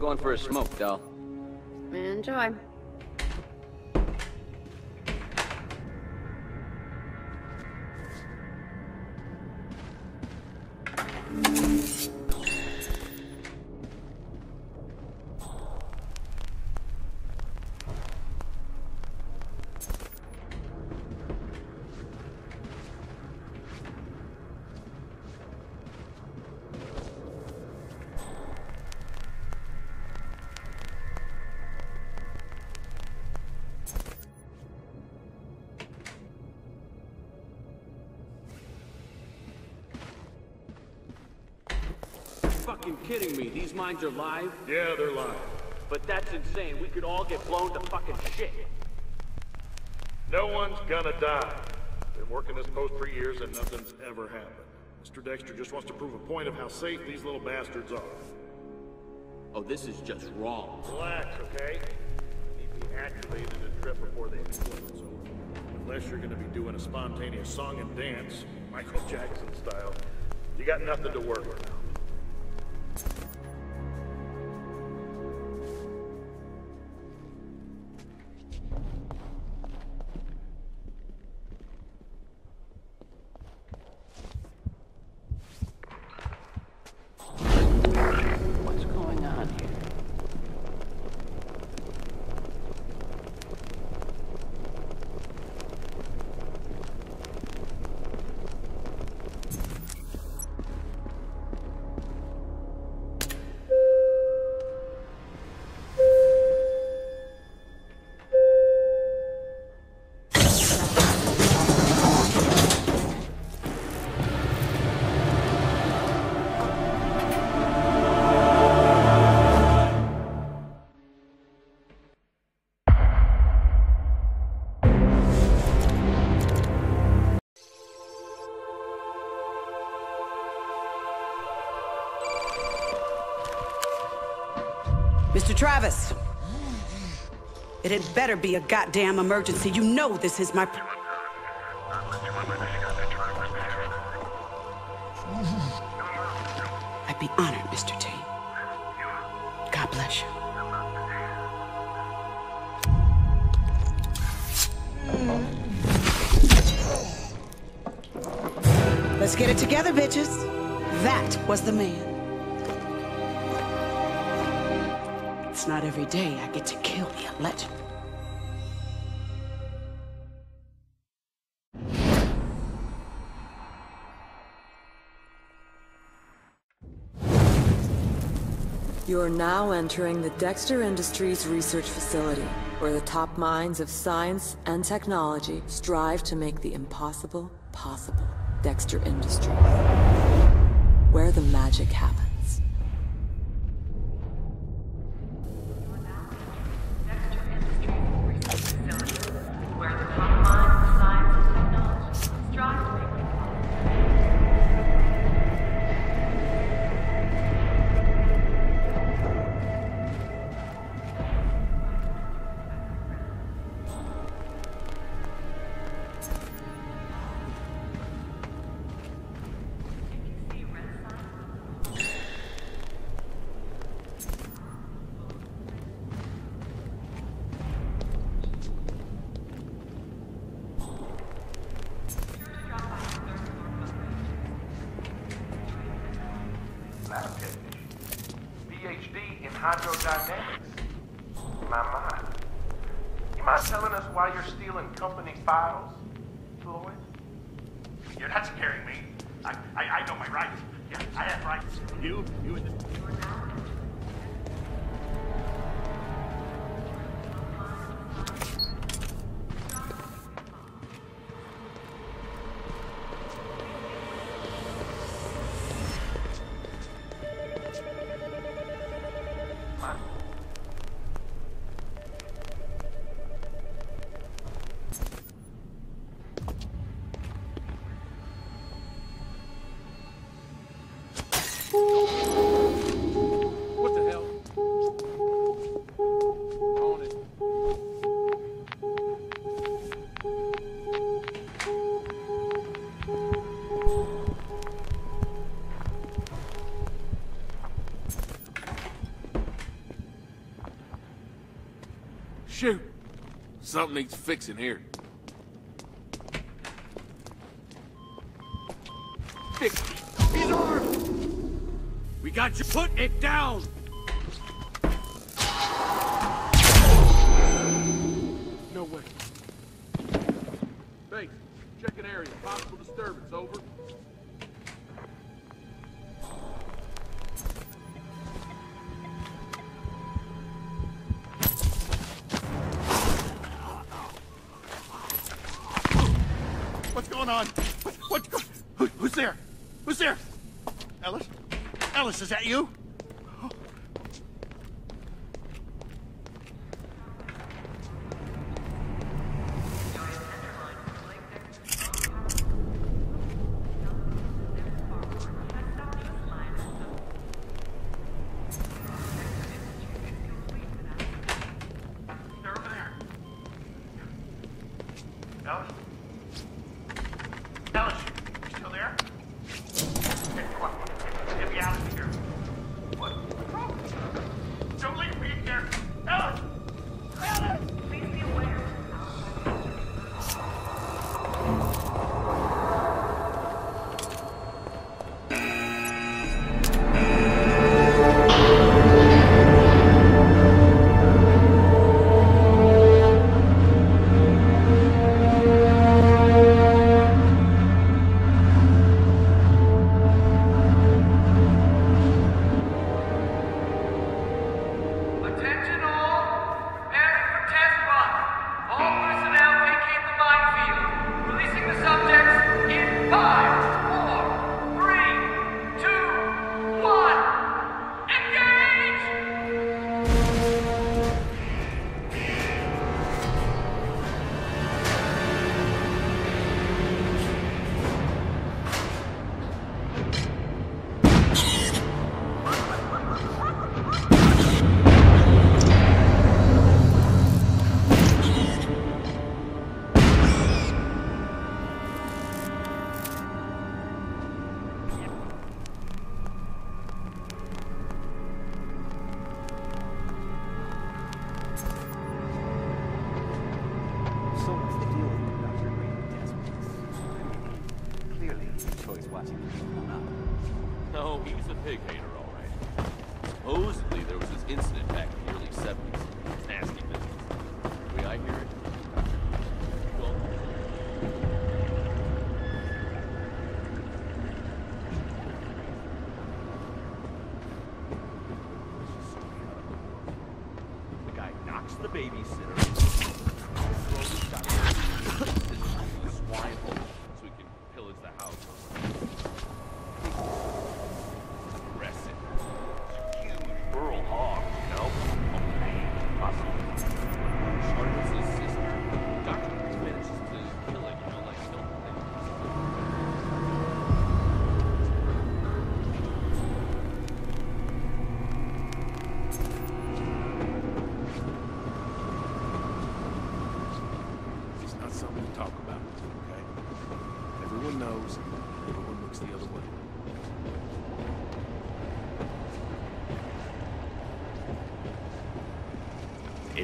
Going for a smoke, doll.
Enjoy.
Kidding me. These mines are live?
Yeah, they're live.
But that's insane. We could all get blown to fucking shit.
No one's gonna die. Been working this post for years and nothing's ever happened. Mr. Dexter just wants to prove a point of how safe these little bastards are.
Oh, this is just wrong.
Relax, okay? They need to be activated and trip before they explode, so unless you're gonna be doing a spontaneous song and dance, Michael Jackson style, you got nothing to worry about.
What's
It had better be a goddamn emergency. You know this is my... legend.
You are now entering the Dexter Industries Research Facility, where the top minds of science and technology strive to make the impossible possible. Dexter Industries. Where the magic happens.
Something needs fixing here.
Vic, he's armed! We got you. Put it down!
Is that you?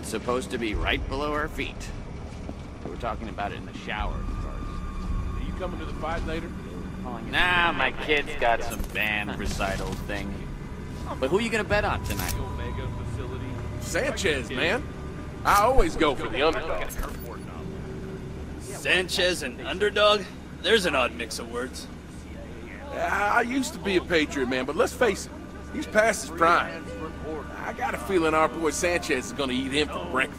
It's
supposed to be right below our feet. We were talking about it in the shower, of course.
Are you coming to the fight later?
Nah, my kid's got some band recital thing. But who are you gonna bet on tonight?
Sanchez, man. I always go for the underdog.
Sanchez and underdog? There's an odd mix of words.
I used to be a Patriot, man, but let's face it, he's past his prime. I got a feeling our boy Sanchez is gonna eat him for breakfast.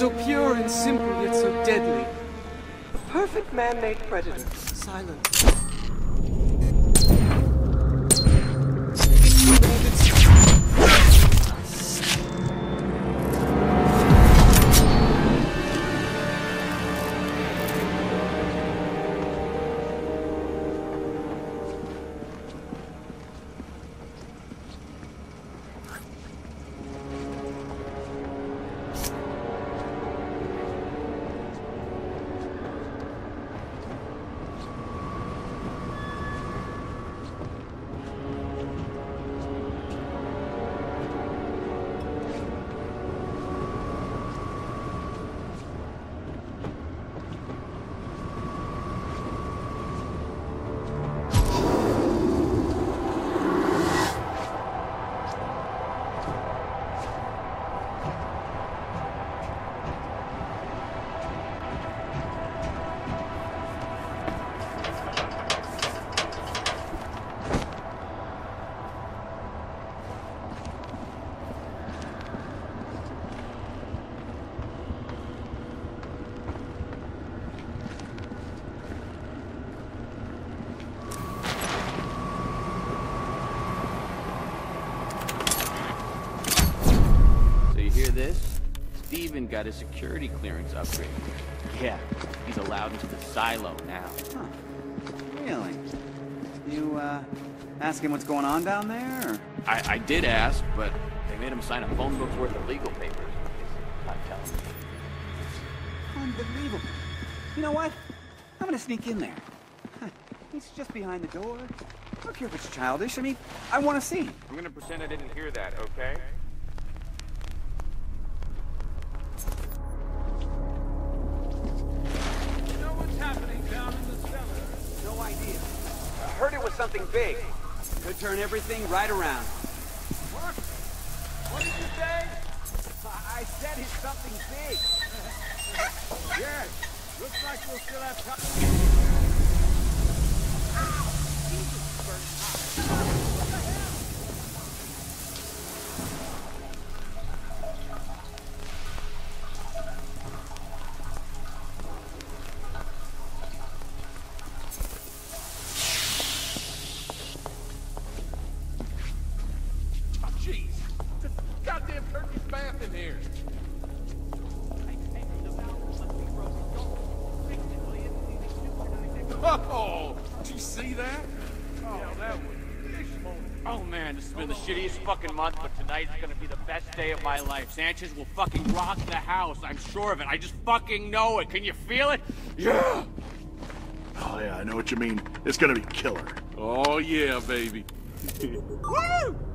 So pure and simple, yet so deadly. A perfect man-made predator. Silence.
Got his security clearance upgrade. Yeah, he's allowed into the silo now.
Really? You, uh, ask him what's going on down there? Or?
I, I did ask, but they made him sign a phone book's worth of legal papers. Not telling me.
Unbelievable. You know what? I'm gonna sneak in there. Huh, He's just behind the door. I don't care if it's childish. I mean, I want to see.
I'm gonna pretend I didn't hear that, okay?
Right around.
My life. Sanchez will fucking rock the house. I'm sure of it. I just fucking know it. Can you feel it? Yeah!
Oh yeah, I know what you mean. It's gonna be killer.
Oh yeah, baby.
Woo!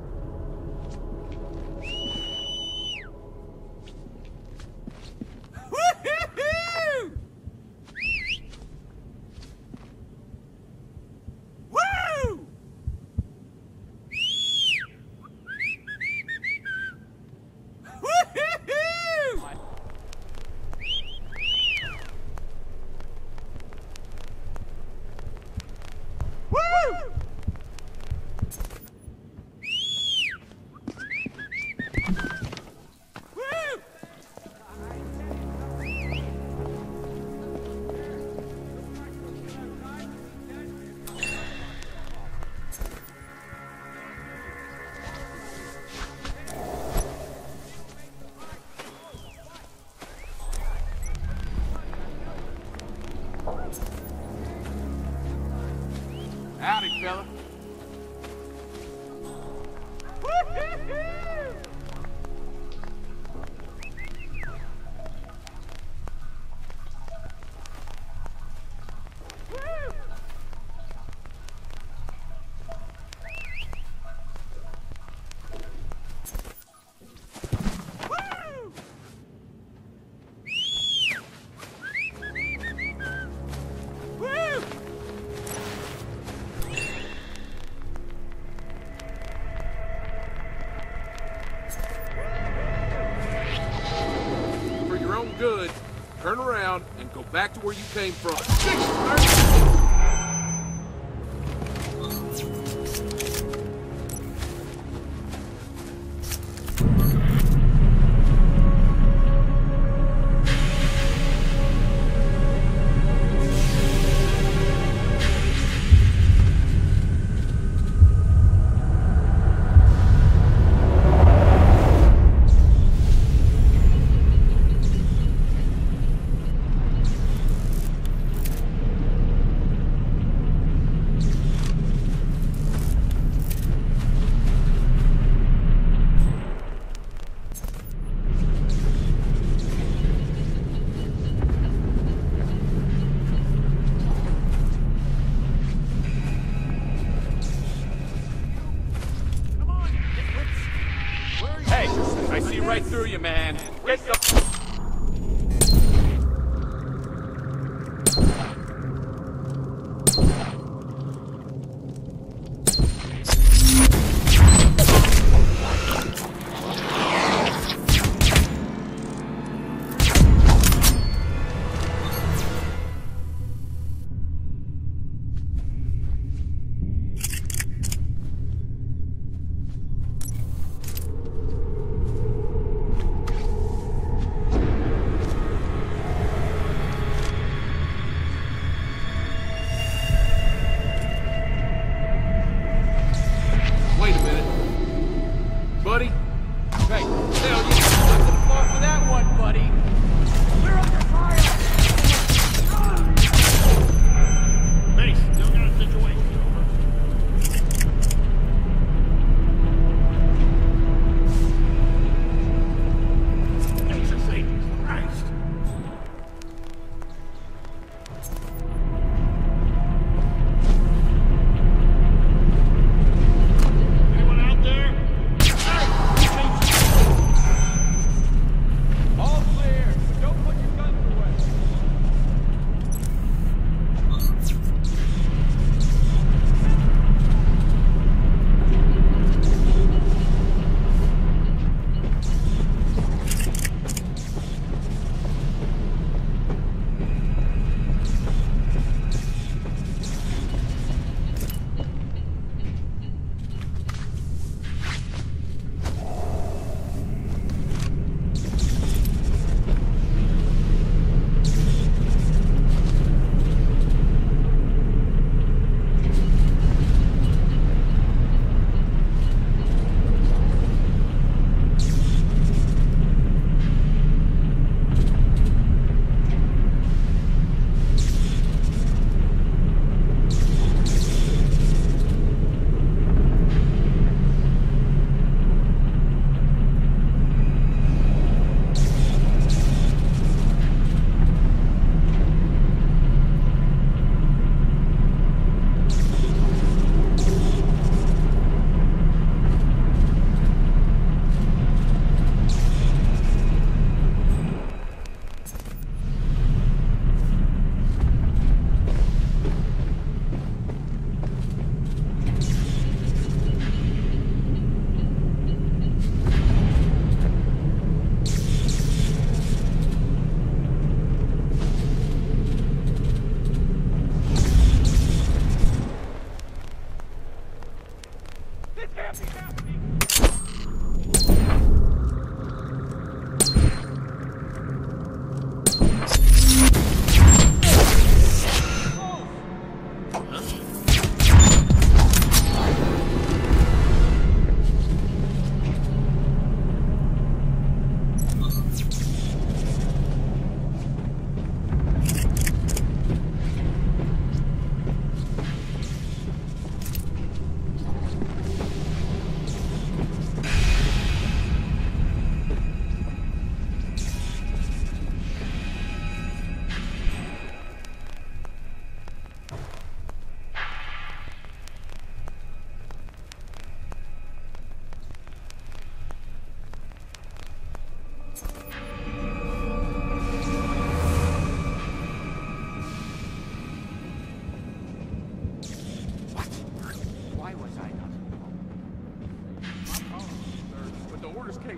Back to where you came from.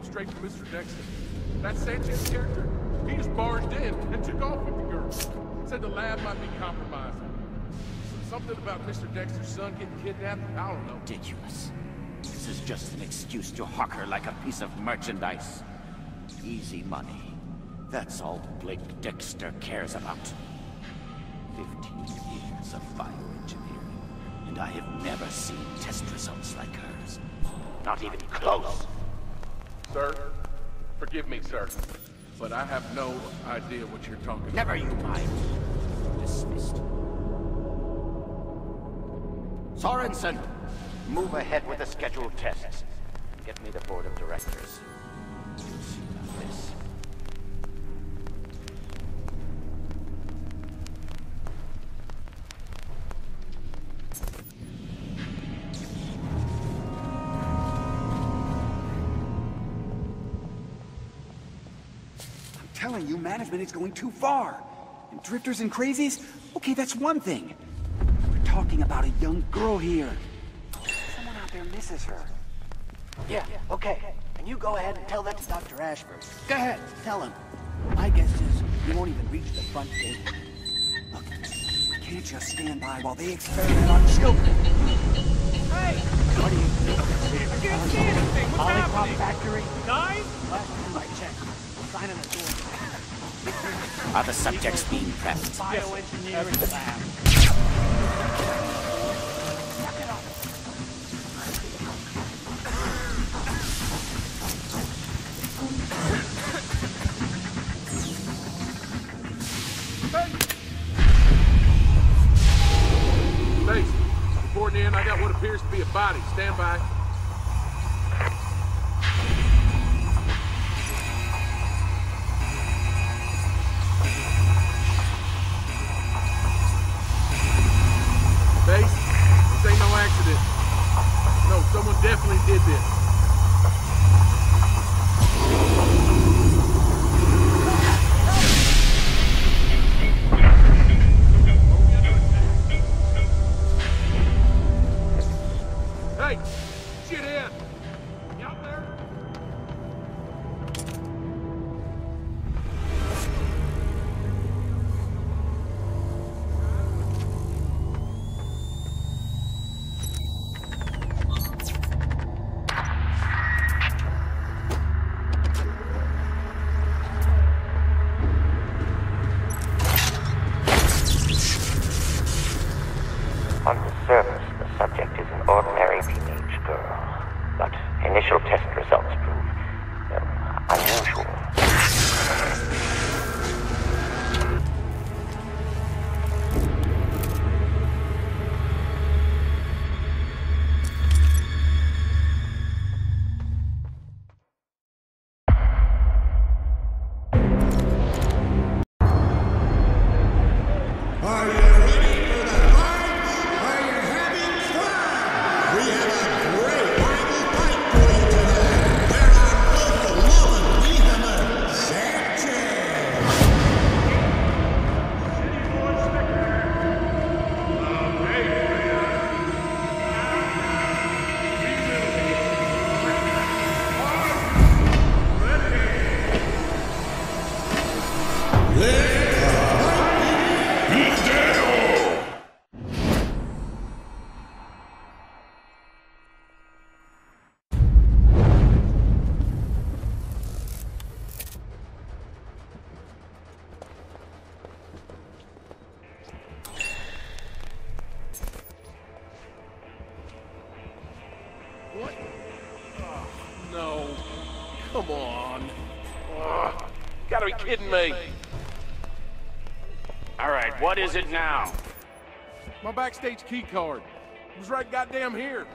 Straight from Mr. Dexter. That Sanchez character, he just barged in and took off with the girl. Said the lab might be compromised. Something about Mr. Dexter's son getting kidnapped? I don't know.
ridiculous? This is just an excuse to hawk her like a piece of merchandise. Easy money. That's all Blake Dexter cares about.
Sir, but I have no idea what you're talking
Never
about.
Never you mind. Dismissed. Sorensen, move ahead with the scheduled tests. Get me the board of directors.
Telling you, management is going too far. And drifters and crazies? Okay, that's one thing. We're talking about a young girl here. Someone out there misses her.
Yeah, okay. And you go ahead and tell that to Dr. Ashford. Go ahead, tell him. My guess is you won't even reach the front gate.
Look, we can't just stand by while they experiment on children.
Hey!
What do you
I can't see anything. What's
Polyprop
happening?
factory?
Knives?
Last time I checked, sign on the door. Are the subjects being prepped?
Bioengineering lab.
Base, reporting in. I got what appears to be a body. Stand by. Kidding me.
All right, what is it now?
My backstage key card. It was right goddamn here.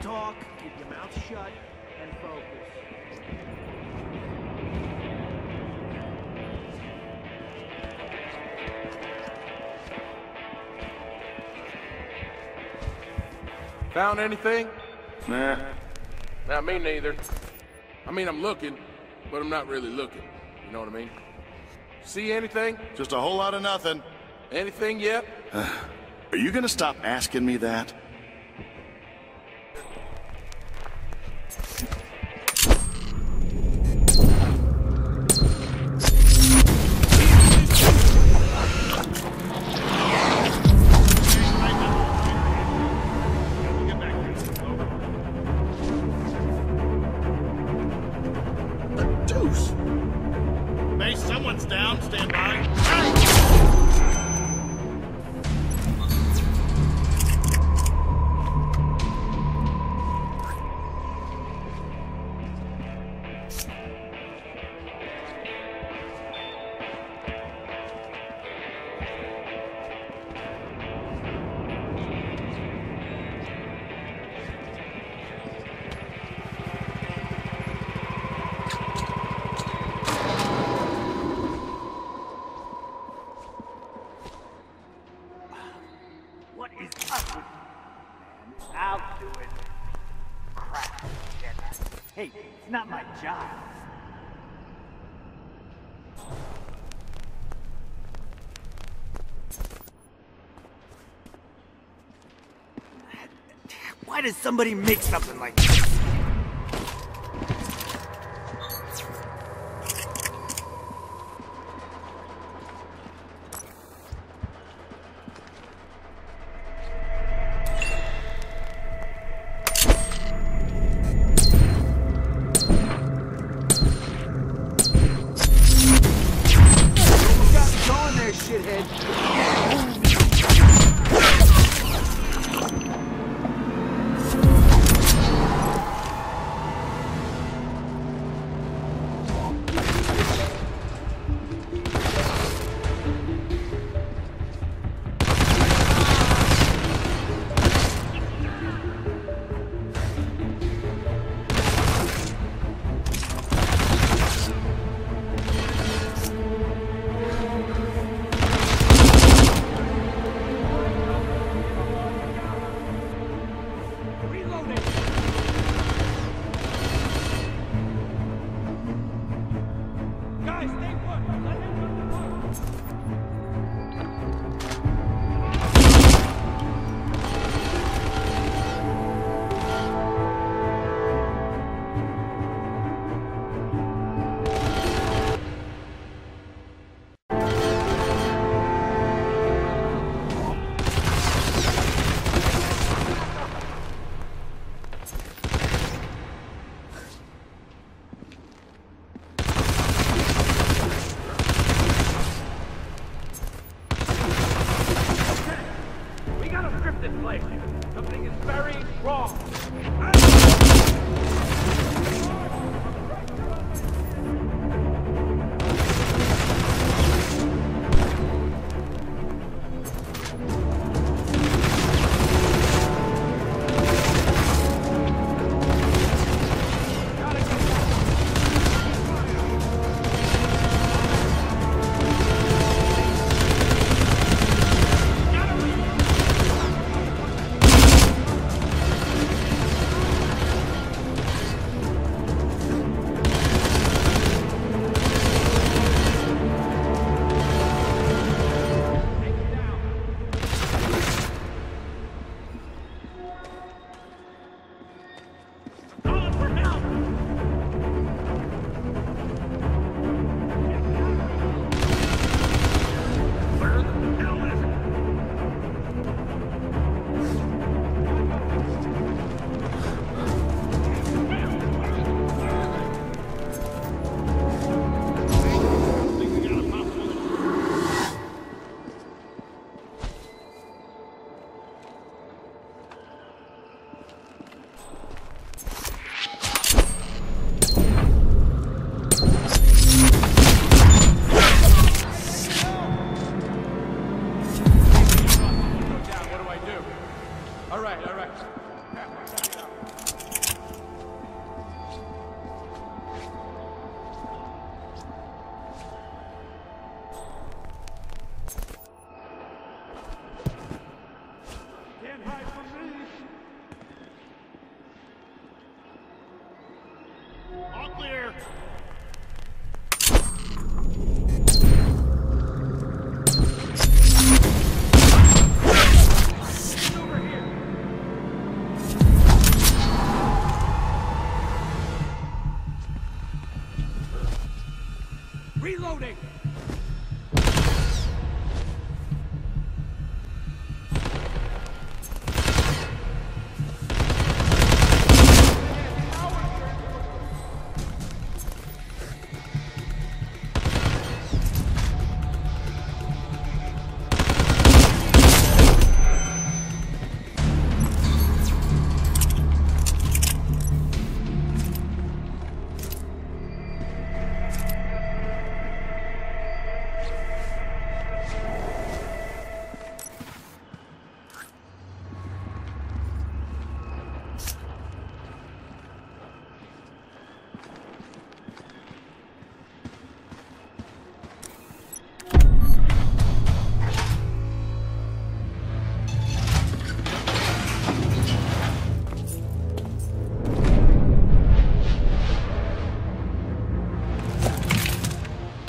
Don't talk. Keep your mouth shut and focus.
Found anything?
Nah.
Not me neither. I mean, I'm looking, but I'm not really looking. You know what I mean? See anything?
Just a whole lot of nothing.
Anything yet?
Are you gonna stop asking me that?
Does somebody make something like this?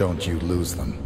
don't you lose them.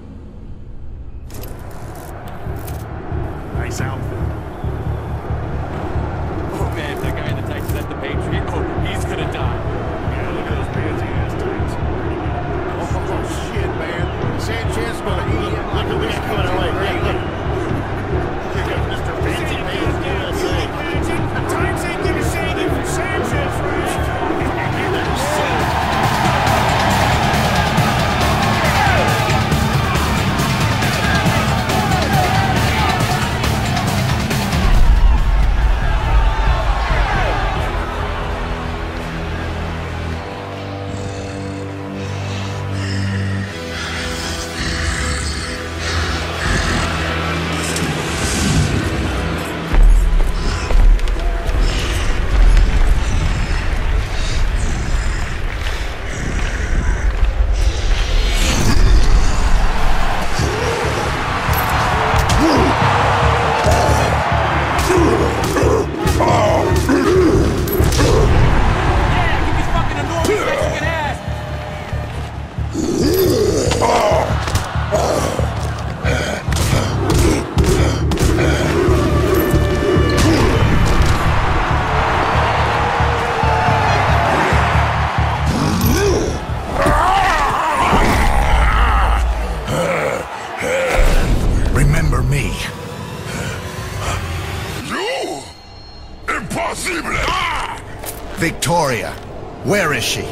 Where is she?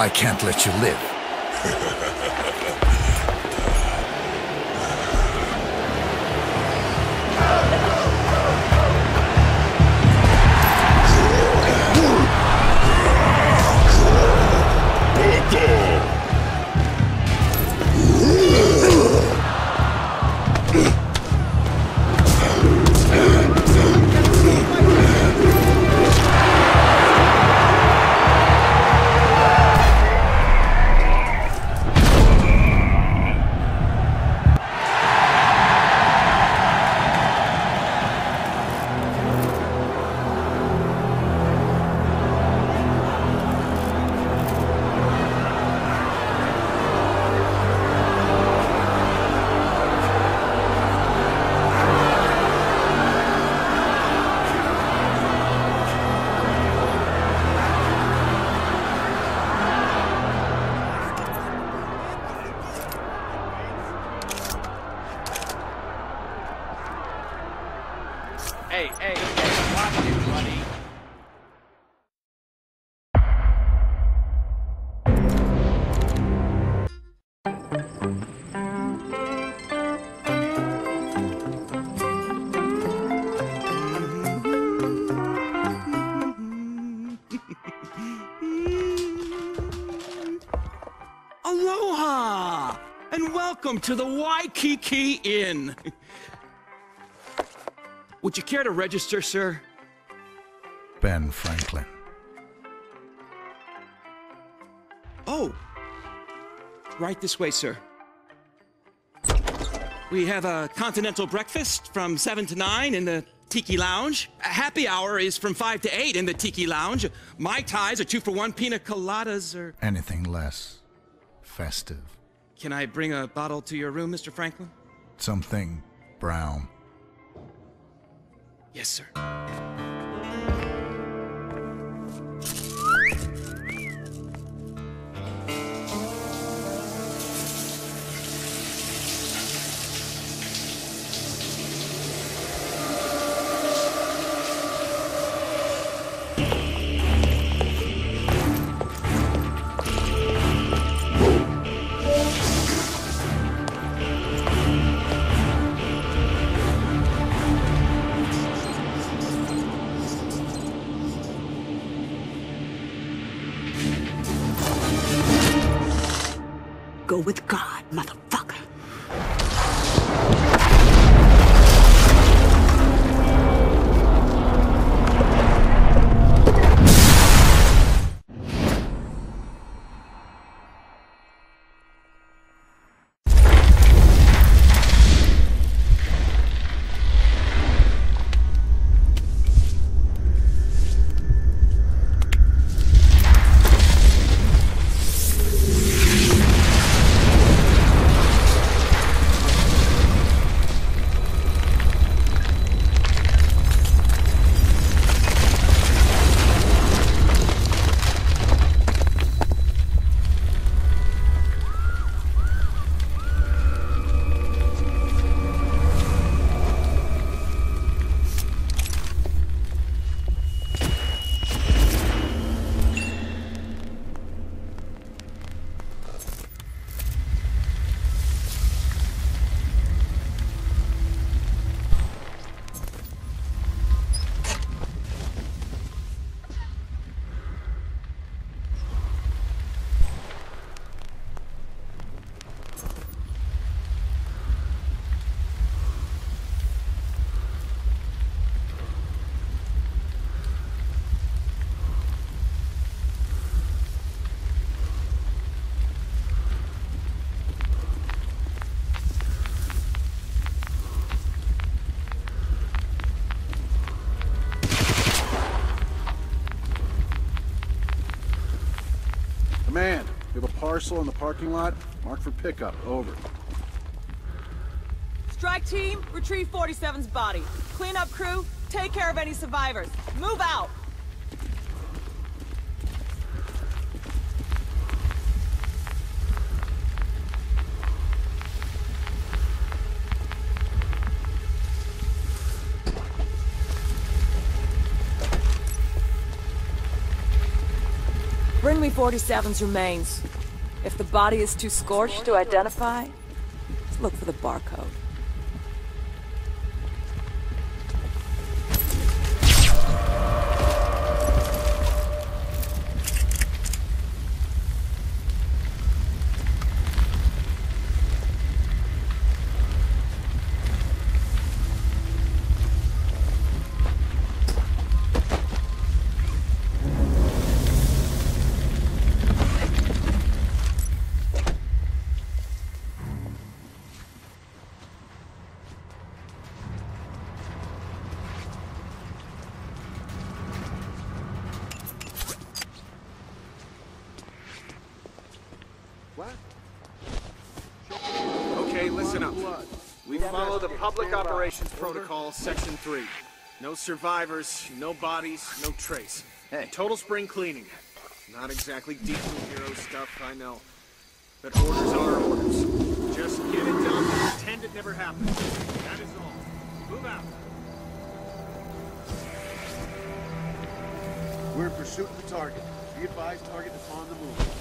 I
can't let you live.
Waikiki Inn. Would you care to register, sir?
Ben Franklin.
Oh. Right this way, sir. We have a continental breakfast from 7 to 9 in the Tiki Lounge. A happy hour is from 5 to 8 in the Tiki Lounge. Mai Tais are two for one, pina coladas are.
Anything less festive.
Can I bring a bottle to your room, Mr. Franklin?
Something brown.
Yes, sir.
Parcel in the parking lot marked for pickup. Over.
Strike team, retrieve 47's body. Clean up crew, take care of any survivors. Move out! Bring me 47's remains. If the body is too scorched to identify, look for the barcode.
Section 3. No survivors, no bodies, no trace. Hey. Total spring cleaning. Not exactly diesel hero stuff, I know. But orders are orders. Just get it done and pretend it never happened. That is all. Move out.
We're in pursuit of the target. Be advised, target is on the move.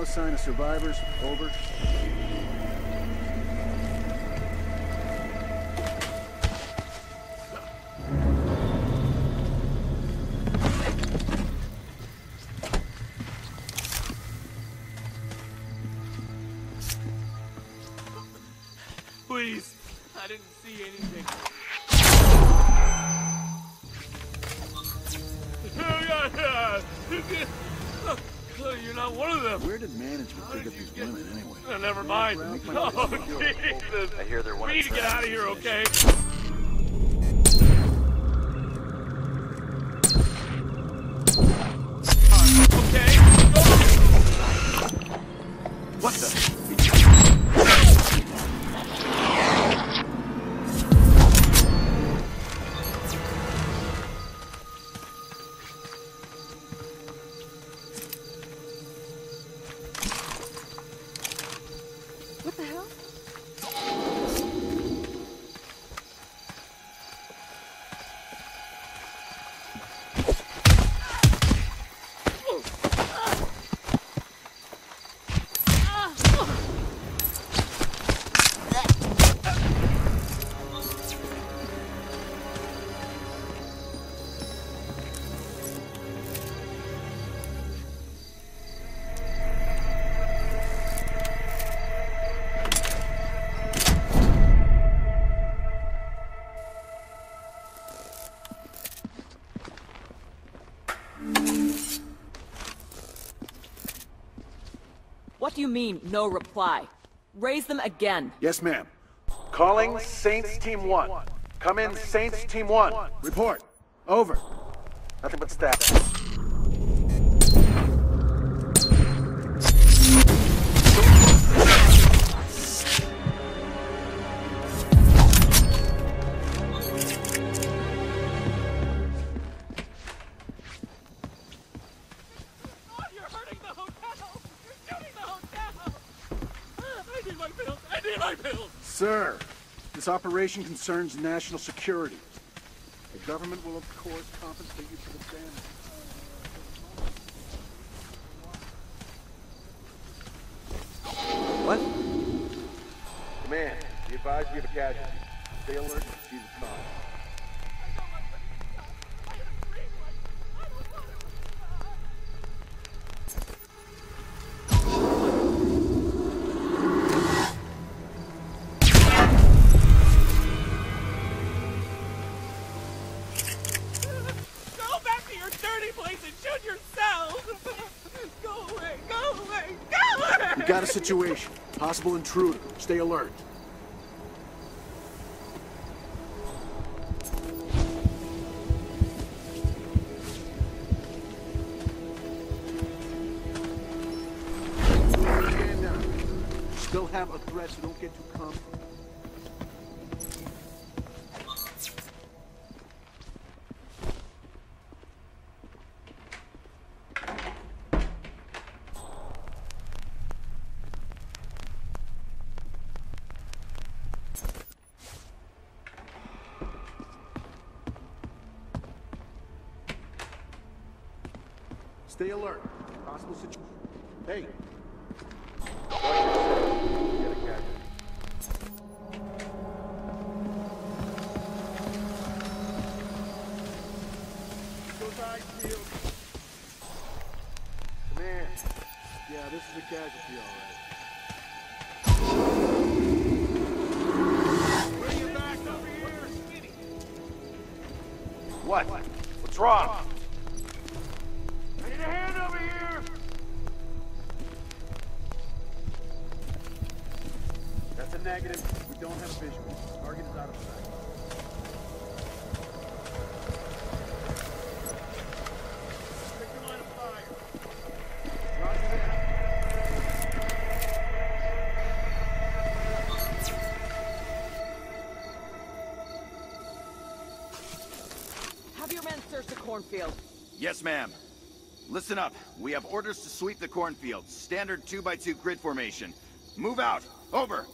no sign of survivors. Over.
you mean, no reply? Raise them again.
Yes, ma'am. Calling Saints Team 1. Come in, Saints Team 1. Report. Over. Nothing but staff. situation concerns national security. The government will, of course, compensate you for the damage. situation. Possible intruder. Stay alert.
cornfield.
Yes, ma'am. Listen up. We have orders to sweep the cornfield. Standard 2x2 2 grid formation. Move out. Over.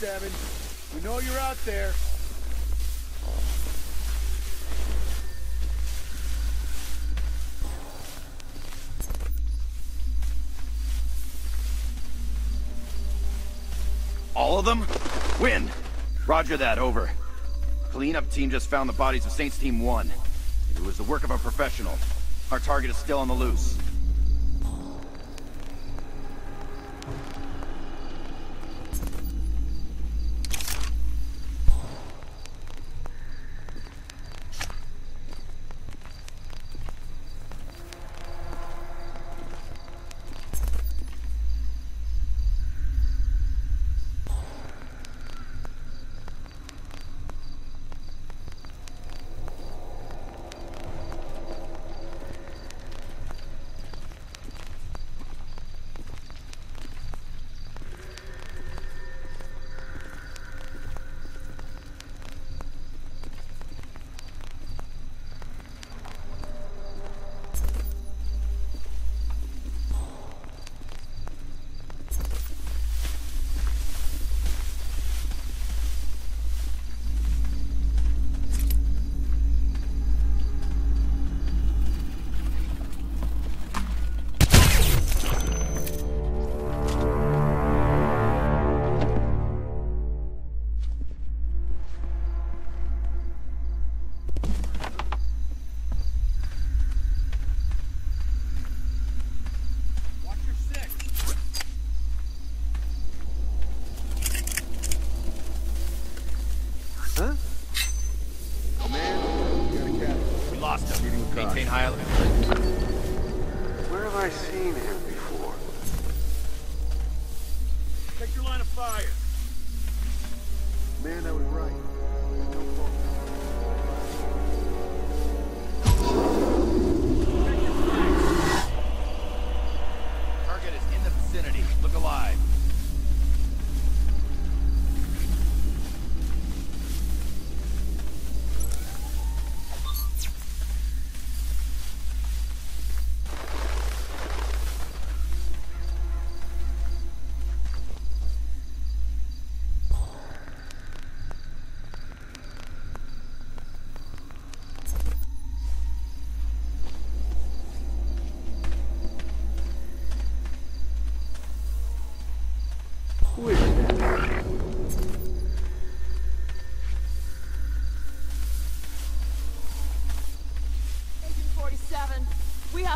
7. We know you're out there.
All of them? Win! Roger that, over. Cleanup team just found the bodies of Saints Team 1. It was the work of a professional. Our target is still on the loose.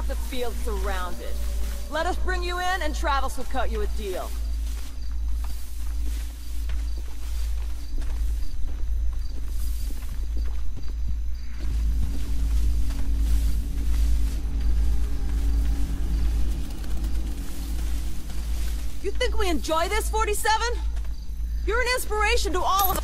The
field surrounded. Let us bring you in and Travis will cut you a deal. You think we enjoy this, 47? You're an inspiration to all of us.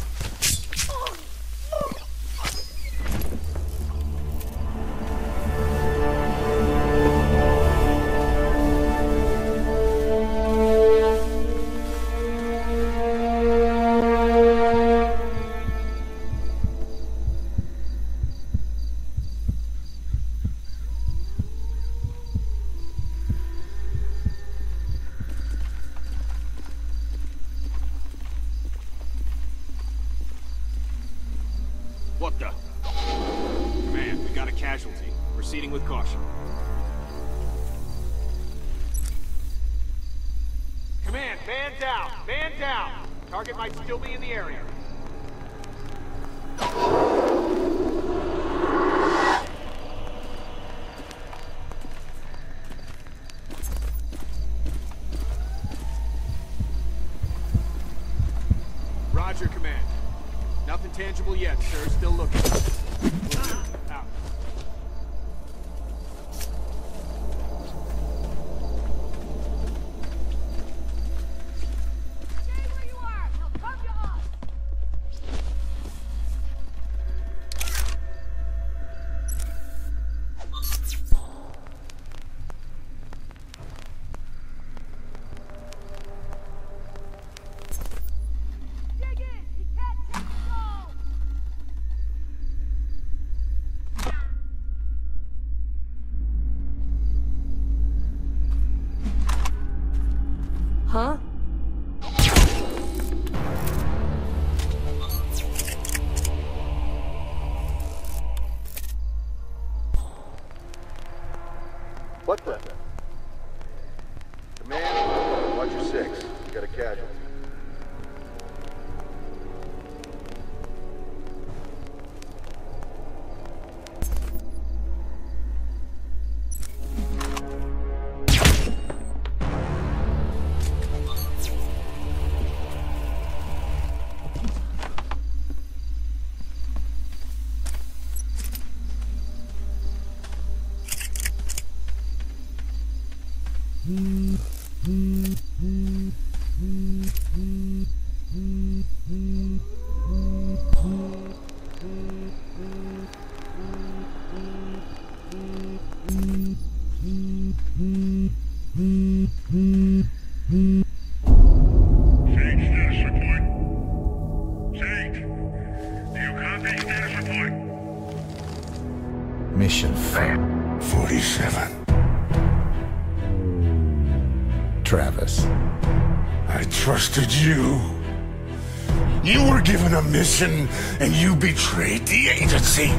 Mission, and you betrayed the agency.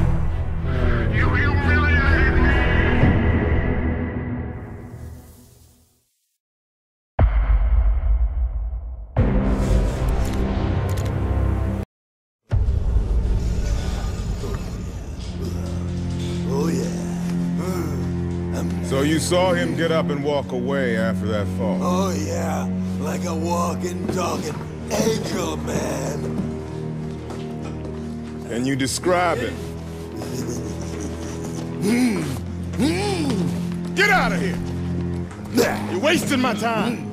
You humiliated me!
Oh, yeah.
So you saw him get up and walk away after that fall?
Oh, yeah. Like a walking, talking angel, man.
Can you describe him? Get out of here! You're wasting my time!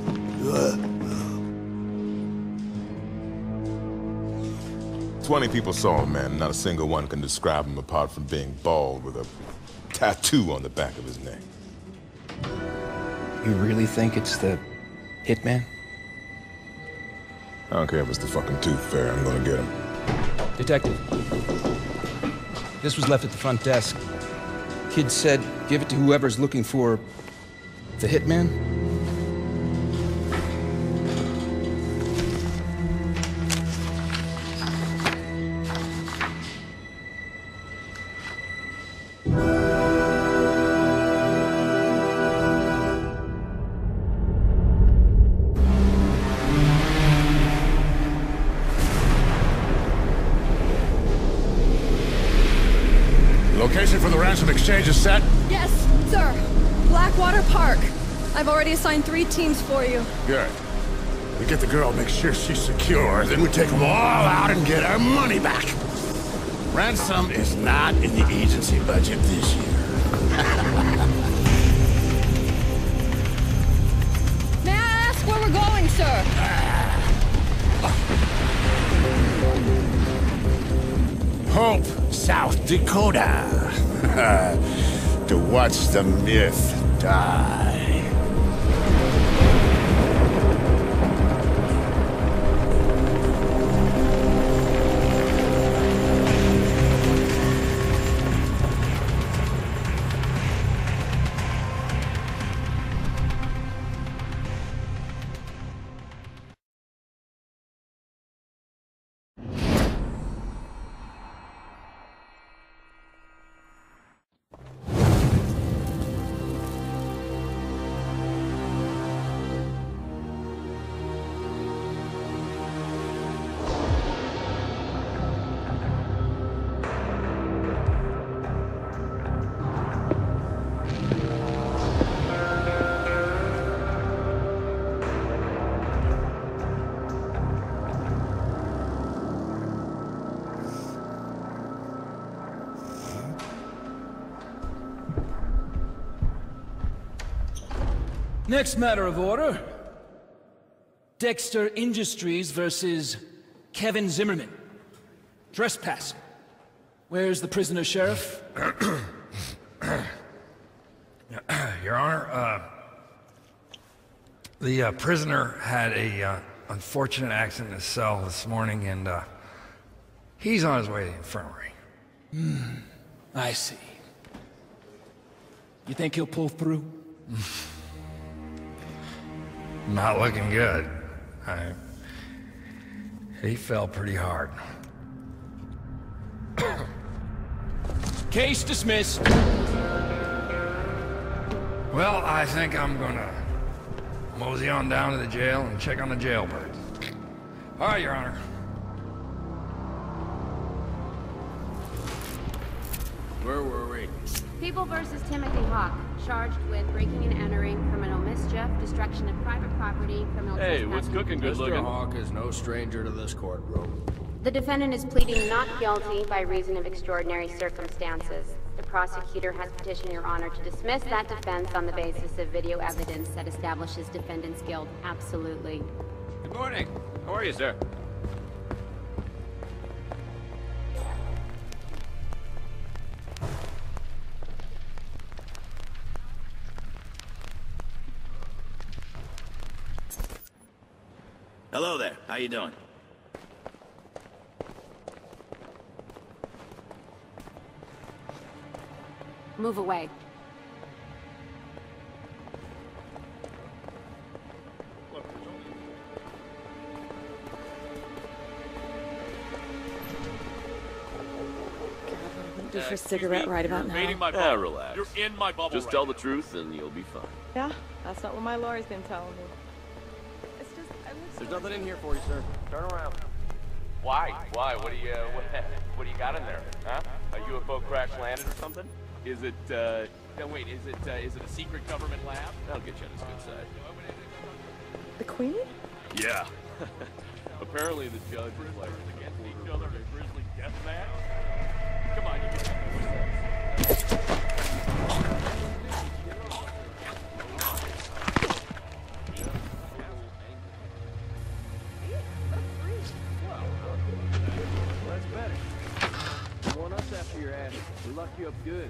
Twenty people saw him, man. Not a single one can describe him apart from being bald with a tattoo on the back of his neck.
You really think it's the hitman?
I don't care if it's the fucking tooth fairy. I'm gonna get him.
Detective. This was left at the front desk. Kid said, give it to whoever's looking for the hitman.
Three teams for you.
Good. We get the girl, make sure she's secure, then we take them all out and get our money back. Ransom is not in the agency budget this year.
May I ask where we're going, sir?
Hope, South Dakota. to watch the myth die.
Next matter of order. Dexter Industries versus Kevin Zimmerman. Trespass. Where's the prisoner, Sheriff?
Your Honor, uh, the uh, prisoner had a uh, unfortunate accident in his cell this morning, and uh, he's on his way to the infirmary.
Hmm. I see. You think he'll pull through?
Not looking good. I... He fell pretty hard.
Case dismissed.
Well, I think I'm gonna mosey on down to the jail and check on the jailbirds. All right, Your Honor.
Where were we?
People versus Timothy Hawk, charged with breaking and entering, criminal mischief, destruction of private property, criminal
Hey,
trespassing.
what's cooking? Good looking. Hawk is no stranger to this courtroom.
The defendant is pleading not guilty by reason of extraordinary circumstances. The prosecutor has petitioned Your Honor to dismiss that defense on the basis of video evidence that establishes defendant's guilt. Absolutely.
Good morning. How are you, sir?
Hello there. How you doing?
Move away.
Do for a cigarette right about now.
Invading my
Ah, relax.
You're in my bubble
Just
right
tell
now.
the truth and you'll be fine.
Yeah, that's not what my lawyer's been telling me. It's just, I live
There's nothing in here for you, sir. Turn around. Why? Why? What do you, uh, what, what do you got in there? Huh? A UFO crash landed or something?
Is it, uh, no, wait, is it, uh, is it a secret government lab?
That'll get you on his good side.
The Queen?
Yeah. Apparently the judge is like against each other in a grisly death match. Come on, you can
locked you up good.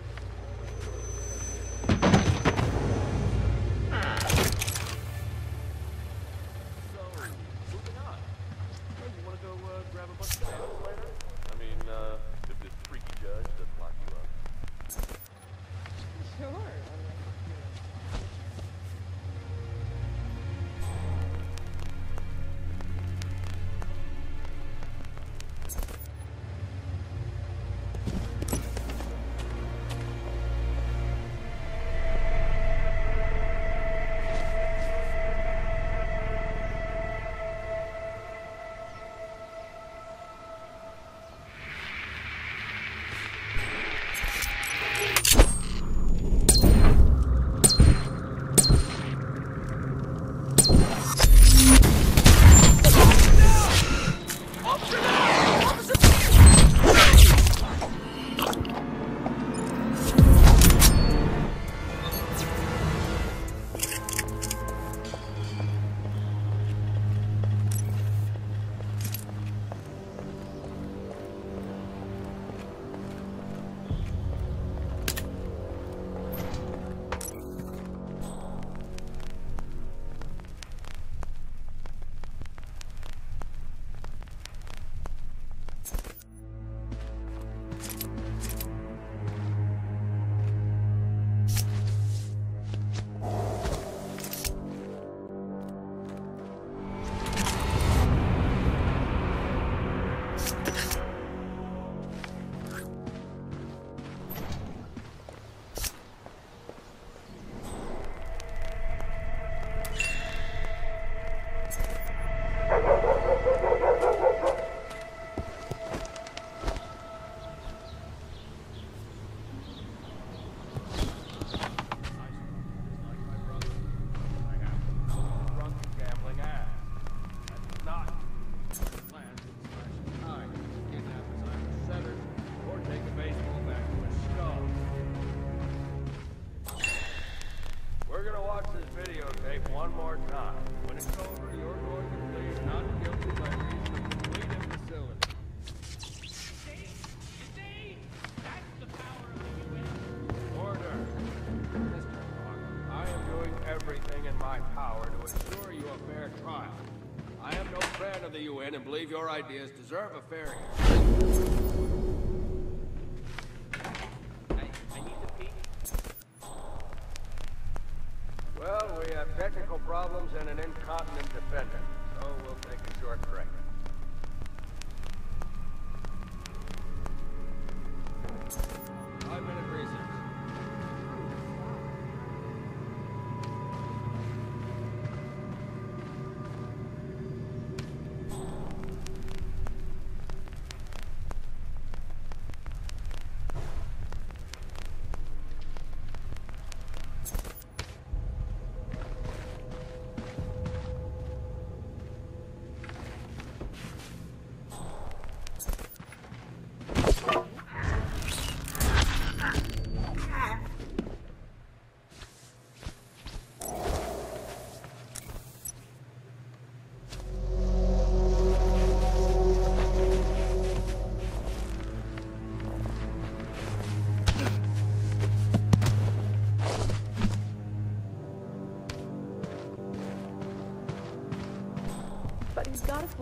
Ideas deserve a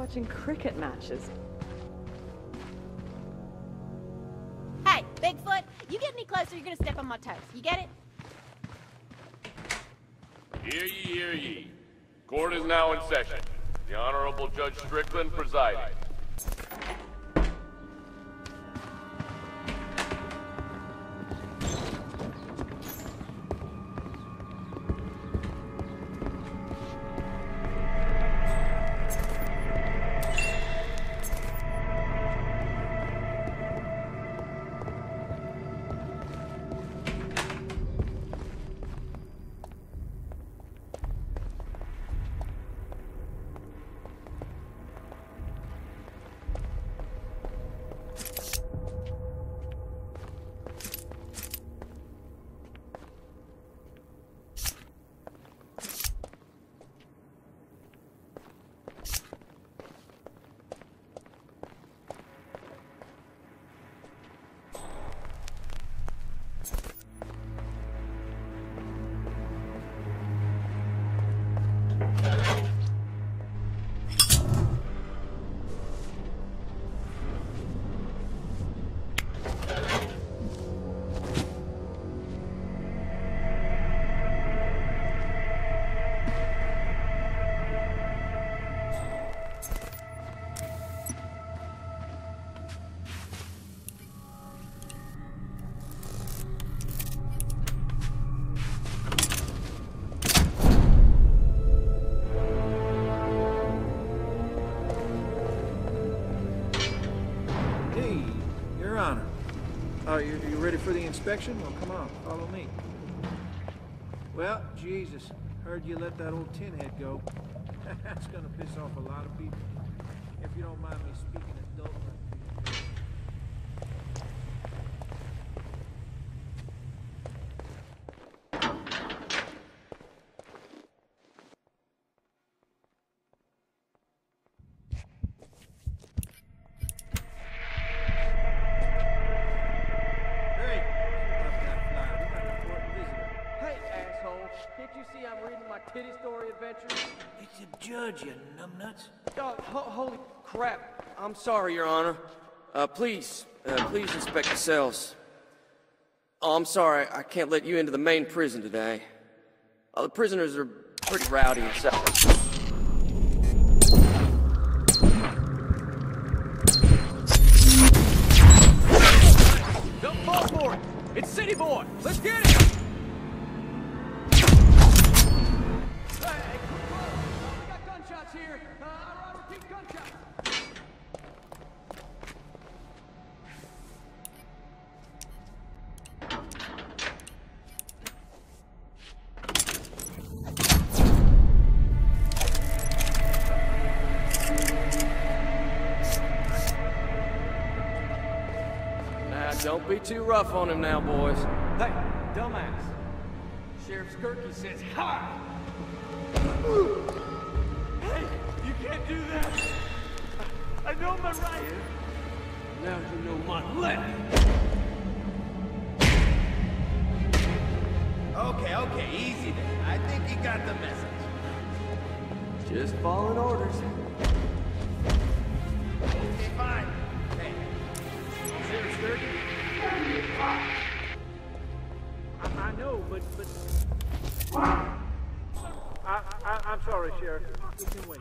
watching cricket matches.
Hey, Bigfoot, you get any close
close you're gonna step on my toes. You get it?
Hear ye, hear ye. Court is now in session. The Honorable Judge Strickland presiding.
Inspection? Well, come on, follow me. Well, Jesus, heard you let that old tin head go. That's gonna piss off a lot of people. If you don't mind
story adventure?
It's a judge, you numbnuts.
Oh, ho- holy crap. I'm sorry, Your Honor. Uh, please, uh, please inspect the cells. Oh, I'm sorry. I can't let you into the main prison today. Uh, the prisoners are pretty rowdy and.
Don't fall for it! It's City Boy! Let's get it!
Too rough on him now, boys.
Hey, dumbass. Sheriff Skurky says hi! Hey, you can't do that! I know my right! Now you know my left!
Okay, okay, easy then. I think you got the message.
Just following orders.
I, I know, but, but... I, I, I'm sorry, Sheriff. We can wait.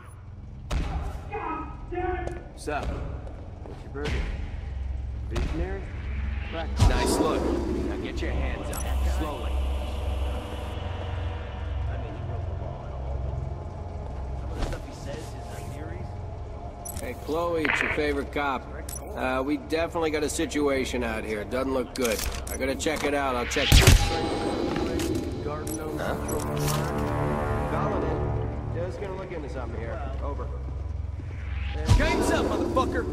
So, what's your verdict? Visionary? Nice look. Now get your hands up, slowly.
I mean, he broke the law and all, but some of the stuff he says, his theories,
Hey, Chloe, it's your favorite cop. Uh, we definitely got a situation out here. It doesn't look good. I gotta check it out. I'll check. Huh?
Just gonna look into something here. Over.
Game's up, motherfucker!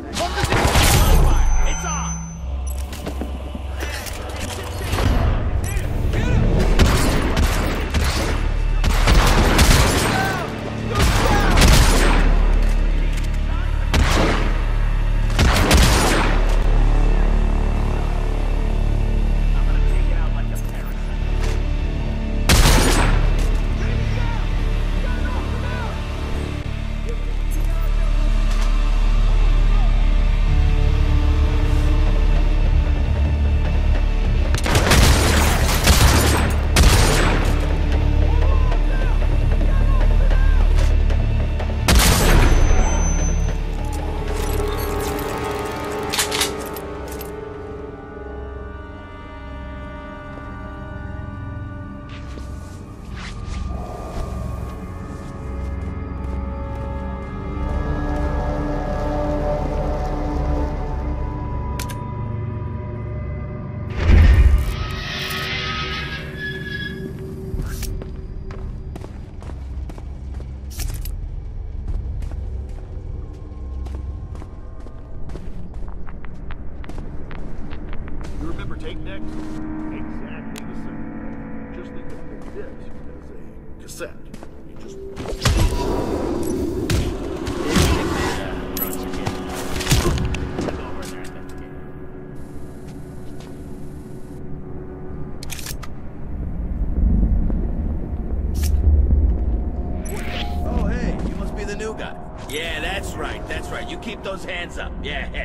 Those hands up. Yeah.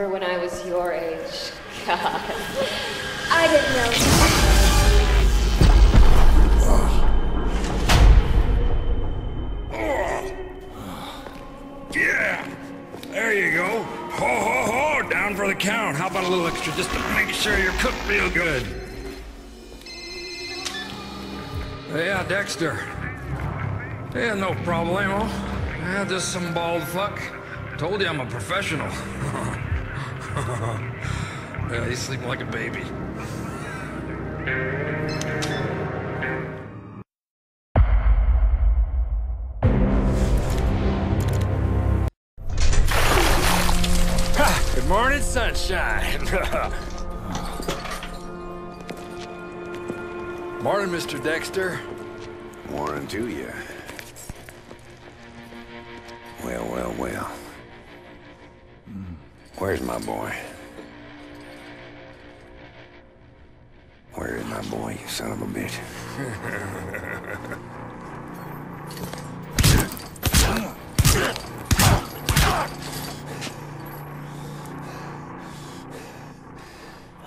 Remember when I was your age. God. I didn't know.
Yeah! There you go. Ho, ho, ho! Down for the count. How about a little extra just to make sure you're cooked real good? Yeah, Dexter. Yeah, no problemo. Eh? Yeah, just some bald fuck. Told you I'm a professional. yeah, he's sleeping like a baby.
Where's my boy? Where is my boy, you son of a bitch?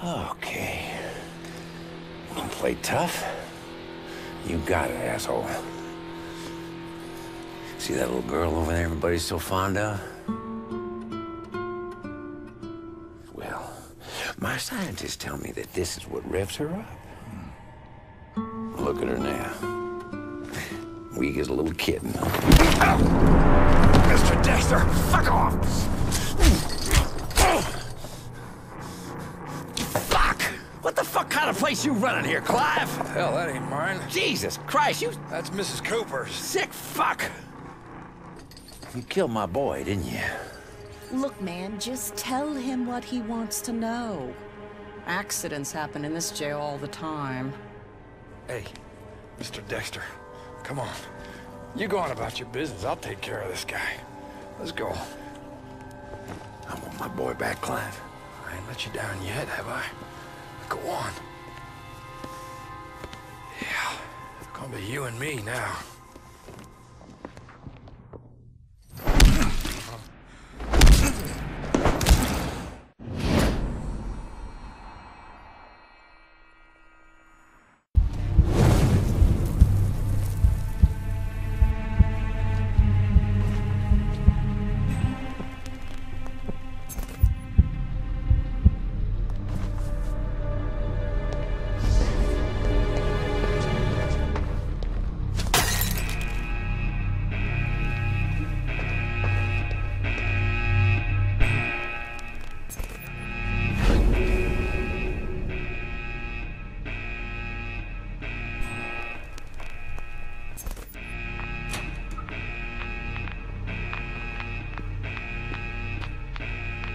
Okay. Wanna play tough? You got it, asshole. See that little girl over there everybody's so fond of? My scientists tell me that this is what revs her up. Look at her now. Weak as a little kitten.
Mr. Dexter, fuck off! Fuck! What the fuck kind of place you running here, Clive?
Hell, that ain't mine.
Jesus Christ, you
That's Mrs. Cooper's.
sick fuck! You killed my boy, didn't you?
Look, man, just tell him what he wants to know. Accidents happen in this jail all the time.
Hey, Mr. Dexter, come on. You go on about your business. I'll take care of this guy. Let's go.
I want my boy back, Clive.
I ain't let you down yet, have I? Go on. Yeah, it's gonna be you and me now.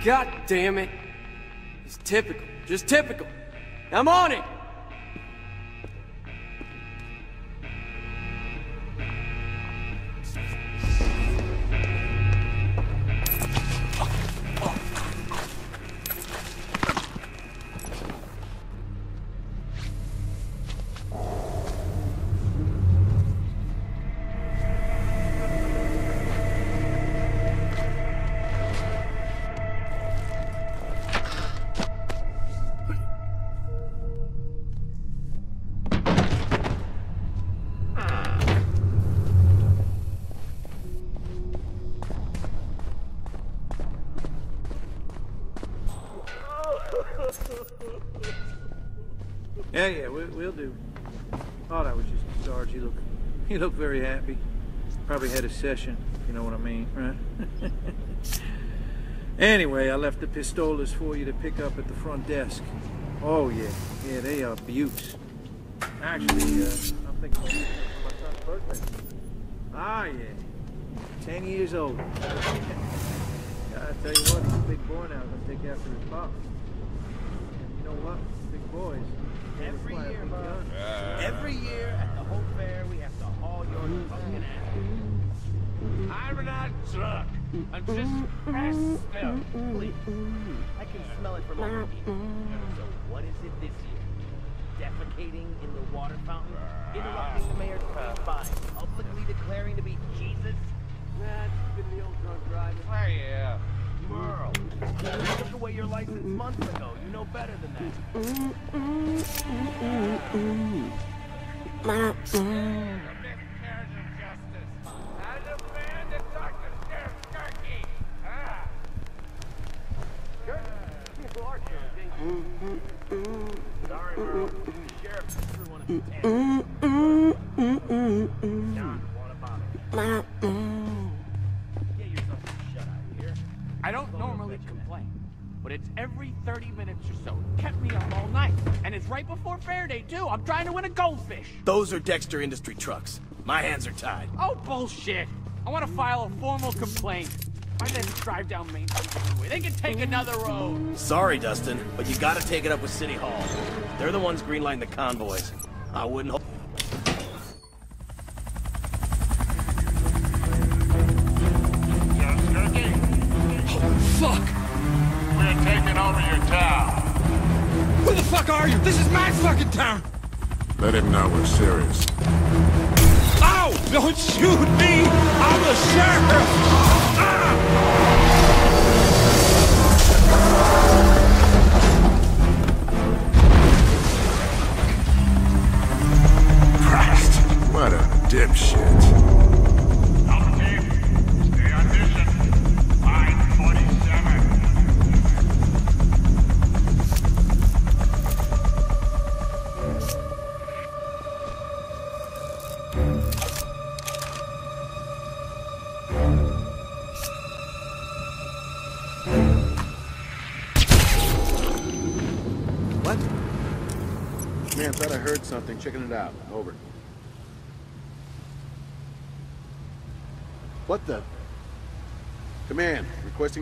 God damn it. It's typical. Just typical. I'm on it!
He looked very happy. Probably had a session, you know what I mean, right? anyway, I left the pistolas for you to pick up at the front desk. Oh, yeah, yeah, they are beauts. Actually, uh, I'm thinking of my son's birthday. Ah, yeah, ten years old. I tell you what, he's a big boy now. Gonna take after his pop. And you know what? Big boys.
Every
Every
year,
year.
Every year at the whole fair, we have
I'm not drunk. I'm just passed out.
Please. I can smell it from over here. So what is it this year? Defecating in the water fountain? Interrupting the mayor's fine? Publicly declaring to be Jesus?
Nah, it's been the old drunk driving.
Hey, yeah. Merle, you took away your license months ago. You know better than that.
As a man that talked to Sheriff Skurky. Ah.
You are drunk, Sorry, Merle. The sheriff threw one of his John, what about it? Get yourself some shut eye here.
I don't normally complain, but it's every 30 minutes or so. It kept me up all night. And it's right before fair day, too. I'm trying to win a goldfish.
Those are Dexter Industry trucks. My hands are tied.
Oh, bullshit. I want to file a formal complaint. My men drive down Main Street anyway. They can take another road.
Sorry, Dustin, but you gotta take it up with City Hall. They're the ones greenlighting the convoys. I wouldn't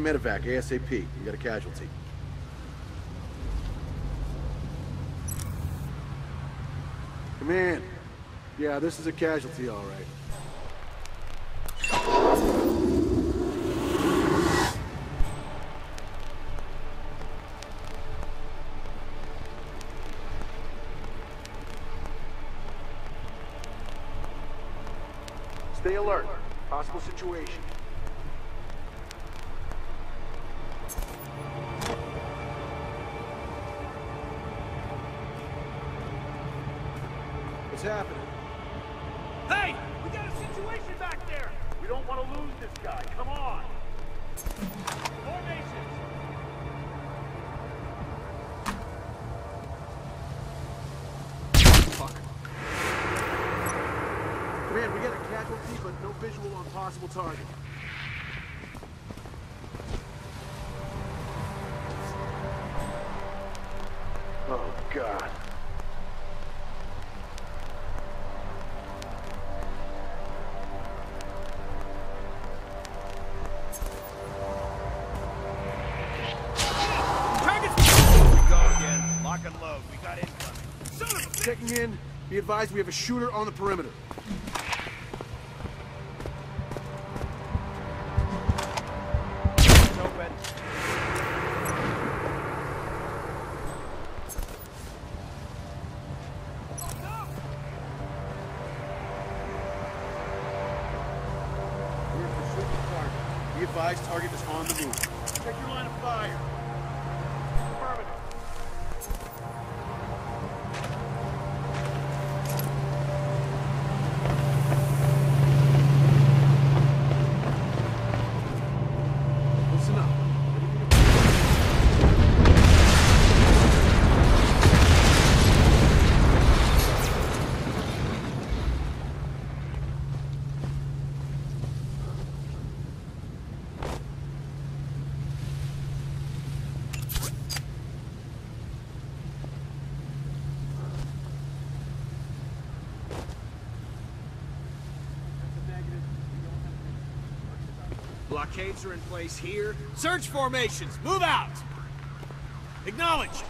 medevac ASAP. You got a casualty. Command. Yeah, this is a casualty, all right. advised we have a shooter on the perimeter.
Caves are in place here. Search formations, move out! Acknowledge!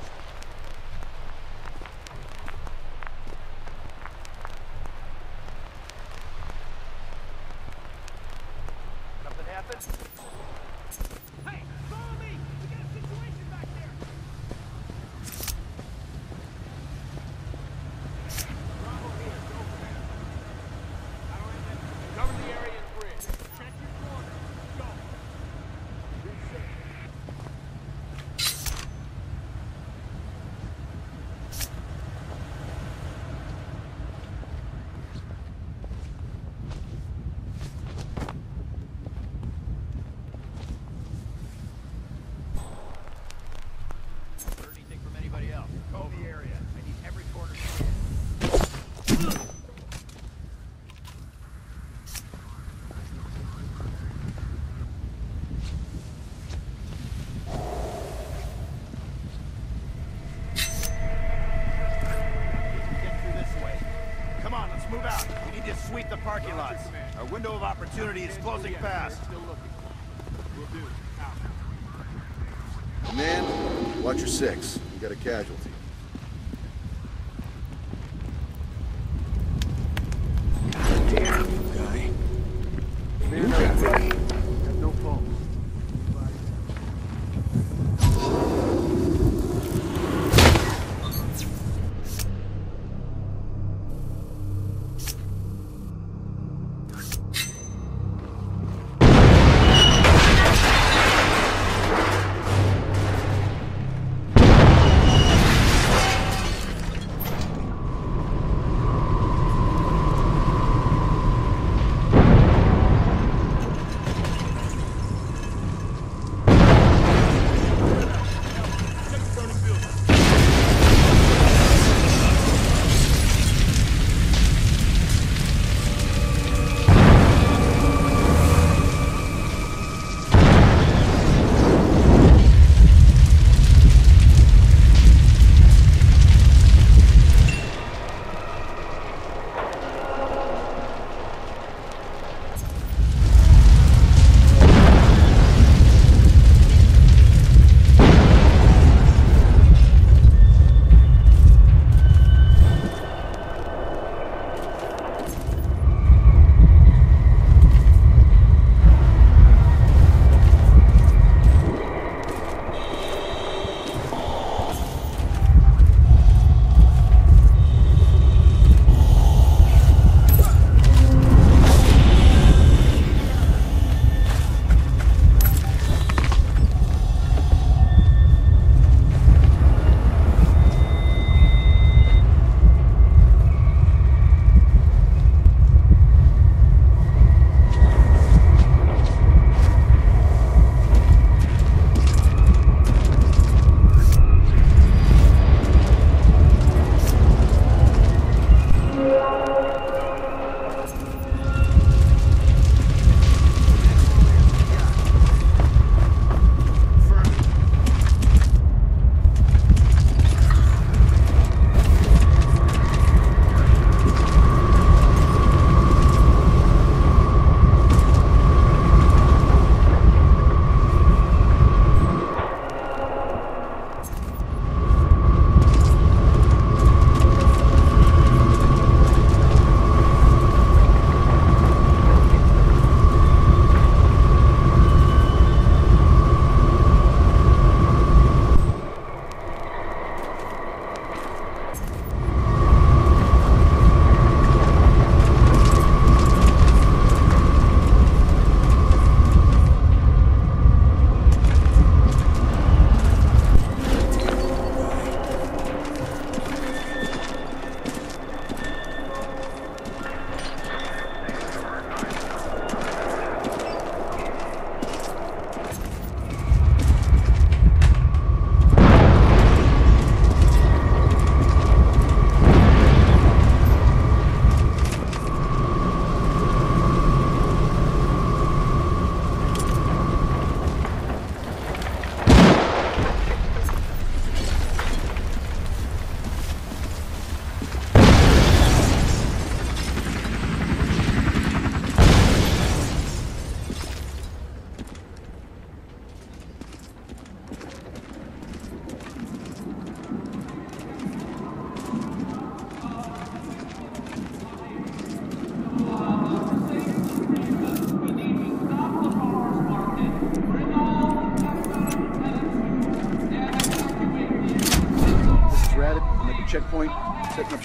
opportunity is closing fast.
Man, watch your six. You got a casual.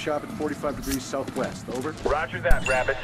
Shop at 45 degrees southwest. Over.
Roger that, Rabbit.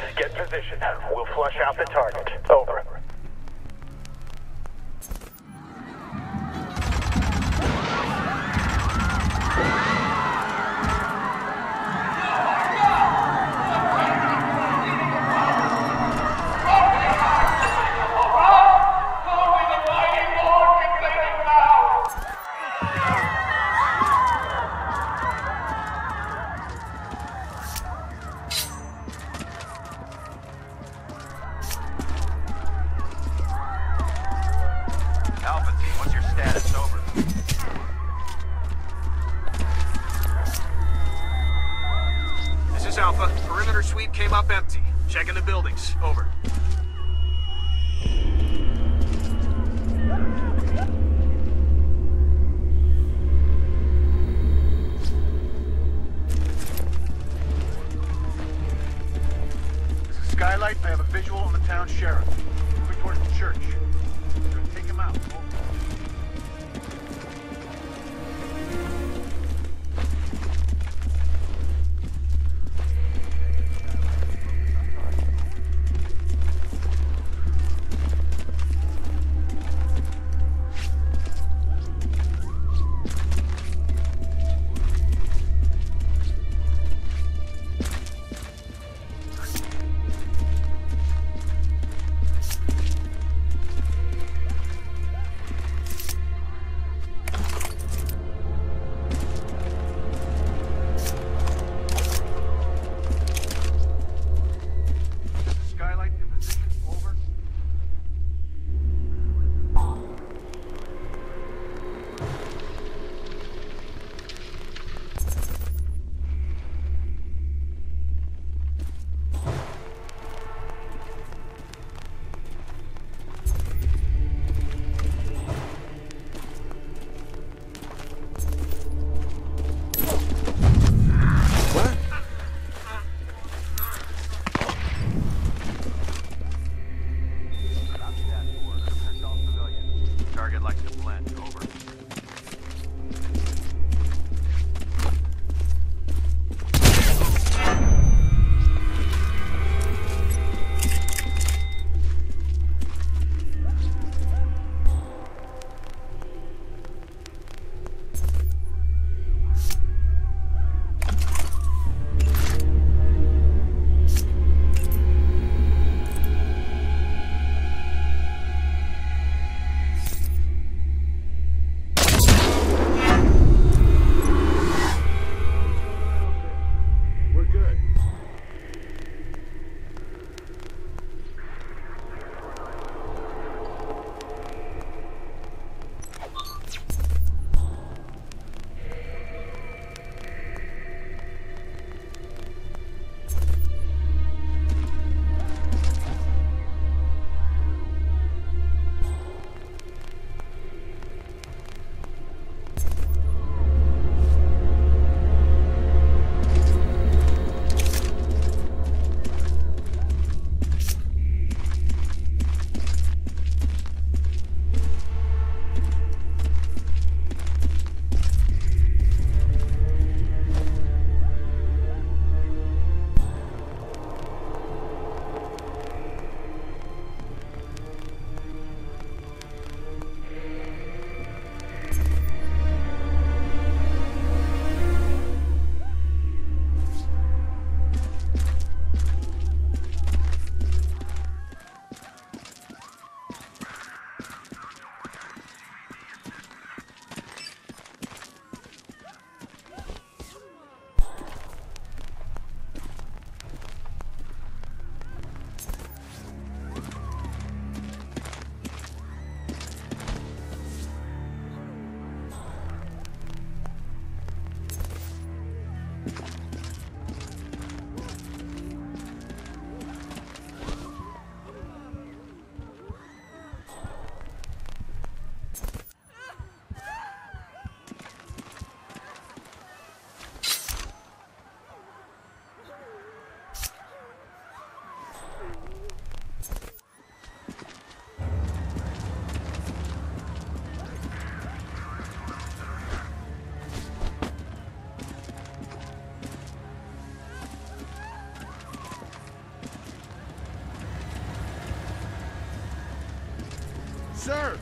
Sir,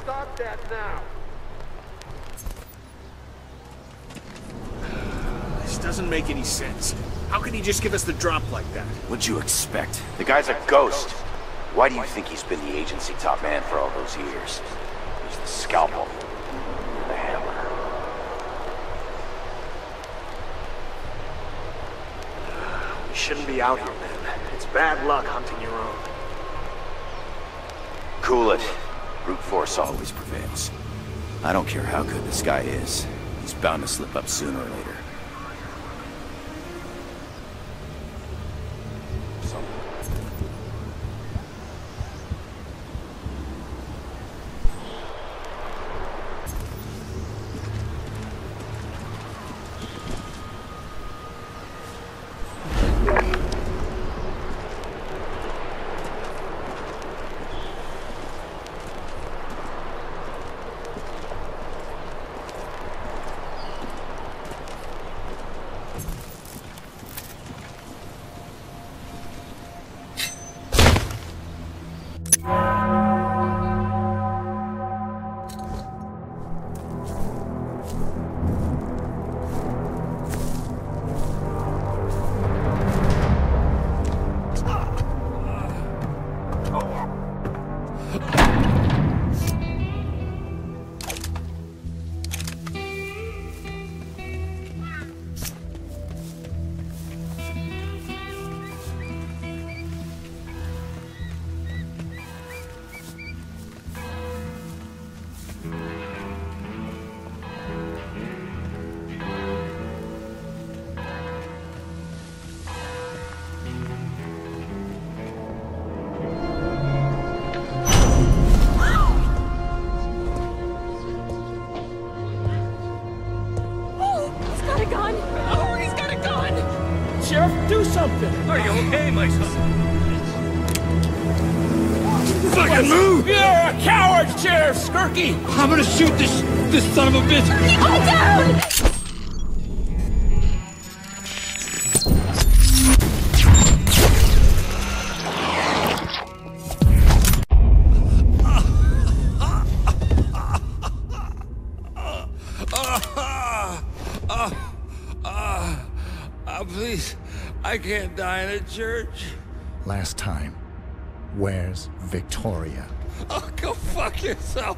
stop that now.
This doesn't make any sense. How can he just give us the drop like that?
What'd you expect? The guy's a ghost. Why do you think he's been the agency top man for all those years? He's the scalpel. The hammer.
We shouldn't be out here, man. It's bad luck hunting your own.
Cool it. Force always prevails. I don't care how good this guy is. He's bound to slip up sooner or later.
I can't die in a church.
Last time. Where's Victoria?
Oh, go fuck yourself.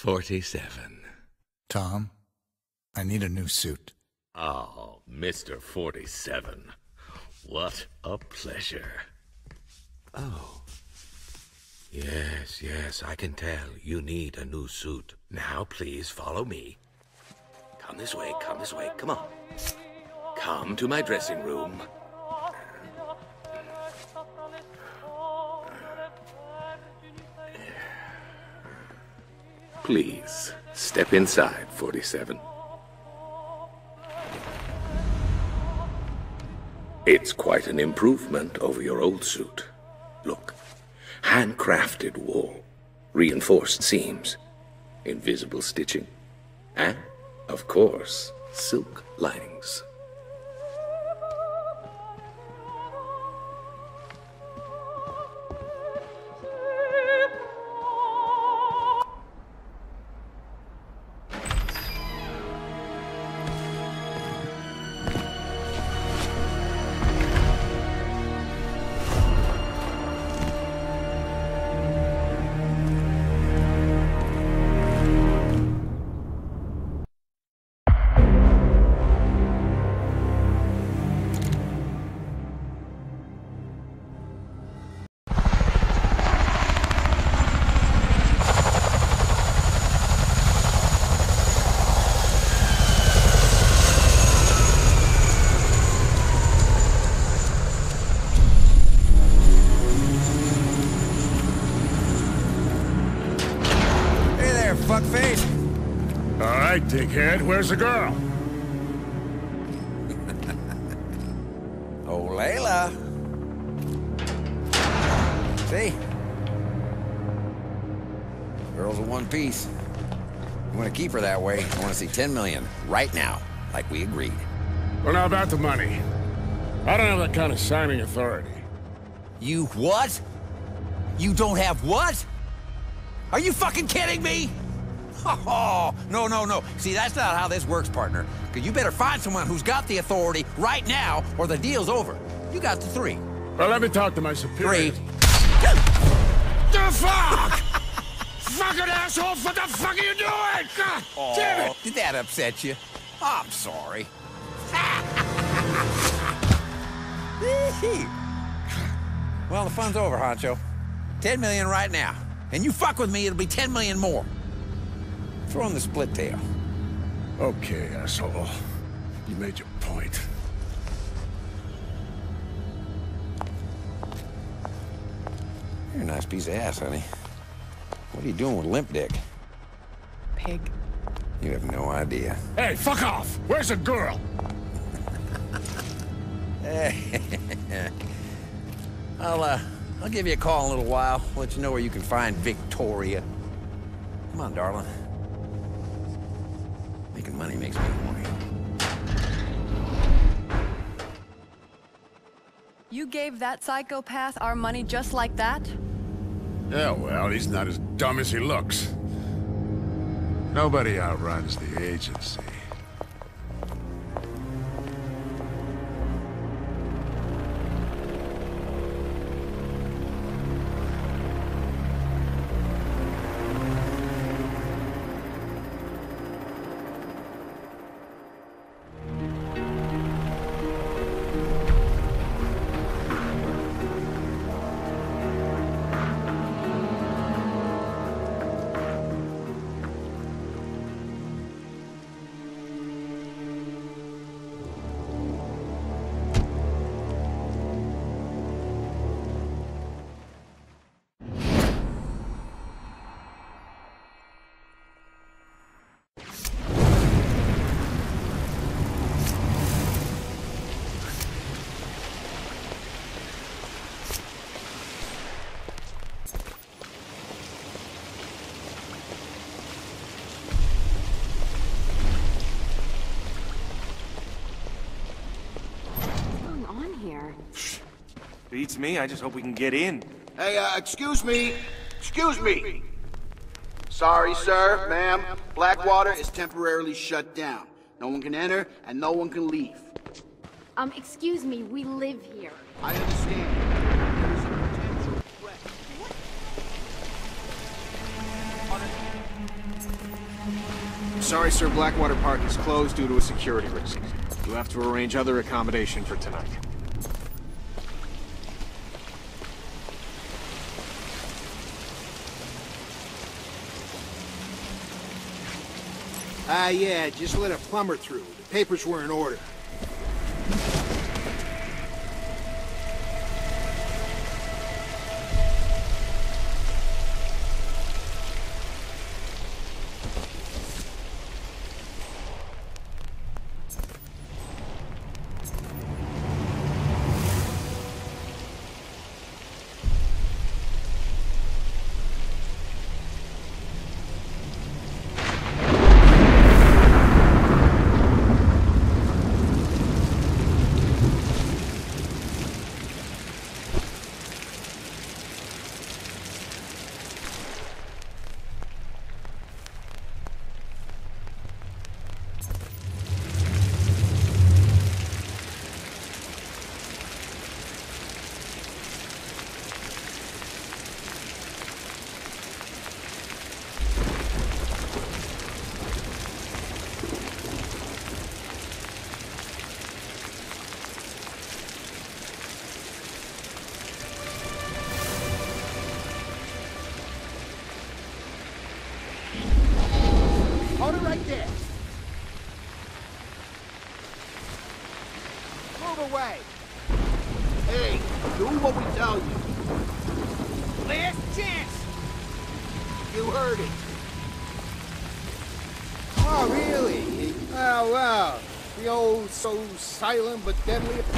47. Tom, I need a new suit.
Oh, Mr. 47. What a pleasure. Oh. Yes, yes, I can tell you need a new suit. Now, please follow me. Come this way, come this way, come on. Come to my dressing room. Please, step inside, 47. It's quite an improvement over your old suit. Look, handcrafted wool, reinforced seams, invisible stitching, and, of course, silk linings.
The girl?
Oh, Layla. See? Girl's in one piece. You want to keep her that way, I want to see 10 million right now, like we agreed.
Well, now about the money. I don't have that kind of signing authority.
You what? You don't have what? Are you fucking kidding me? Oh, no, no, no. See, that's not how this works, partner. Because you better find someone who's got the authority right now, or the deal's over. You got the three.
Well, let me talk to my superior.
Three.
The fuck? Fucking asshole, what the fuck are you doing? God damn it!
Did that upset you? I'm sorry. well, the fun's over, Honcho. 10 million right now. And you fuck with me, it'll be 10 million more. Throw in the split tail.
Okay, asshole. You made your point.
You're a nice piece of ass, honey. What are you doing with Limp Dick?
Pig.
You have no idea.
Hey, fuck off! Where's the girl? hey.
I'll, uh, I'll give you a call in a little while. Let you know where you can find Victoria. Come on, darling. Making money makes me horny.
You gave that psychopath our money just like that?
Yeah, well, he's not as dumb as he looks. Nobody outruns the agency.
Beats me. I just hope we can get in.
Hey, uh, excuse me. Excuse me. Sorry, sir, ma'am. Blackwater is temporarily shut down. No one can enter and no one can leave.
Um, excuse me, we live here.
I understand.
Sorry, sir. Blackwater Park is closed due to a security risk. You'll have to arrange other accommodation for tonight.
Ah, yeah, just let a plumber through. The papers were in order. So silent but deadly...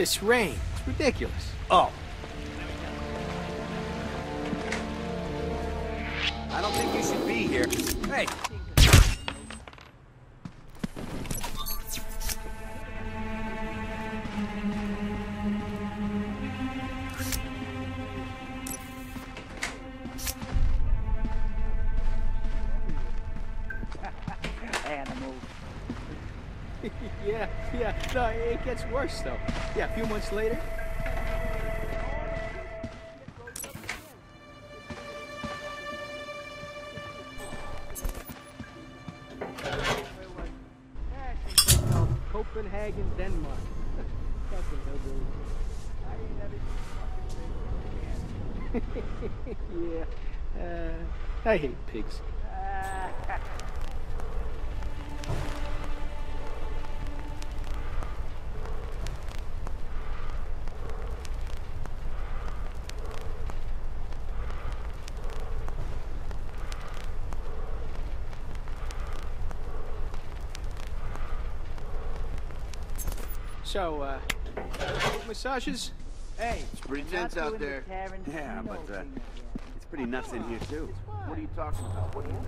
This rain. It's ridiculous.
Oh. I don't think you should be here. Hey.
Animal.
yeah, yeah. No, it gets worse, though. Yeah, a few months later. So, uh, massages?
Hey,
It's pretty tense out
doing the
there.
Tarantino
Yeah, but uh, it's pretty nuts in here too.
What are you talking about? What do you mean?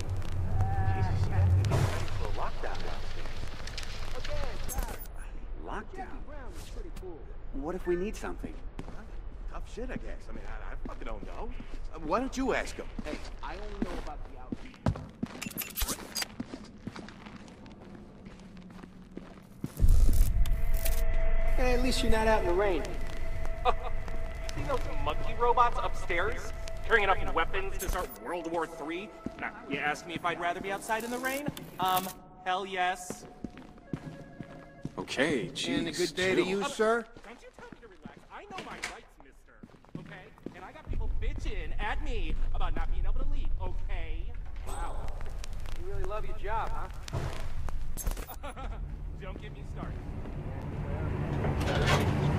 Jesus, you gotta be getting ready for a lockdown downstairs. Lockdown?
pretty cool.
What if we need something? Tough shit, I guess. I mean, I, I fucking don't know. Uh, why don't you ask him?
Hey, I only know about the outfit.
Hey, at least you're not out in the rain.
You see those monkey robots upstairs? Carrying enough weapons to start World War III? Now, you ask me if I'd rather be outside in the rain? Um, hell yes.
Okay, jeez.
And a good day to
chill.
you, sir?
Don't you tell me to relax. I know my rights, mister. Okay? And I got people bitching at me about not being able to leave, okay?
Wow. You really love your job, huh?
Don't get me started.
い
い
ね。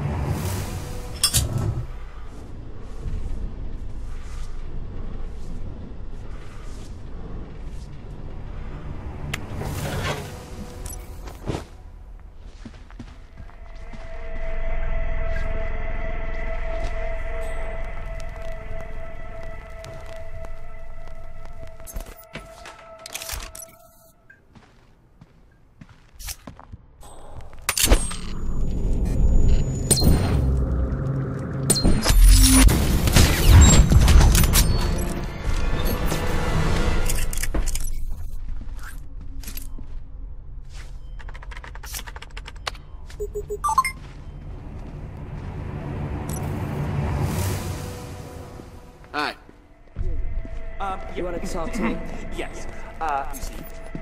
Wanted to talk to me?
yes. Uh, you see,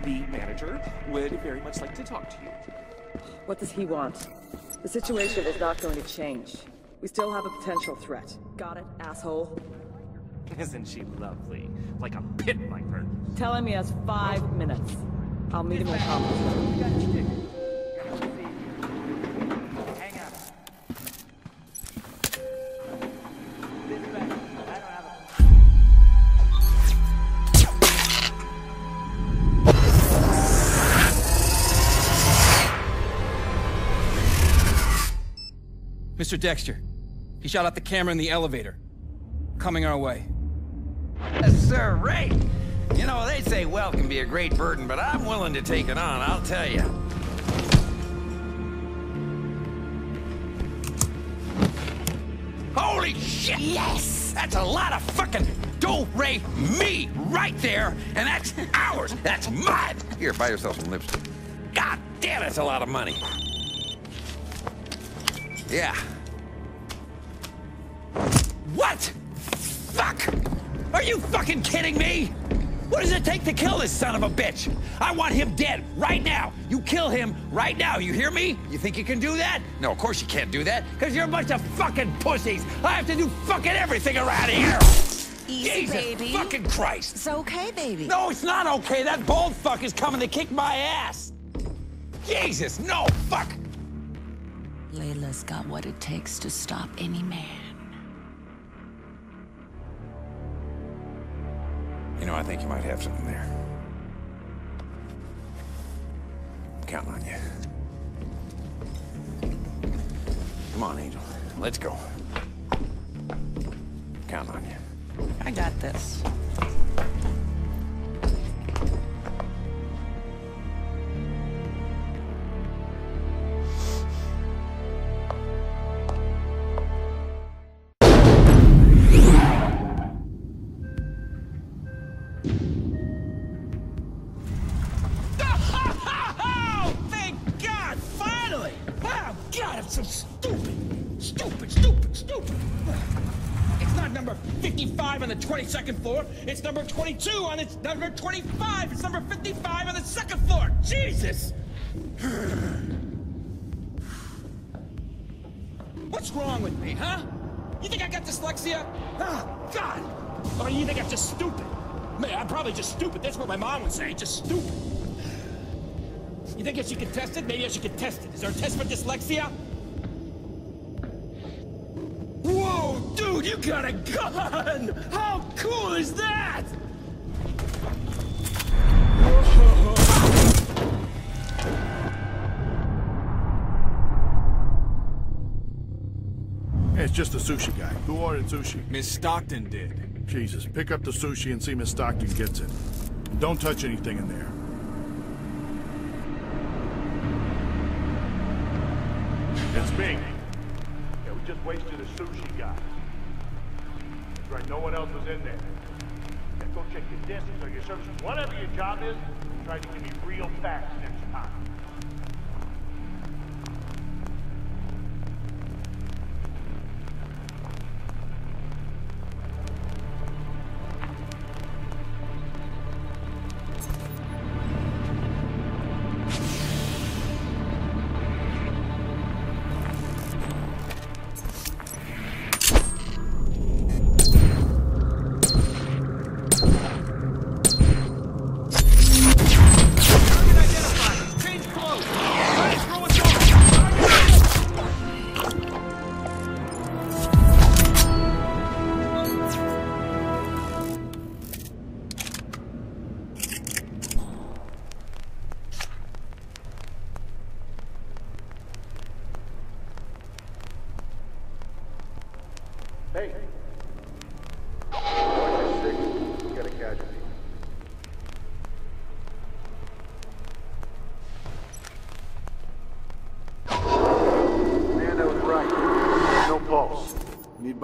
the manager would very much like to talk to you.
What does he want? The situation is not going to change. We still have a potential threat. Got it, asshole?
Isn't she lovely? Like a pit viper.
Tell him he has five minutes. I'll meet him in the conference room.
Mr. Dexter, he shot out the camera in the elevator. Coming our way.
Yes, sir, Ray. You know, they say wealth can be a great burden, but I'm willing to take it on, I'll tell you. Holy shit! Yes! That's a lot of fucking do Ray me right there, and that's ours. That's mine. Here, buy yourself some lipstick. God damn, that's a lot of money. Yeah. What? Fuck! Are you fucking kidding me? What does it take to kill this son of a bitch? I want him dead right now. You kill him right now. You hear me? You think you can do that? No, of course you can't do that, because you're a bunch of fucking pussies. I have to do fucking everything around here.
Easy,
Jesus
baby.
fucking Christ.
It's okay, baby.
No, it's not okay. That bald fuck is coming to kick my ass. Jesus, no, fuck.
Layla's got what it takes to stop any man.
You know, I think you might have something there. I'm counting on you. Come on, Angel. Let's go. Counting on you.
I got this.
22nd floor. It's number 22 on its number 25. It's number 55 on the second floor. Jesus! What's wrong with me, huh? You think I got dyslexia? Ah, oh, God! Or you think I'm just stupid? Man, I'm probably just stupid. That's what my mom would say. Just stupid. You think I should get tested? Maybe I should get tested. Is there a test for dyslexia? Whoa, dude, you got a gun! How cool is that?
Hey, it's just a sushi guy. Who ordered sushi?
Miss Stockton did.
Jesus, pick up the sushi and see Miss Stockton gets it. Don't touch anything in there.
It's me. Wasted a sushi guy. That's right, no one else was in there. Yeah, go check your distance or your services. Whatever your job is, try to give me real facts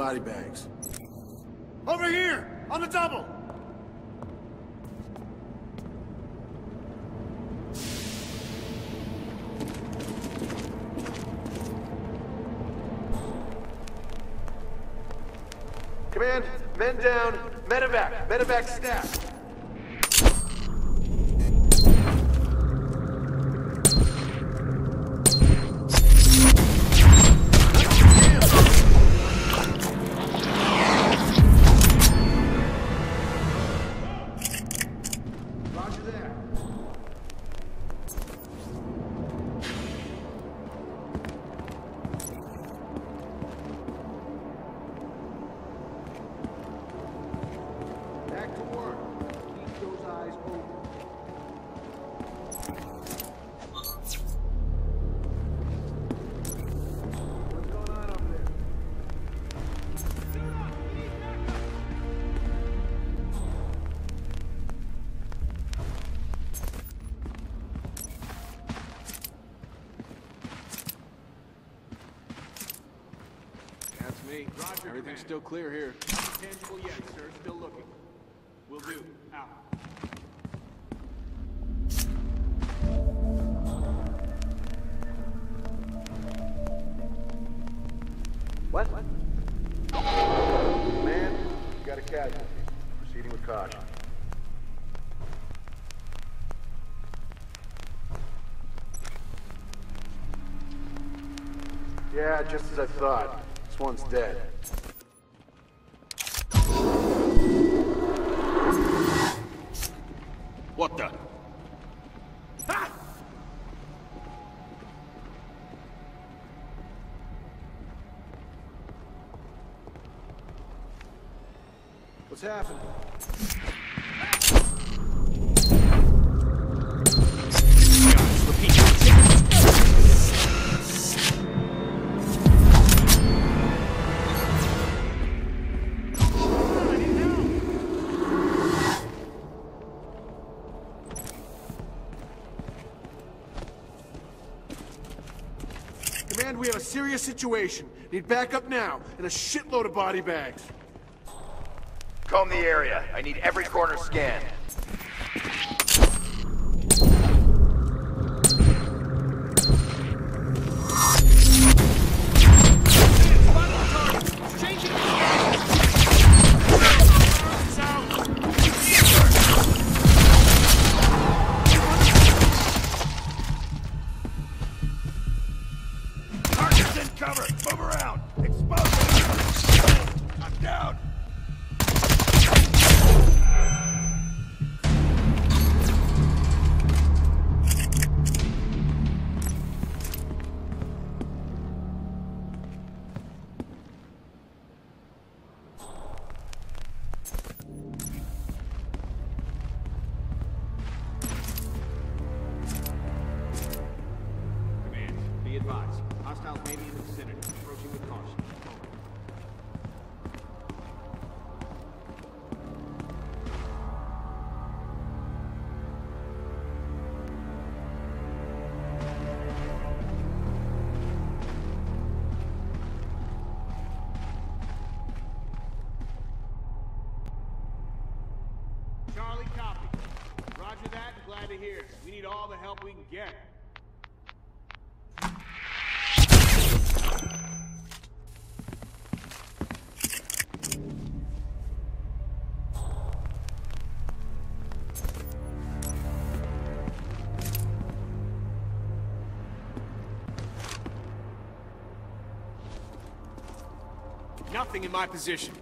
body bags.
Over here! On the double!
Command, men down, medevac, medevac staff. Still clear here. Tangible yet, sir. Still looking. Will do. Out. What? Man, you got a casualty. Proceeding with caution. Yeah, just as I thought. This one's dead. Situation. Need backup now, and a shitload of body bags.
Comb the area. I need every corner scanned.
Nothing in my position.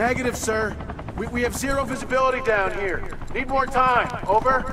Negative, sir. We, we have zero visibility down here. Need more time. Over.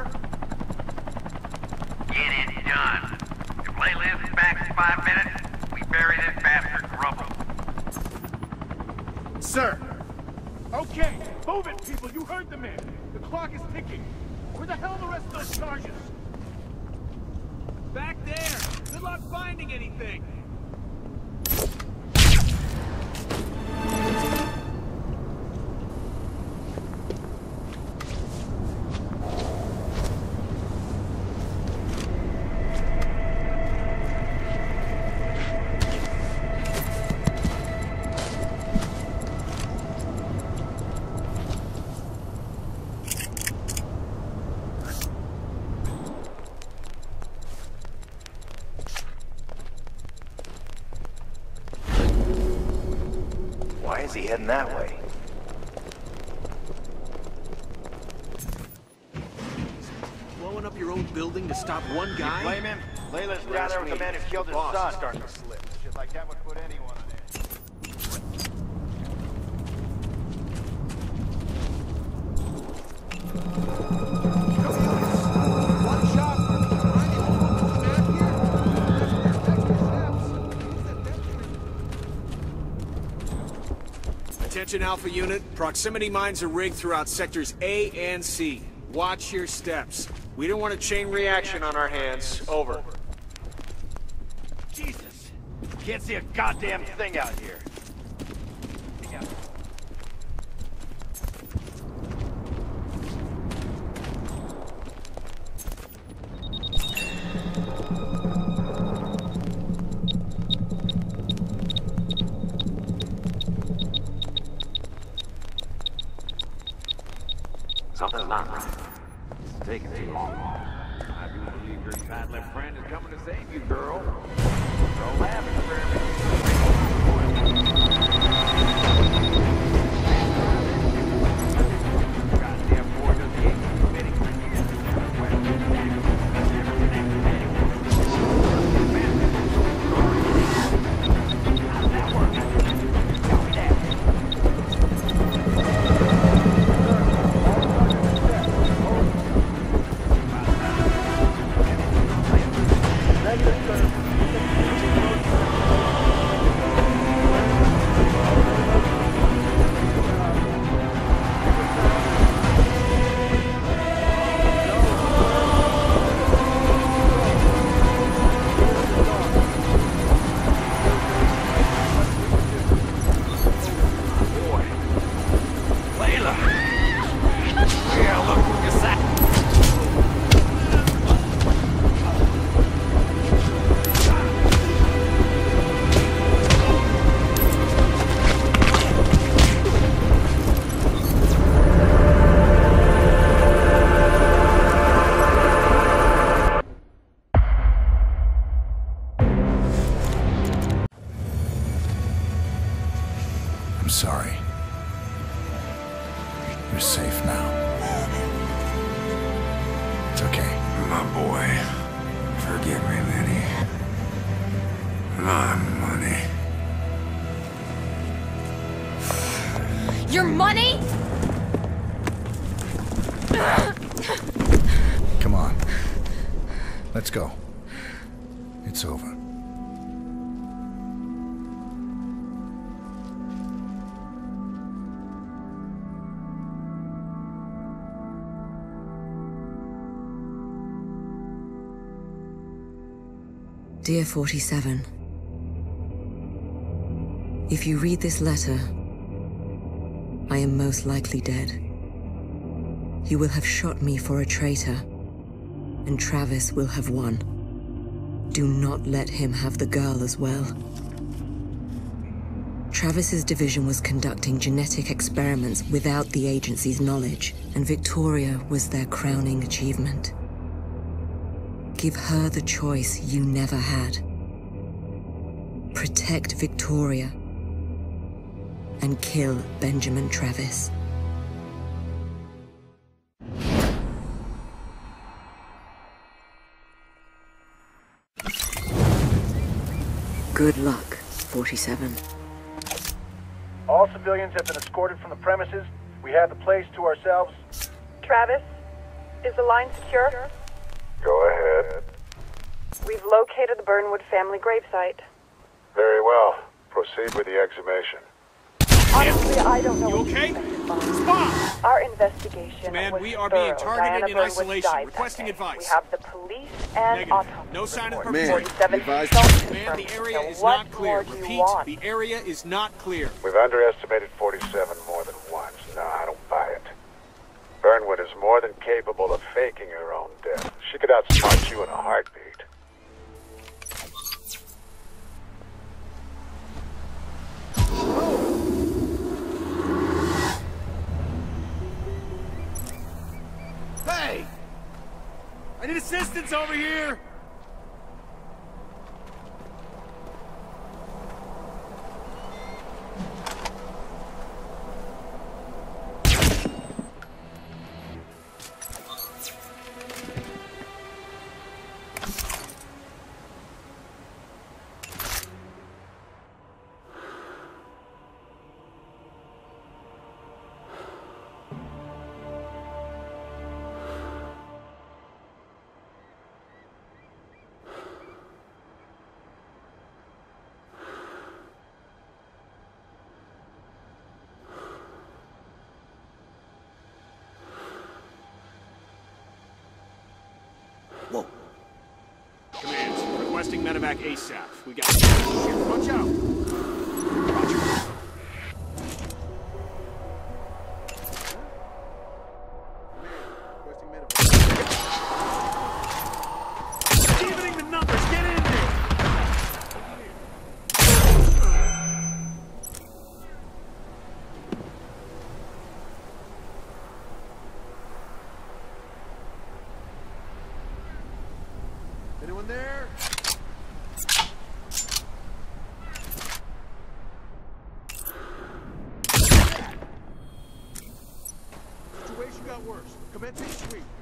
Attention Alpha Unit, proximity mines are rigged throughout sectors A and C. Watch your steps. We don't want a chain reaction on our hands. Over.
Jesus. Can't see a goddamn thing out
Dear 47, If you read this letter, I am most likely dead. You will have shot me for a traitor, and Travis will have won. Do not let him have the girl as well. Travis's division was conducting genetic experiments without the agency's knowledge, and Victoria was their crowning achievement. Give her the choice you never had. Protect Victoria and kill Benjamin Travis. Good luck, 47.
All civilians have been escorted from the premises. We have the place to ourselves.
Travis, is the line secure?
Go ahead.
We've located the Burnwood family gravesite.
Very well. Proceed with the exhumation.
Honestly, I don't know.
You okay? Stop!
Our investigation
Man,
was
we are being targeted
Diana
in
Burnwood
isolation. Requesting advice.
We have the police and
Negative.
autopsy
No sign of
report.
Man,
47
Man, the area is
what
not clear.
more
Repeat, the area is not clear.
We've underestimated 47 more than once. No, I don't buy it. Burnwood is more than capable of faking her own death. She could outsmart you in a heartbeat.
Hey! I need assistance over here! Medevac ASAP. We got shit. Watch out! Roger. Evening the numbers, get in there! Anyone there? Situation got worse. Commencing sweep.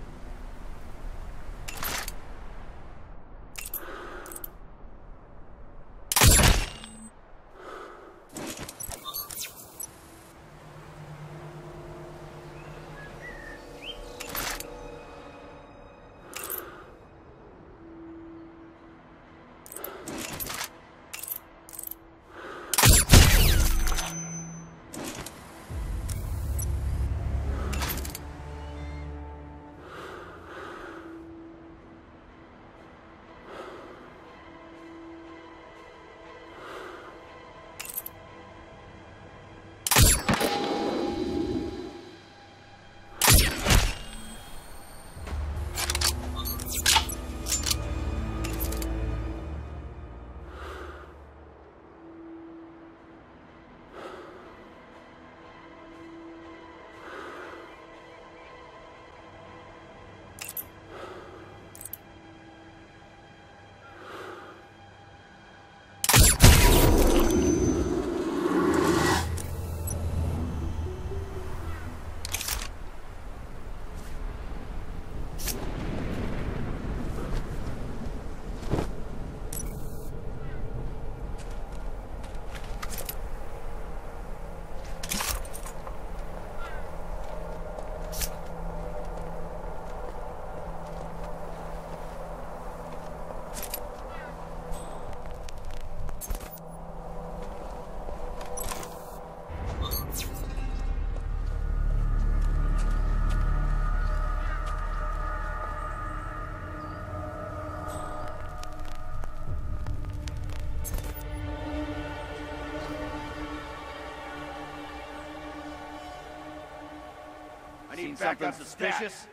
Seen something suspicious?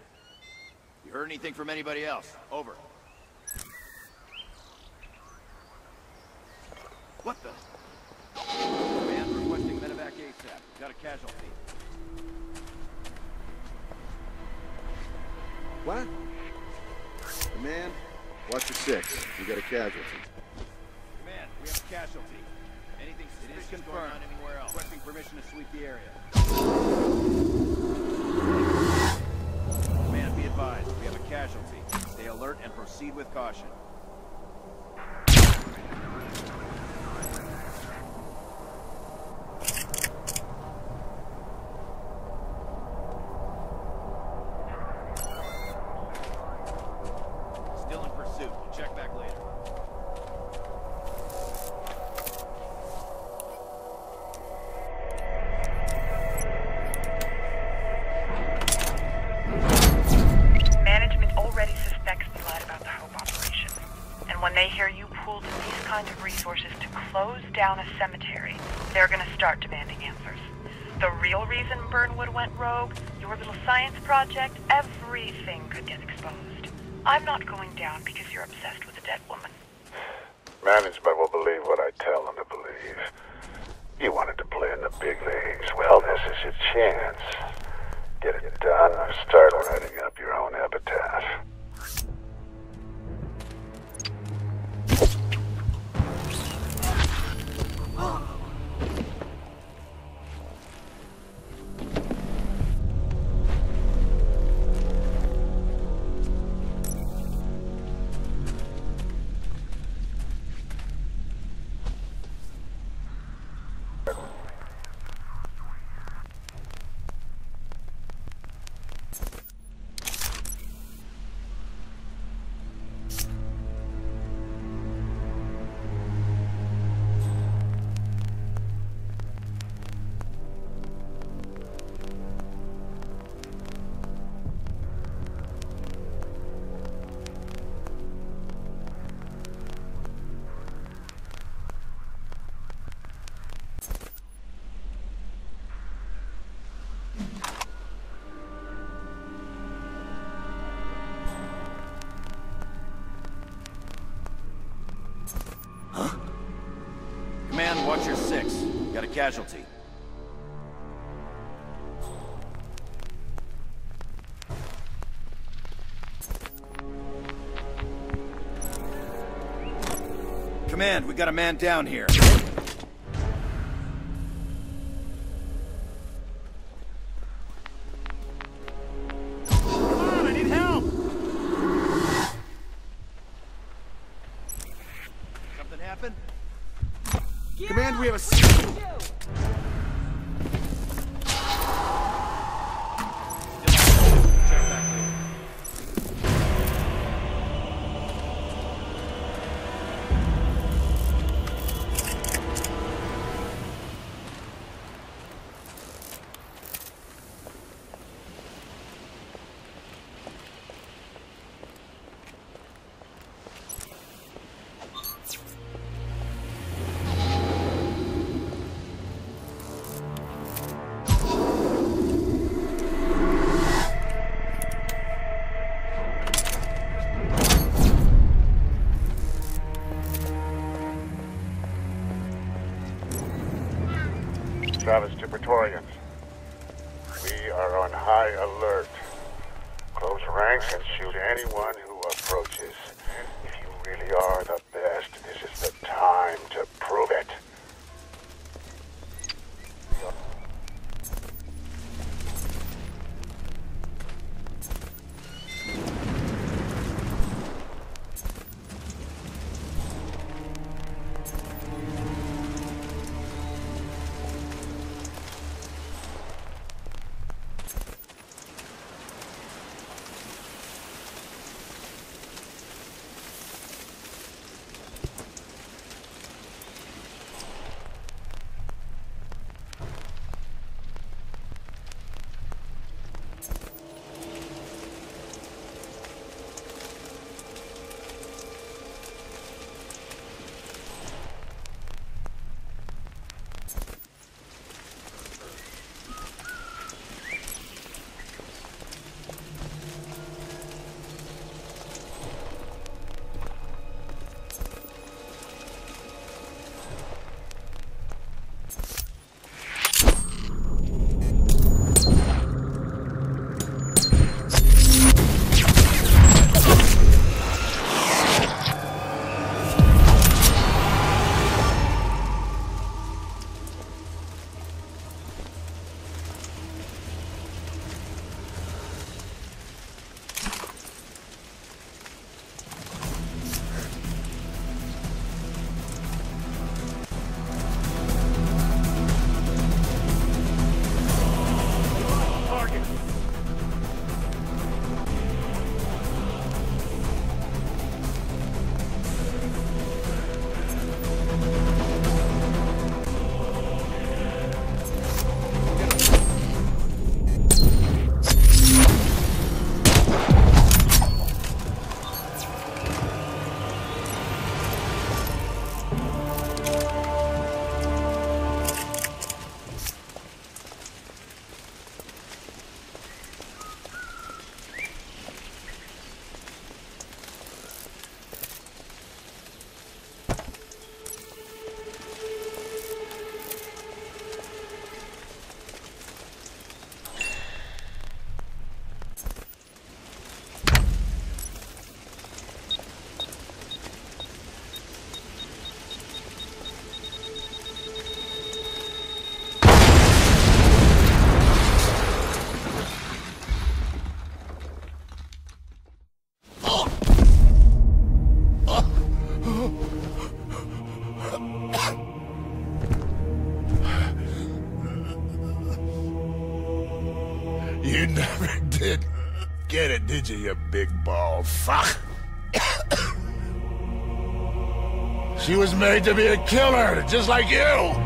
You heard anything from anybody else? Over. What the? Man requesting medevac ASAP. Got a casualty.
What? Man, watch your six. We got a casualty.
Command, we have a casualty. Anything suspicious going on anywhere else? Requesting permission to sweep the area. Advised. We have a casualty. Stay alert and proceed with caution.
I'm not going down
casualty. Command, we got a man down here.
She was made to be a killer, just like you.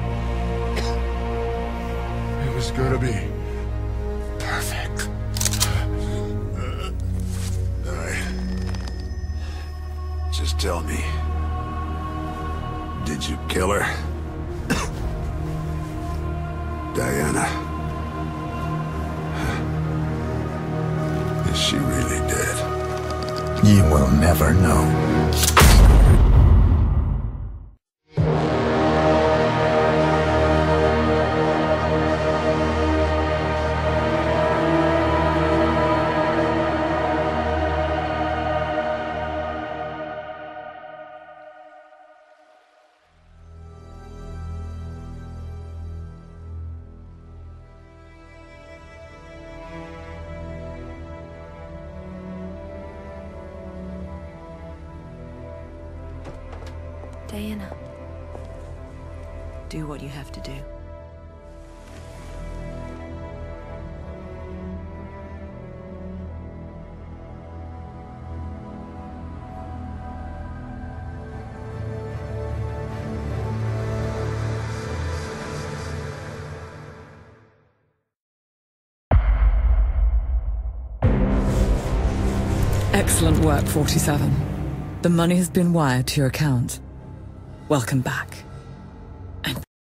Excellent work, 47. The money has been wired to your account. Welcome back.